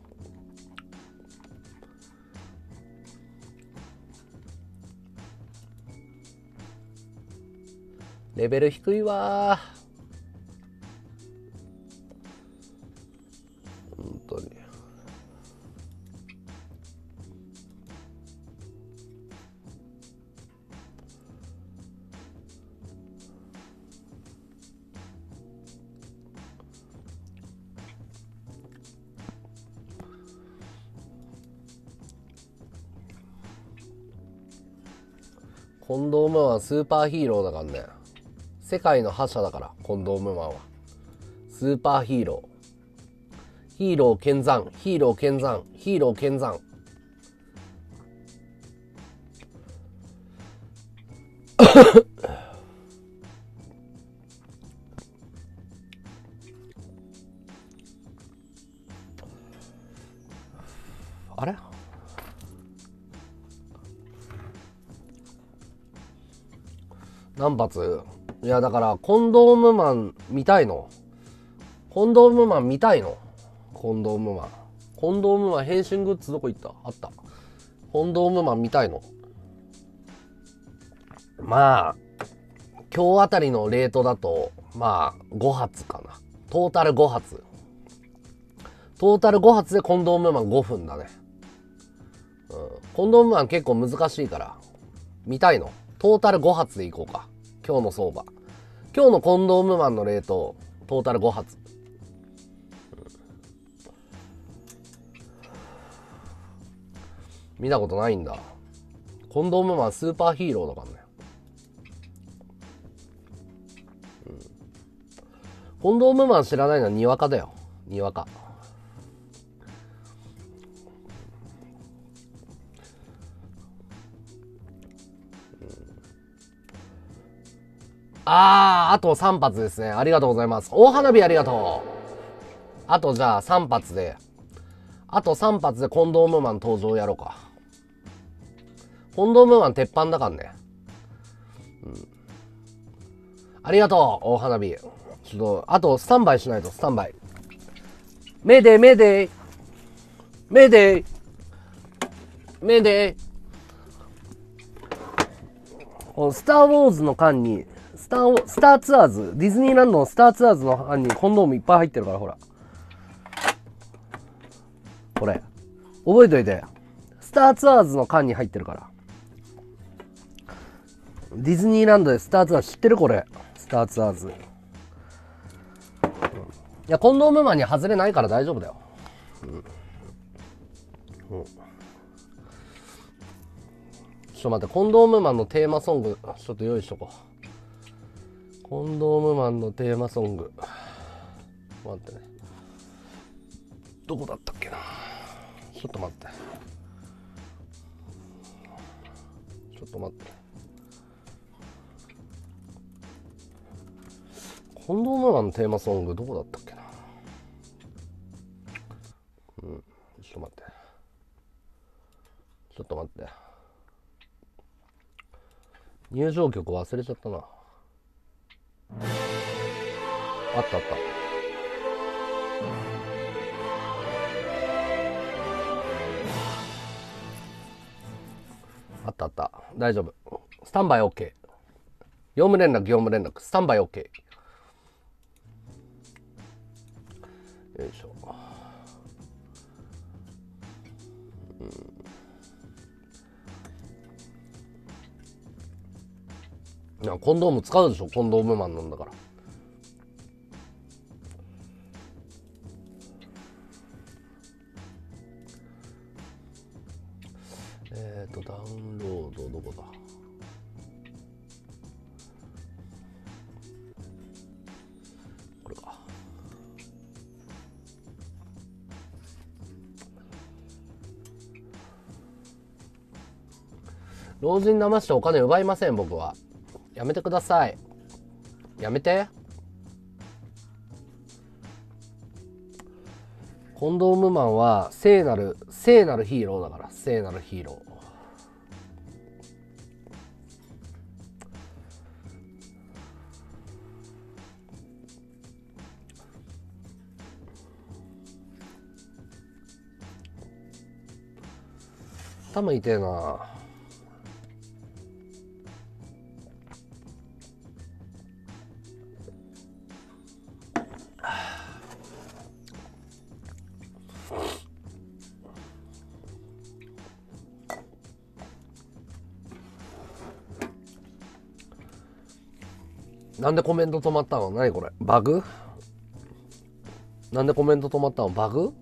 S1: レベル低いわマンスーパーヒーローだからね。世界の覇者だからコンドームマンは。スーパーヒーロー。ヒーロー剣山。ヒーロー剣山。ヒーロー剣山。あ3発。いや、だから、コンドームマン見たいの。コンドームマン見たいの。コンドームマン。コンドームマン、変身グッズどこ行った？あった。コンドームマン見たいの。まあ、今日あたりのレートだと、まあ、5発かな。トータル5発。トータル5発でコンドームマン5分だね。うん。コンドームマン結構難しいから。見たいの。トータル5発でいこうか。今日の相場。今日のコンドームマンのレートトータル5発、見たことないんだ。コンドームマンスーパーヒーローだからね、うん、コンドームマン知らないのはにわかだよ。にわか。あー、あと3発ですね。ありがとうございます。大花火ありがとう。あとじゃあ3発で。あと3発でコンドームマン登場やろうか。コンドームマン鉄板だからね。うん。ありがとう、大花火。ちょっと、あとスタンバイしないと、スタンバイ。メデー、メデー。メデー。メデー。このスター・ウォーズの間にター、スターツアーズ、ディズニーランドのスターツアーズの班にコンドームいっぱい入ってるから、ほら。これ。覚えといて。スターツアーズの缶に入ってるから。ディズニーランドでスターツアーズ知ってる？これ。スターツアーズ。いや、コンドームマンに外れないから大丈夫だよ。うん。うん、ちょっと待って、コンドームマンのテーマソング、ちょっと用意しとこう。コンドームマンのテーマソング。待ってね。どこだったっけな。ちょっと待って。ちょっと待って。コンドームマンのテーマソングどこだったっけな。うんちょっと待って。ちょっと待って。入場曲忘れちゃったな。あったあった。あったあった。大丈夫。スタンバイ OK 業務連絡業務連絡。スタンバイ OK よいしょ。いやコンドーム使うでしょ？コンドームマンなんだから。えっ、ー、とダウンロードどこだ？これか。老人騙してお金奪いません僕は。やめてください。やめて。コンドームマンは聖なる聖なるヒーローだから。聖なるヒーロー。頭痛えな。なんでコメント止まったの？何これ？バグ？なんでコメント止まったの？バグ？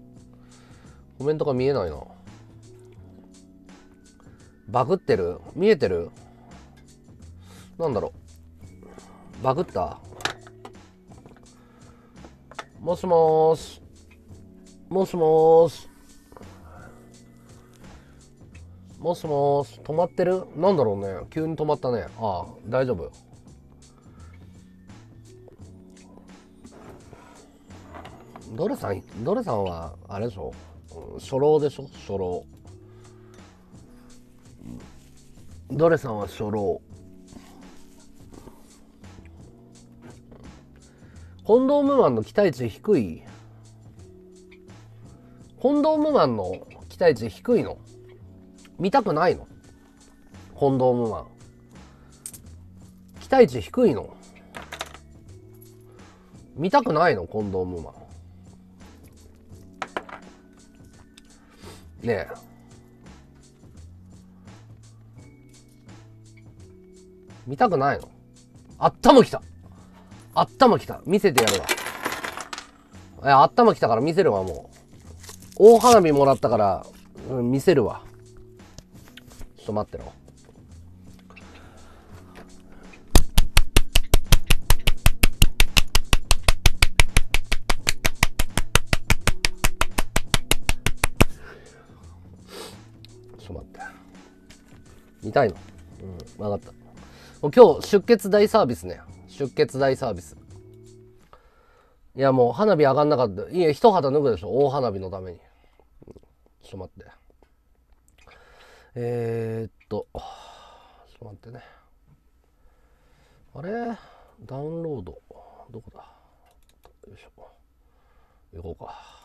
S1: コメントが見えないな。バグってる？見えてる？なんだろう？バグった？もしもーし。もしもーし。もしもーし。止まってる？なんだろうね。急に止まったね。ああ、大丈夫。ドルさん、ドルさんは、あれでしょ？う初老でしょ？初老。ドレさんは初老。コンドームマンの期待値低い？コンドームマンの期待値低いの？見たくないの？コンドームマン。期待値低いの？見たくないの？コンドームマン。ねえ。見たくないの？あったまきたあったまきた見せてやるわ。え、あったまきたから見せるわ、もう。大花火もらったから、うん、見せるわ。ちょっと待ってろ。ょっと待って。見たいの？うん、わかった。今日出血大サービスね。出血大サービス。いやもう花火上がんなかった。いや、一肌脱ぐでしょ？大花火のために。ちょっと待って。えー、っと、ちょっと待ってね。あれ？ダウンロード。どこだ？よいしょ。行こうか。「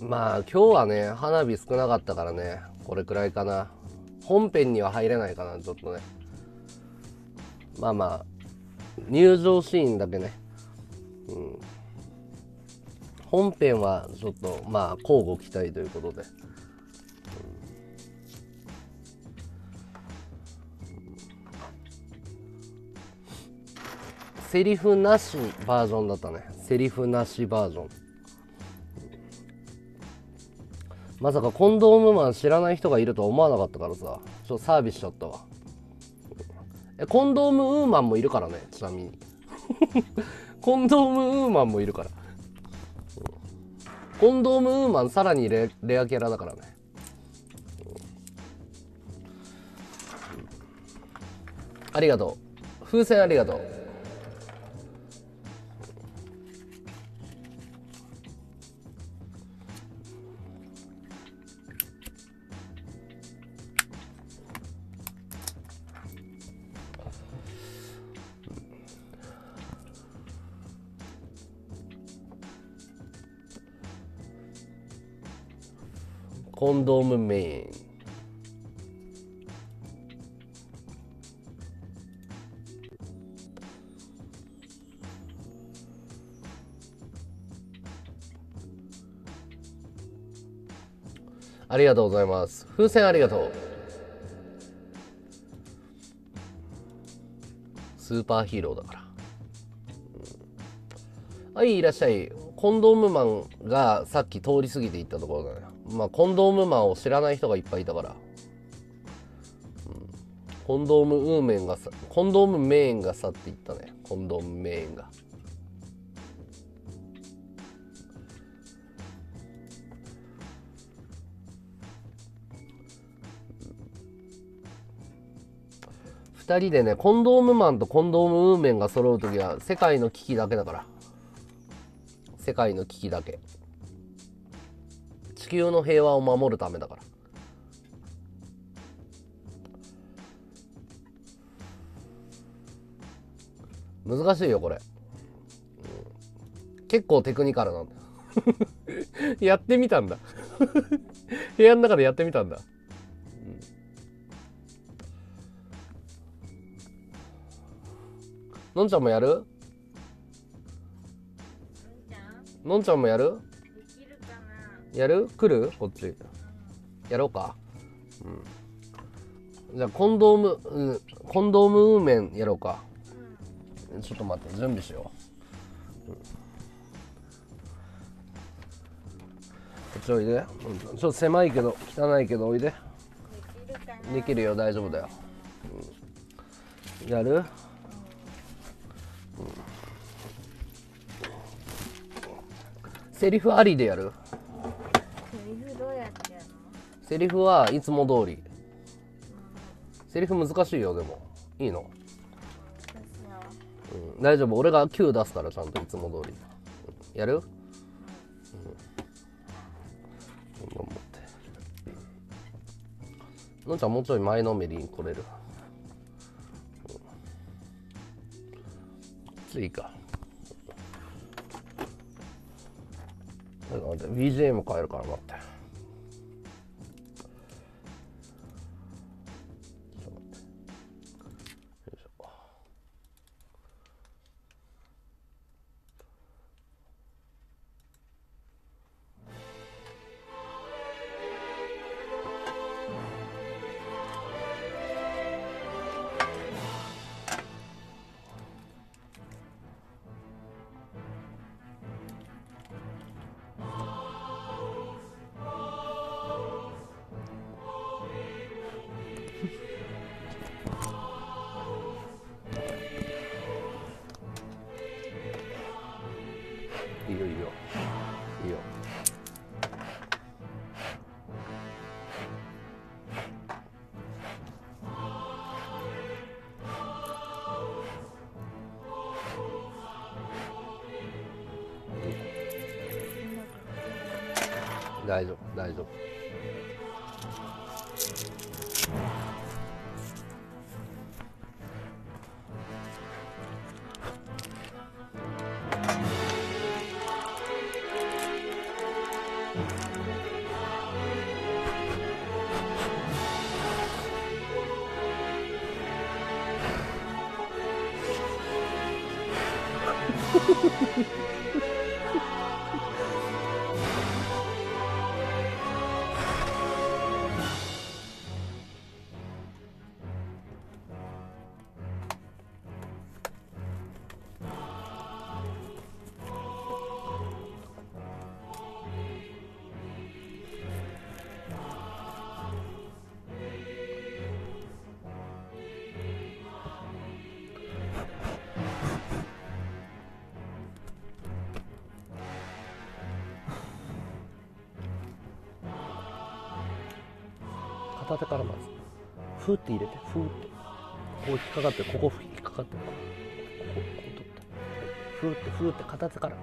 S1: まあ今日はね花火少なかったからねこれくらいかな。本編には入れないかなちょっとね。まあまあ入場シーンだけね。うん。本編はちょっとまあ交互期待ということで、セリフなしバージョンだったね。セリフなしバージョン。まさかコンドームマン知らない人がいるとは思わなかったからさ。ちょっとサービスしちゃったわ。えコンドームウーマンもいるからねちなみに。*laughs* コンドームウーマンもいるから。コンドームウーマンさらにレレアキャラだからね。ありがとう。風船ありがとう。コンドームメイン。ありがとうございます。風船ありがとう。スーパーヒーローだから、はいいらっしゃい。コンドームマンがさっき通り過ぎていったところだね。まあコンドームマンを知らない人がいっぱいいたから、うん、コンドームウーメンがさコンドームメインが去っていったね。コンドームメインが。2人でねコンドームマンとコンドームウーメンが揃う時は世界の危機だけだから。世界の危機だけ。地球の平和を守るためだから。難しいよこれ、うん、結構テクニカルなんだ。*laughs* やってみたんだ。*laughs* 部屋の中でやってみたんだ。のんちゃんもやる？のんちゃんもやる？やる？来る？こっち、うん、やろうか。うん。じゃあコンドーム、うん、コンドームウーメンやろうか、うん、ちょっと待って準備しよう、うん、こっちおいで、ちょっと狭いけど汚いけどおいで。できるよ大丈夫だよ、やる？セリフありでやる？
S2: セリフどうやってやるの？
S1: セリフはいつも通り、セリフ難しいよでも。いいの、うん、大丈夫。俺が Q 出すからちゃんといつも通り。やる、うん、こん持って。のんちゃんもうちょい前のめりに来れる、うん、いいか BGM 変えるから待って。ふーって入れてふーって。こう引っかかってここ引っかかってこここここう取ってふーってふーって片手から。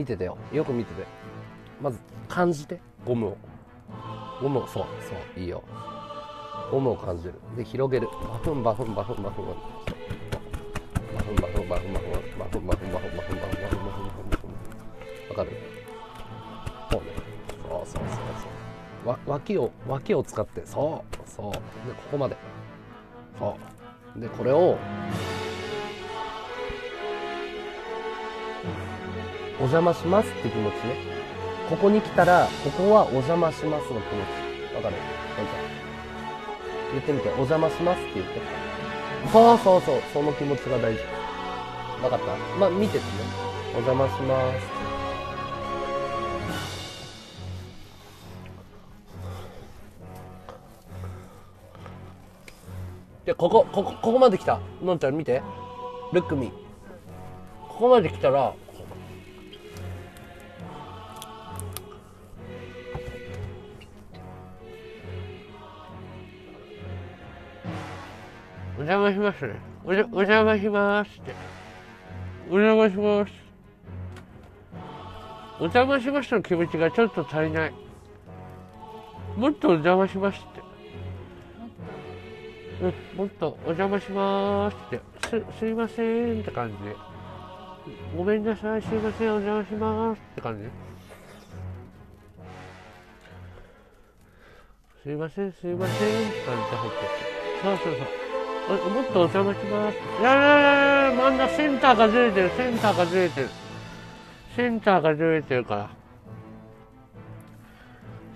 S1: 見ててよ。よく見ててまず感じて。ゴムを。ゴムをそうそういいよ。ゴムを感じる。で広げる。バフンバフンバフンバフンバフン。バフンバフンバフンバフンバフンバフンバフンバフンバフンバフンバフンバフンバフンバフンバフンバフンバフンわかるそうねそうそうそうそうわ脇を脇を使ってそうそうでここまでそうでこれを邪魔しますって気持ちね。ここに来たらここはお邪魔しますの気持ち。わかる？なんか。言ってみて。お邪魔しますって言って。そうそうそう。その気持ちが大事。わかった？まあ見ててね。お邪魔しますでここここここまで来た？のんちゃん見て。ルックミ。ここまで来たらお邪魔しますね。おじお邪魔しますって。お邪魔します。お邪魔しますの気持ちがちょっと足りない。もっとお邪魔しますって。うん、もっとお邪魔しますって。すすいませんって感じで。ごめんなさいすいませんお邪魔しますって感じで。すいませんすいませんって感じで入って。そうそうそう。もっとお邪魔しますいやいやいや真ん中センターがずれてるセンターがずれてるセンターがずれてるから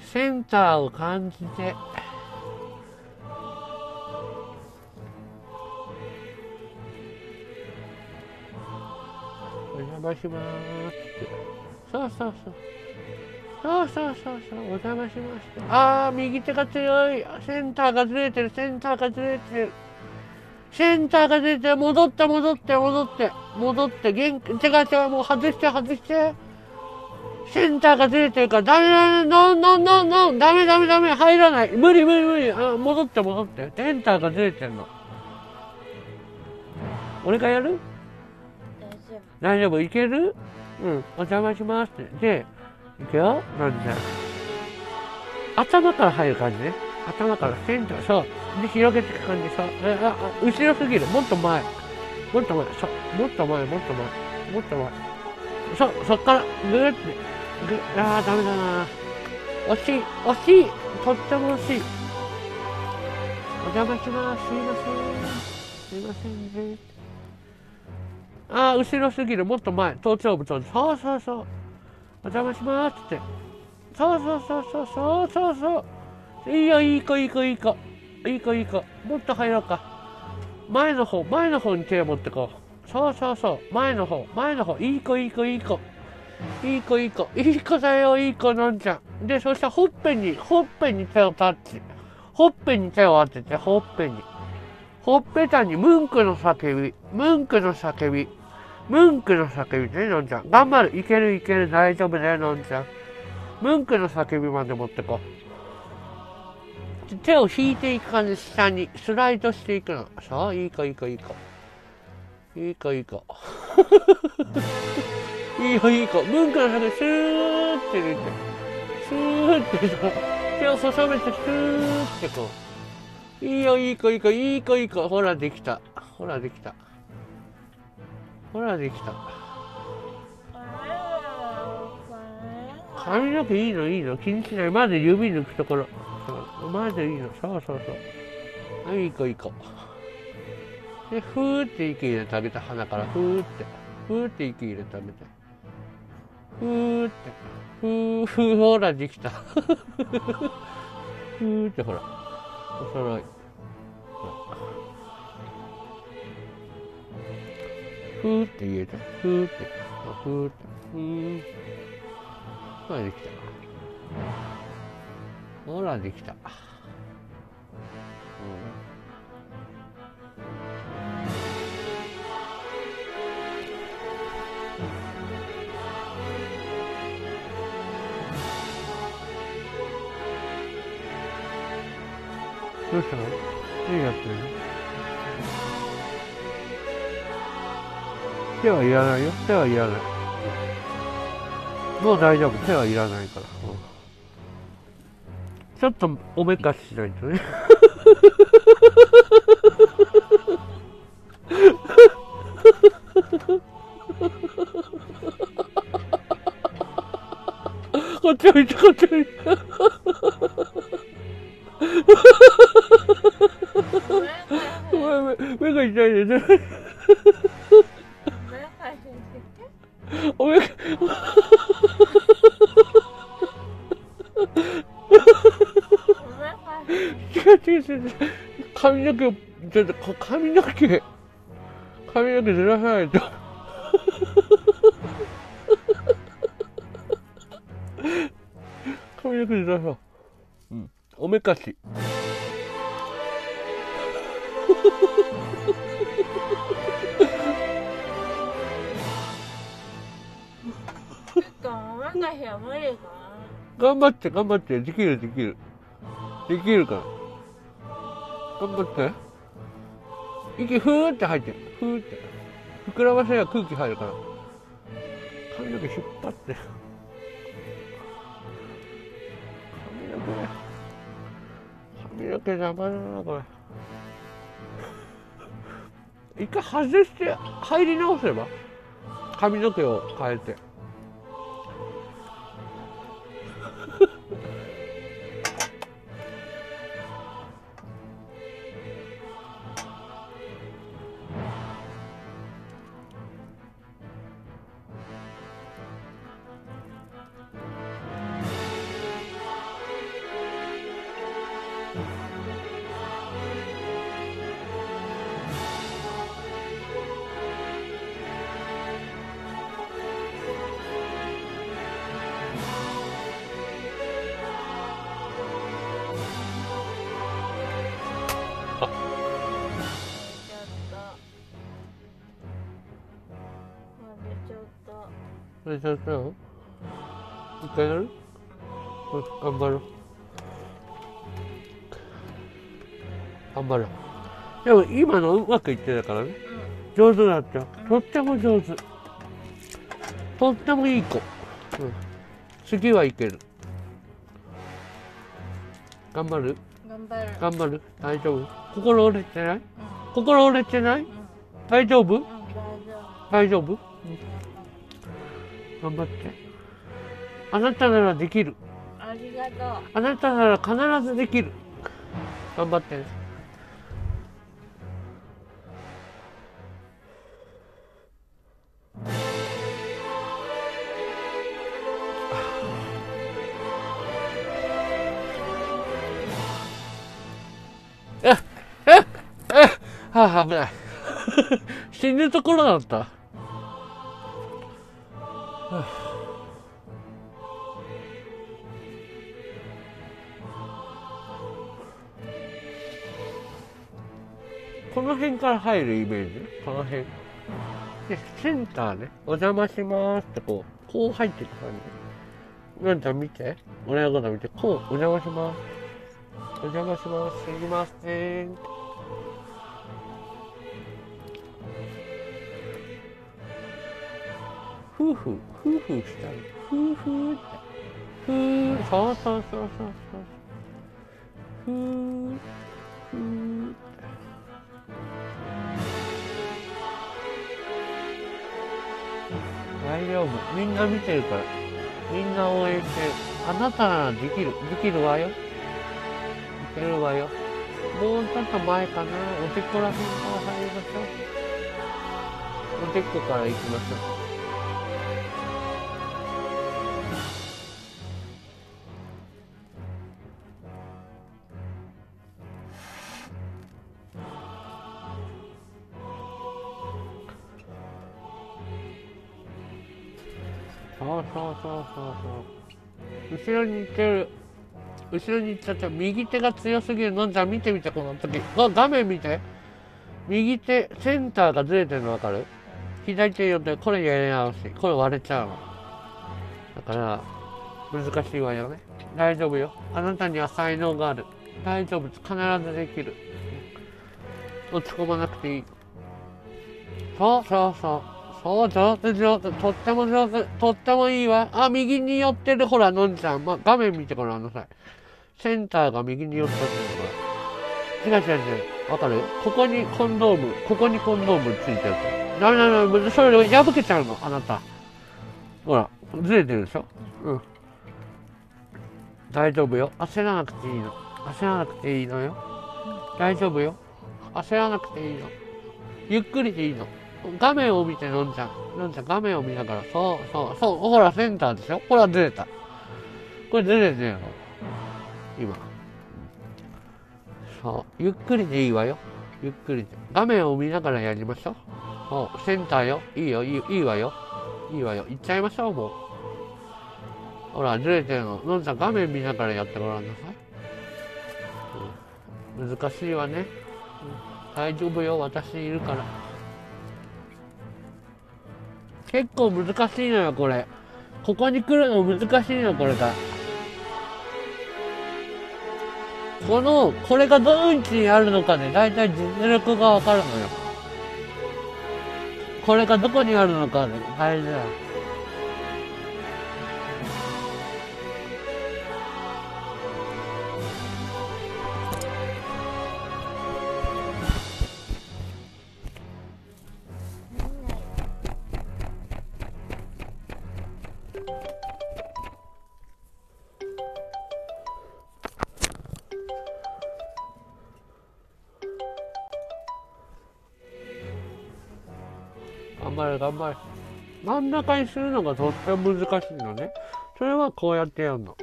S1: センターを感じてお邪魔しますそうそうそうそうそうそうそうお邪魔しましたああ右手が強いセンターがずれてるセンターがずれてるセンターがずれてる戻って戻って戻って戻って元気手が違うもう外して外して。センターがずれてるからダメダメノンノンノンノンダメダメダメ入らない。無理無理無理。あ戻って戻って。センターがずれてるの。俺がやる？
S2: 大丈夫。
S1: 大丈夫？いける？うん。お邪魔しますって。でいくよ。なんじゃ頭から入る感じね頭からセンターそうで広げていく感じそうえああ後ろすぎる。もっと前。もっと前。そう。もっと前もっと前。もっと前。そうそっからぐーって。ぐあーダメだな。惜しい。惜しい。とっても惜しい。お邪魔します。すいません。すいませんね。ああ、後ろすぎる。もっと前。頭頂部と。そうそうそう。お邪魔しますって。そうそうそうそう。そうそうそう。いいよ、いい子、いい子、いい子。いい子、いい子。もっと入ろうか。前の方、前の方に手を持ってこう。そうそうそう。前の方、前の方。いい子、いい子、いい子。いい子、いい子。いい子だよ、いい子、のんちゃん。で、そしたらほっぺに、ほっぺに手をタッチ。ほっぺに手を当てて、ほっぺに。ほっぺたにムンクの叫び、ムンクの叫び、ムンクの叫びね、のんちゃん。頑張る。いけるいける。大丈夫だよ、のんちゃん。ムンクの叫びまで持ってこう手を引いていく感じ下にスライドしていくの。さあいいかいいかいいか。いいかいいか。いいよいいか。ムンクの叫びスーって入れて。スーってさ手を細めてスーってこう。いいよいいかいいかいいかいいか。ほらできた。ほらできた。ほらできた。髪の毛いいのいいの。気にしない。まず指抜くところまずいいの？そうそうそう。はいいい子いい子でふーって息入れてあげて鼻からふーって。ふーって息入れてあげて。ふーって。ふーふーほらできた。*laughs* ふーってほら。お揃い。ふーって言えたふーって。ふーって。ふーほらできたほらできた、どうしたの？何やってるの？手はいらないよ。手はいらない。もう大丈夫。手はいらないから、うん。ちょっとおめかししないとね。こっち向いてこっち向いて目目が痛いですおめか違う違う違う髪の毛ちょっとこ髪の毛。髪の毛ずらさないと。髪の毛ずらそううん。おめかし。頑張って頑張って。できるできる。できるから頑張って。息ふーって入ってふーって。膨らませれば空気入るから。髪の毛引っ張って。髪の毛。髪の毛邪魔だなこれ。一回外して入り直せば。髪の毛を変えて。それちゃったよ一回やる？うん頑張ろう。頑張ろう。でも今のうまくいってたからね。上手だった。よとっても上手。とってもいい子、うん、次はいける。頑張る？
S3: 頑張る。
S1: 頑張る？大丈夫？心折れてない？心折れてない？大丈夫？
S3: うん大丈
S1: 大丈夫、うん頑張って。あなたならできる。
S3: 夫ありがとう。
S1: あなたなら必ずできる。頑張ってね。あ危ない。*laughs* 死ぬところだったこの辺から入るイメージ？この辺？でセンターね。お邪魔しますってこうこう入っていく感のんちゃん見て。俺のこと見て。こうお邪魔します。お邪魔します。すいません。夫婦夫婦したり夫婦。ってふーそうそうそうそうそうふーふー大丈夫みんな見てるからみんな応援してるあなたならできるできるわよいけるわよもうちょっと前かなおでこら辺から入りましょうおでこから行きましょうそうそうそう。後ろに行ってる。後ろに行っちゃった。右手が強すぎる。のんちゃん見てみてこの時。画面見て。右手センターがずれてるの分かる？左手に寄ってこれやり直し。これ割れちゃうの。だから難しいわよね。大丈夫よ。あなたには才能がある。大丈夫必ずできる。落ち込まなくていい。そうそうそう。そう、上手上手。とっても上手。とってもいいわ。あ、右に寄ってる。ほら、のんちゃん。ま、画面見てごらんなさい。センターが右に寄ってるほら。違う違う違う。わかる？ここにコンドーム。ここにコンドームついてる。ダメダメダメ。それ破けちゃうの。あなた。ほら、ずれてるでしょ？うん。大丈夫よ。焦らなくていいの。焦らなくていいのよ。大丈夫よ。焦らなくていいの。ゆっくりでいいの。画面を見て、のんちゃん。のんちゃん、画面を見ながら、そうそう、そう、ほら、センターでしょほら、ずれた。これずれてるよ。今。そう、ゆっくりでいいわよ。ゆっくりで。画面を見ながらやりましょう。そう、センターよ。いいよ、いいいいわよ。いいわよ。行っちゃいましょう、もう。ほら、ずれてるの。のんちゃん、画面見ながらやってごらんなさい。うん、難しいわね。大丈夫よ、私いるから。結構難しいのよ、これ。ここに来るの難しいの、これが。この、これがどの位置にあるのかで、だいたい実力がわかるのよ。これがどこにあるのかで、大事だよ。頑張れ頑張れ。真ん中にするのがとっても難しいのね。それはこうやってやるの。こ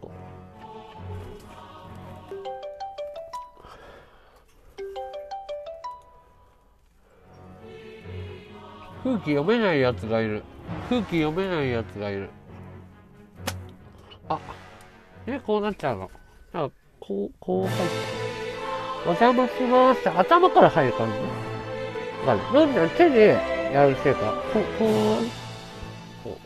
S1: こ。空気読めないやつがいる。空気読めないやつがいる。あねこうなっちゃうの。こう。こう。入ってお邪魔しますって頭から入る感じわかるどんどん手でやるせいかこう。こう。こう。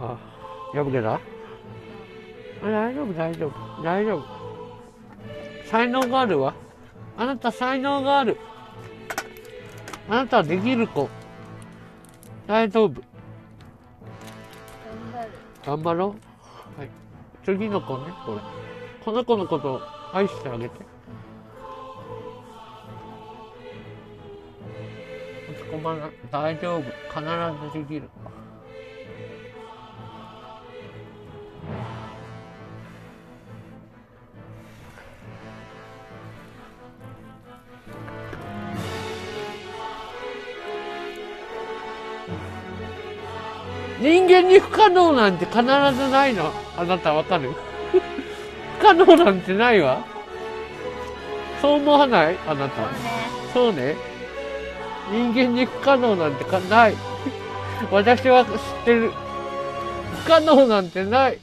S1: あ破けたあ大丈夫大丈夫大丈夫才能があるわあなた才能があるあなたはできる子大丈夫。
S4: 頑張
S1: ろう。はい。次の子ね。これこの子のことを愛してあげて。落ち込まない大丈夫。必ずできる間に不可能なんて必ずないの？あなたわかる？*laughs* 不可能なんてないわ。そう思わない？あなた。そうね。人間に不可能なんてかない。*laughs* 私は知ってる。不可能なんてない。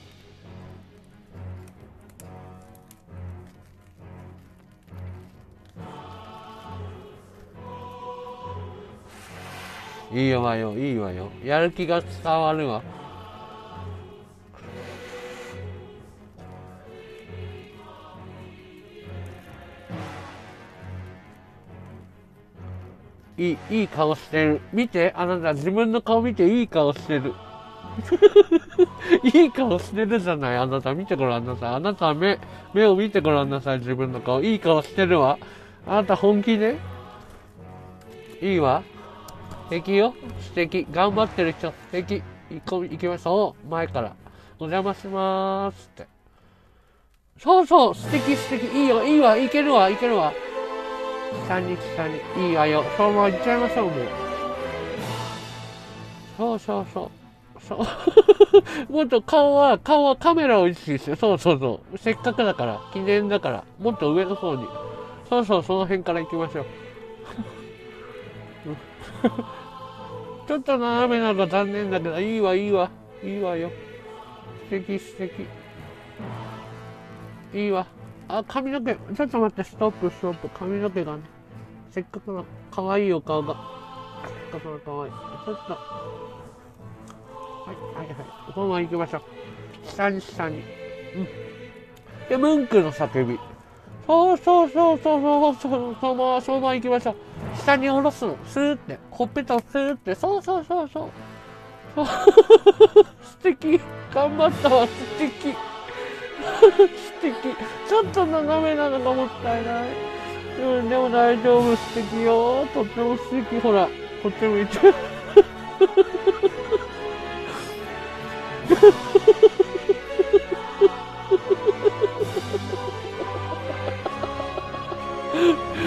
S1: いいわよいいわよ。やる気が伝わるわ。いいいい顔してる。見てあなた自分の顔見ていい顔してる。*laughs* いい顔してるじゃないあなた。見てごらんなさい。あなた目目を見てごらんなさい自分の顔。いい顔してるわ。あなた本気で？いいわ。素敵よ。素敵。頑張ってる人。素敵。行こ行きましょう。前から。お邪魔しまーすって。そうそう。素敵素敵。いいよ。いいわ。いけるわ。いけるわ。下に下にいいわよ。そのまま行っちゃいましょうもう。そうそうそう。そう。*laughs* もっと顔は顔はカメラを意識して。そうそうそう。せっかくだから。記念だから。もっと上の方に。そうそう。その辺から行きましょう。ちょっと斜めなのが残念だけどいいわいいわ。いいわよ。素敵素敵。いいわ。あ髪の毛ちょっと待ってストップストップ。髪の毛がねせっかくの可愛いお顔が。せっかくの可愛い。ちょっと。はいはいはい。このまま行きましょう。下に下に。うん。でムンクの叫び。そうそうそうそうそうそうそのままそのまま行きましょう下に下ろすのスーってほっぺたをスーってそうそうそうそうそう素敵頑張ったわ素敵素敵ちょっと斜めなのがもったいないうんでも大丈夫素敵よとっても素敵ほらこっち向いて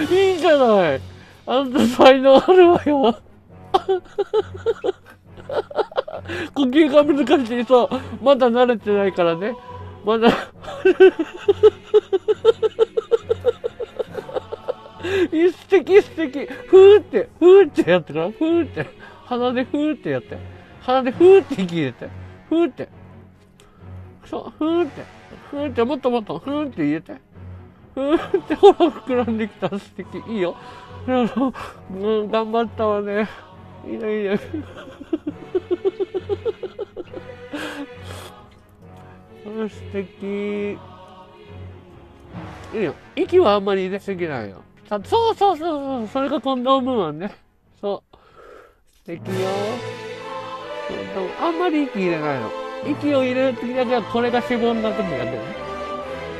S1: いいじゃない。あんた才能あるわよ。呼吸が難しいそうまだ慣れてないからね。まだ。*laughs* いい素敵素敵。ふーってふーってやってからふーって。鼻でふーってやって。鼻でふーって息入れて。ふーって。そうふーって。ふーってもっともっとふーって入れて。ふーってほら膨らんできた素敵。いいよ。あのうん頑張ったわね。いいねいいね。素敵。いいよ。息はあんまり入れすぎないよ。そうそうそうそうそれがコンドームマンね。そう。素敵よ。あんまり息入れないの。息を入れる時だけはこれがしぼんだ時だけね。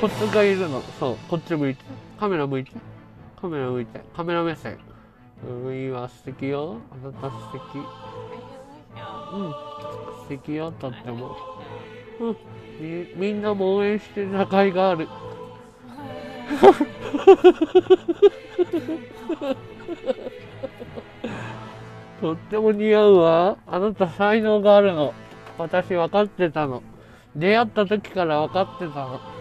S1: コツがいるの。そうこっち向いて。カメラ向いて。カメラ向いて。カメラ目線。うんいいわ素敵よ。あなた素敵。うん。素敵よとっても。うん。みみんなも応援してる仲いがある。*laughs* とっても似合うわ。あなた才能があるの。私分かってたの。出会った時から分かってたの。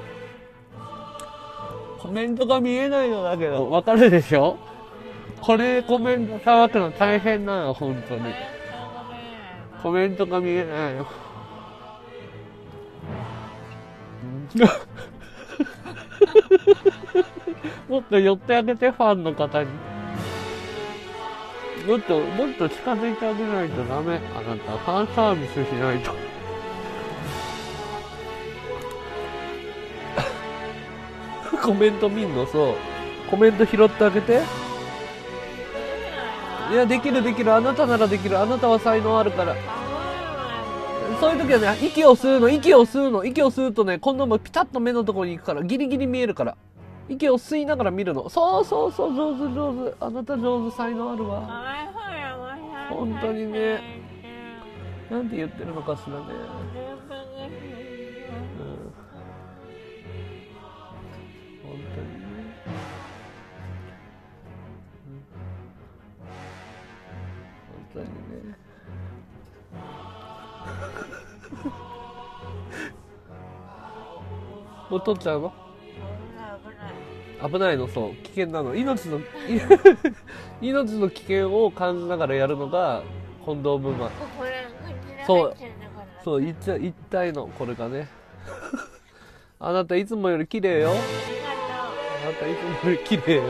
S1: コメントが見えないのだけど。分かるでしょ？これコメントさばくの大変なの本当に。コメントが見えないの。*laughs* もっと寄ってあげてファンの方に。もっともっと近づいてあげないとダメ。あなたファンサービスしないと。*laughs* コメント見んの？そう。コメント拾ってあげて。いやできるできる。あなたならできる。あなたは才能あるから。そういう時はね息を吸うの息を吸うの。息を吸うとね今度もピタッと目のところに行くから。ギリギリ見えるから。息を吸いながら見るの。そうそうそう上手上手。あなた上手才能あるわ。本当にね。なんて言ってるのかしらね、うん、本当にね。もう取っちゃうの危ない。のそう。危険なの。命のい。命の危険を感じながらやるのがコンドームマンそうそう言っちゃ言いたいのこれがねあなたいつもより綺麗よ
S3: あ
S1: なたいつもより綺麗よ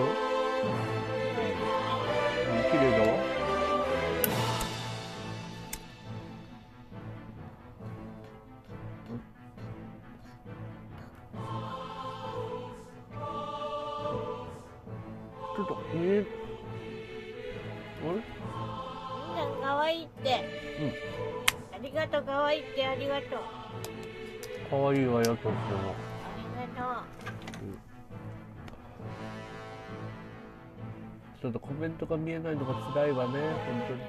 S3: が
S1: 見えないのが辛いわね本当に。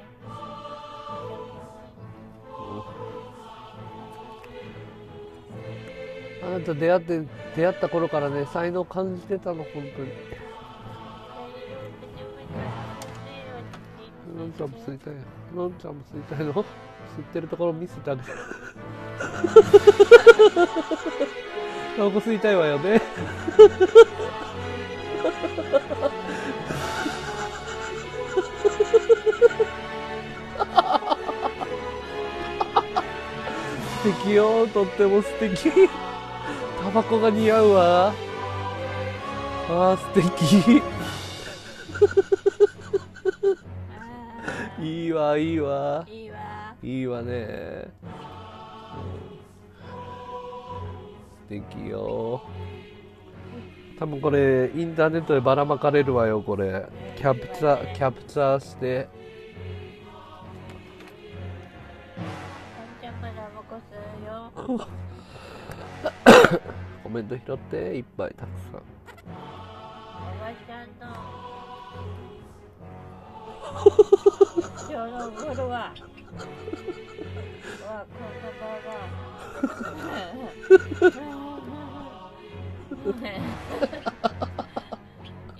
S1: あなた出会って出会った頃からね才能感じてたの本当に。のんちゃんも吸いたい。のんちゃんも吸いたいの？吸ってるところ見せてあげてタバコ吸いたいわよね素敵よとっても素敵。*laughs* タバコが似合うわ。あー素敵。
S3: あ
S1: いいわいいわ。
S3: ーいいわ。
S1: いいわね、うん。素敵よ。多分これインターネットでばらまかれるわよこれ。キャプチャーキャプチャーして *laughs* コメント拾っていっぱいたくさん
S3: おばちゃんの。今日の頃は。わ、この場が。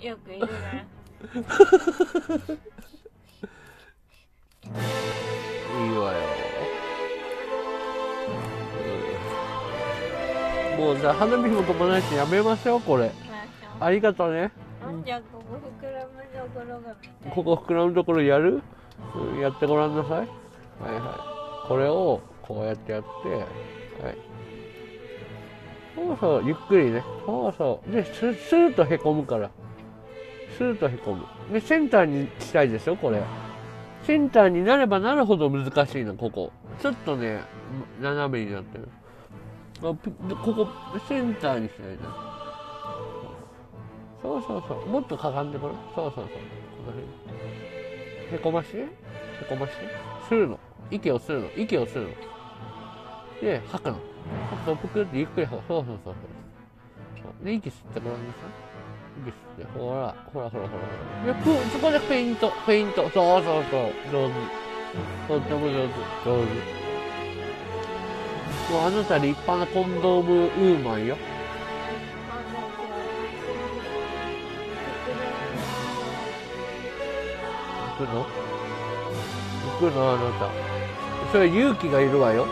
S3: *laughs* よくいるな。*laughs*
S1: いいわよ、もうじゃあ花火も飛ばないしやめましょうこれ。ありがとうね。
S3: なんじゃここ膨らむところが
S1: ここ膨らむところやる、うんやってごらんなさい。はいはい。これをこうやってやってはい。そうそうゆっくりね。そうそうでススーッとへこむから。スーッとへこむ。でセンターにしたいでしょこれ。センターになればなるほど難しいのここ。ちょっとね斜めになってるここセンターにしないと。そうそうそう。もっとかがんでこれ。そうそうそう。この辺へこまして。へこまして。吸うの。息を吸うの。息を吸うの。で吐くの。吐くとぷくってゆっくり吐く。そうそうそうそう。で息吸ってごらんなさい息吸って。ほらほらほらほら。ほらでそこでフェイント。フェイント。そうそうそう。上手。とっても上手。上手。もうあなた立派なコンドームウーマンよ。行くの？行くのあなた。それ勇気がいるわよ。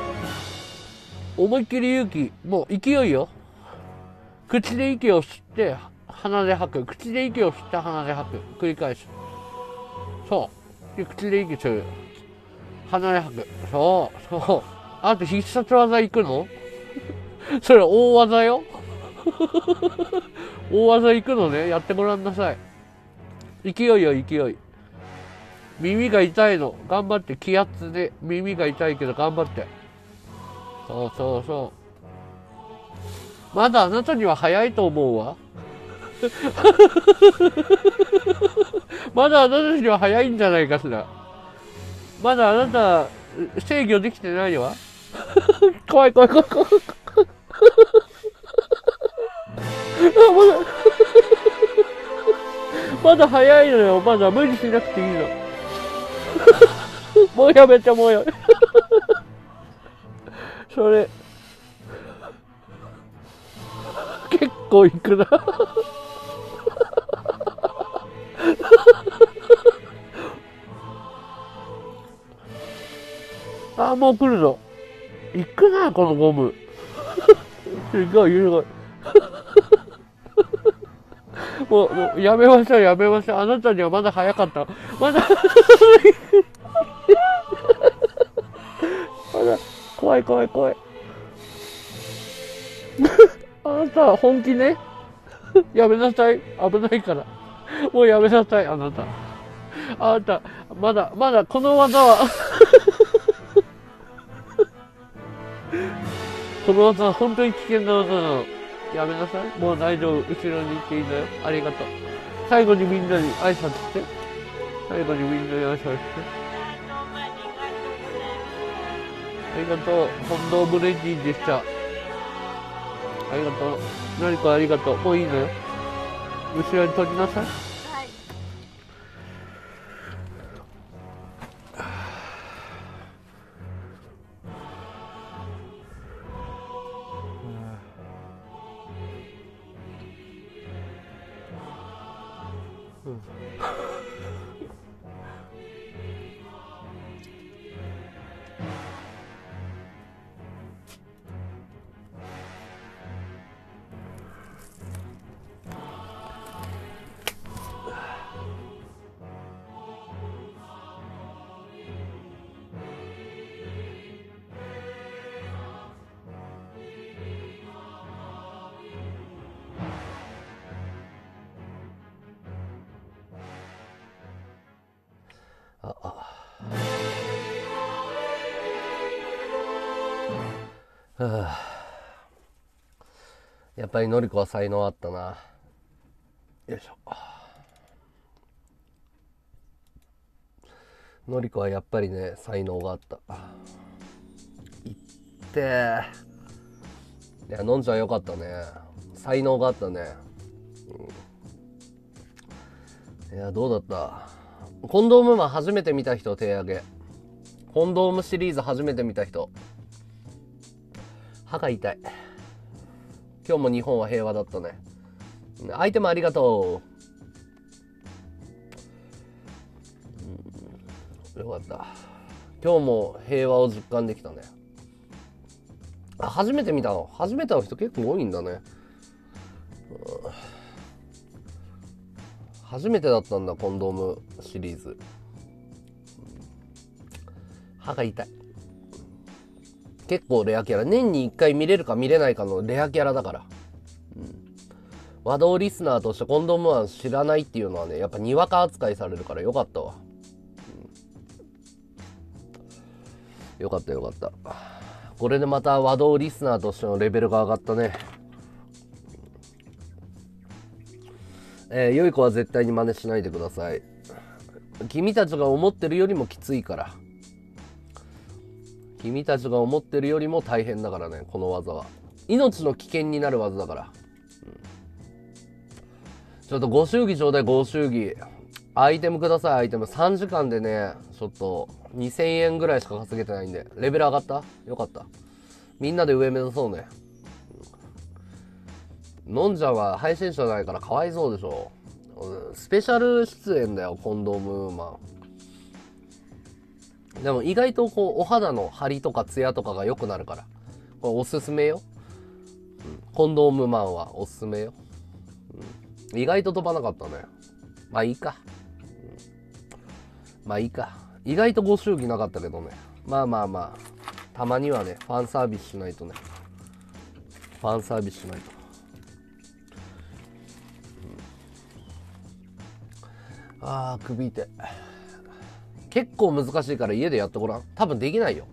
S1: 思いっきり勇気。もう勢いよ。口で息を吸って鼻で吐く。口で息を吸って鼻で吐く。繰り返す。そう。で口で息する鼻で吐く。そう。そう。あと必殺技行くの？*laughs* それ大技よ？*laughs* 大技行くのね？やってごらんなさい。勢いよ勢い。耳が痛いの。頑張って。気圧で。耳が痛いけど頑張って。そうそうそう。まだあなたには早いと思うわ。*laughs* まだあなたには早いんじゃないかしら。まだあなた制御できてないわ。*laughs* 怖い怖い怖い怖い。あまだ。*laughs* まだ早いのよ。まだ無理しなくていいの。*laughs* もうやめてもうやめ。それ。結構いくな。あもう来るぞいくなこのゴム *laughs* すごいすごい *laughs* もうもうやめましょうやめましょうあなたにはまだ早かったまだ *laughs* まだ怖
S3: い怖い怖い。あなたは、本気ね。やめなさい。危ないから。もうやめなさい、あなた。あなた、まだ、まだこの技はこの技は本当に危険な技なの。やめなさい。もう大丈夫。後ろに行っていいんだよ。ありがとう。最後にみんなに挨拶して。最後にみんなに挨拶して。
S2: ありがとうございます
S3: ありがとう。近藤ブレンディンでした。ありがとう。何かありがとう。もういいのよ。後ろに取りなさい。
S1: Yeah. *laughs* はあ。やっぱりのりこは才能あったな。よいしょ。のりこはやっぱりね才能があった。いっていやのんちゃんよかったね。才能があったね、うん。いやどうだった？コンドームマン初めて見た人手挙げ。コンドームシリーズ初めて見た人歯が痛い。今日も日本は平和だったね。アイテムありがとう、うん。よかった。今日も平和を実感できたね。初めて見たの。初めての人結構多いんだね。うん。初めてだったんだコンドームシリーズ。歯が痛い。結構レアキャラ。年に1回見れるか見れないかのレアキャラだから、うん、和道リスナーとしてコンドームは知らないっていうのはねやっぱにわか扱いされるからよかったわ、うん。よかったよかった。これでまた和道リスナーとしてのレベルが上がったね。えー、良い子は絶対に真似しないでください。君たちが思ってるよりもきついから。君たちが思ってるよりも大変だからねこの技は。命の危険になる技だから、うん。ちょっとご祝儀ちょうだいご祝儀。アイテムくださいアイテム。3時間でねちょっと2000円ぐらいしか稼げてないんで。レベル上がった？よかった。みんなで上目指そうね。のん。ちゃんは配信者じゃないからかわいそうでしょ。スペシャル出演だよコンドームーマン。でも意外とこうお肌の張りとかツヤとかが良くなるから。これおすすめよ、コンドームマンはおすすめよ、意外と飛ばなかったね。まあいいか、まあいいか。意外とご祝儀なかったけどね。まあまあまあ。たまにはねファンサービスしないとね。ファンサービスしないと。あー首痛い。結構難しいから家でやってごらん。多分できないよ。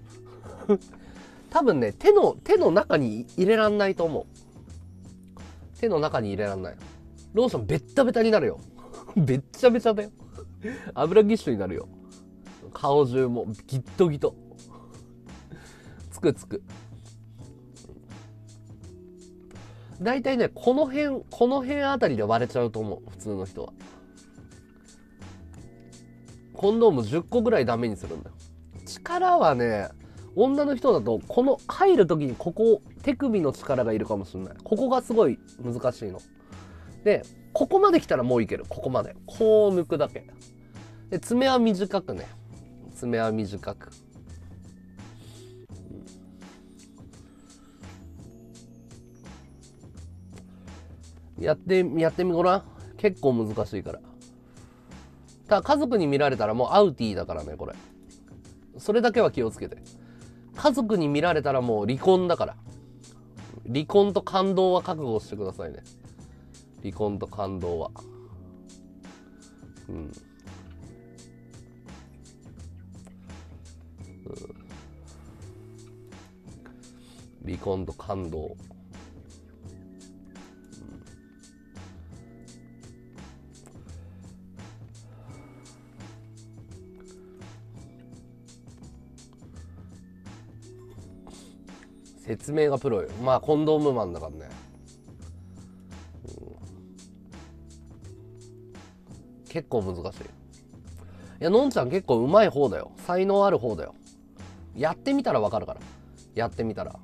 S1: *laughs* 多分ね手の手の中に入れらんないと思う。手の中に入れらんない。ローションベッタベタになるよ。べっちゃべちゃだよ。油ぎっしゅになるよ。顔中もギットギト。つくつく。大体ねこの辺この辺あたりで割れちゃうと思う。普通の人は。コンドーム10個ぐらいダメにするんだよ。力はね女の人だとこの入る時にここ手首の力がいるかもしれない。ここがすごい難しいの。でここまで来たらもういける。ここまで。こう抜くだけ。で爪は短くね。爪は短く。やってやってみごらん。結構難しいから。ただ家族に見られたらもうアウティだからねこれ。それだけは気をつけて。家族に見られたらもう離婚だから。離婚と感動は覚悟してくださいね。離婚と感動は。うん。離婚と感動、説明がプロよ。まあコンドームマンだからね、結構難しい。いやのんちゃん結構うまい方だよ。才能ある方だよ。やってみたらわかるから。やってみたら。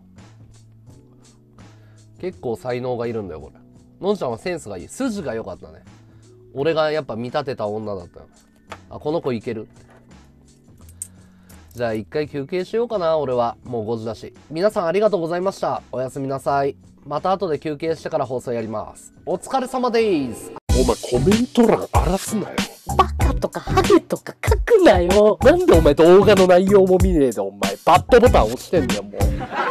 S1: 結構才能がいるんだよこれ。のんちゃんはセンスがいい。筋が良かったね。俺がやっぱ見立てた女だったよ。あこの子いけるって。じゃあ一回休憩しようかな俺は。もう5時だし。皆さんありがとうございました。おやすみなさい。また後で休憩してから放送やります。お疲れ様です。
S5: お前コメント欄荒らすなよ。
S6: バカとかハゲとか書くなよ。
S5: なんでお前動画の内容も見ねえでお前。バッドボタン押してんだよもう。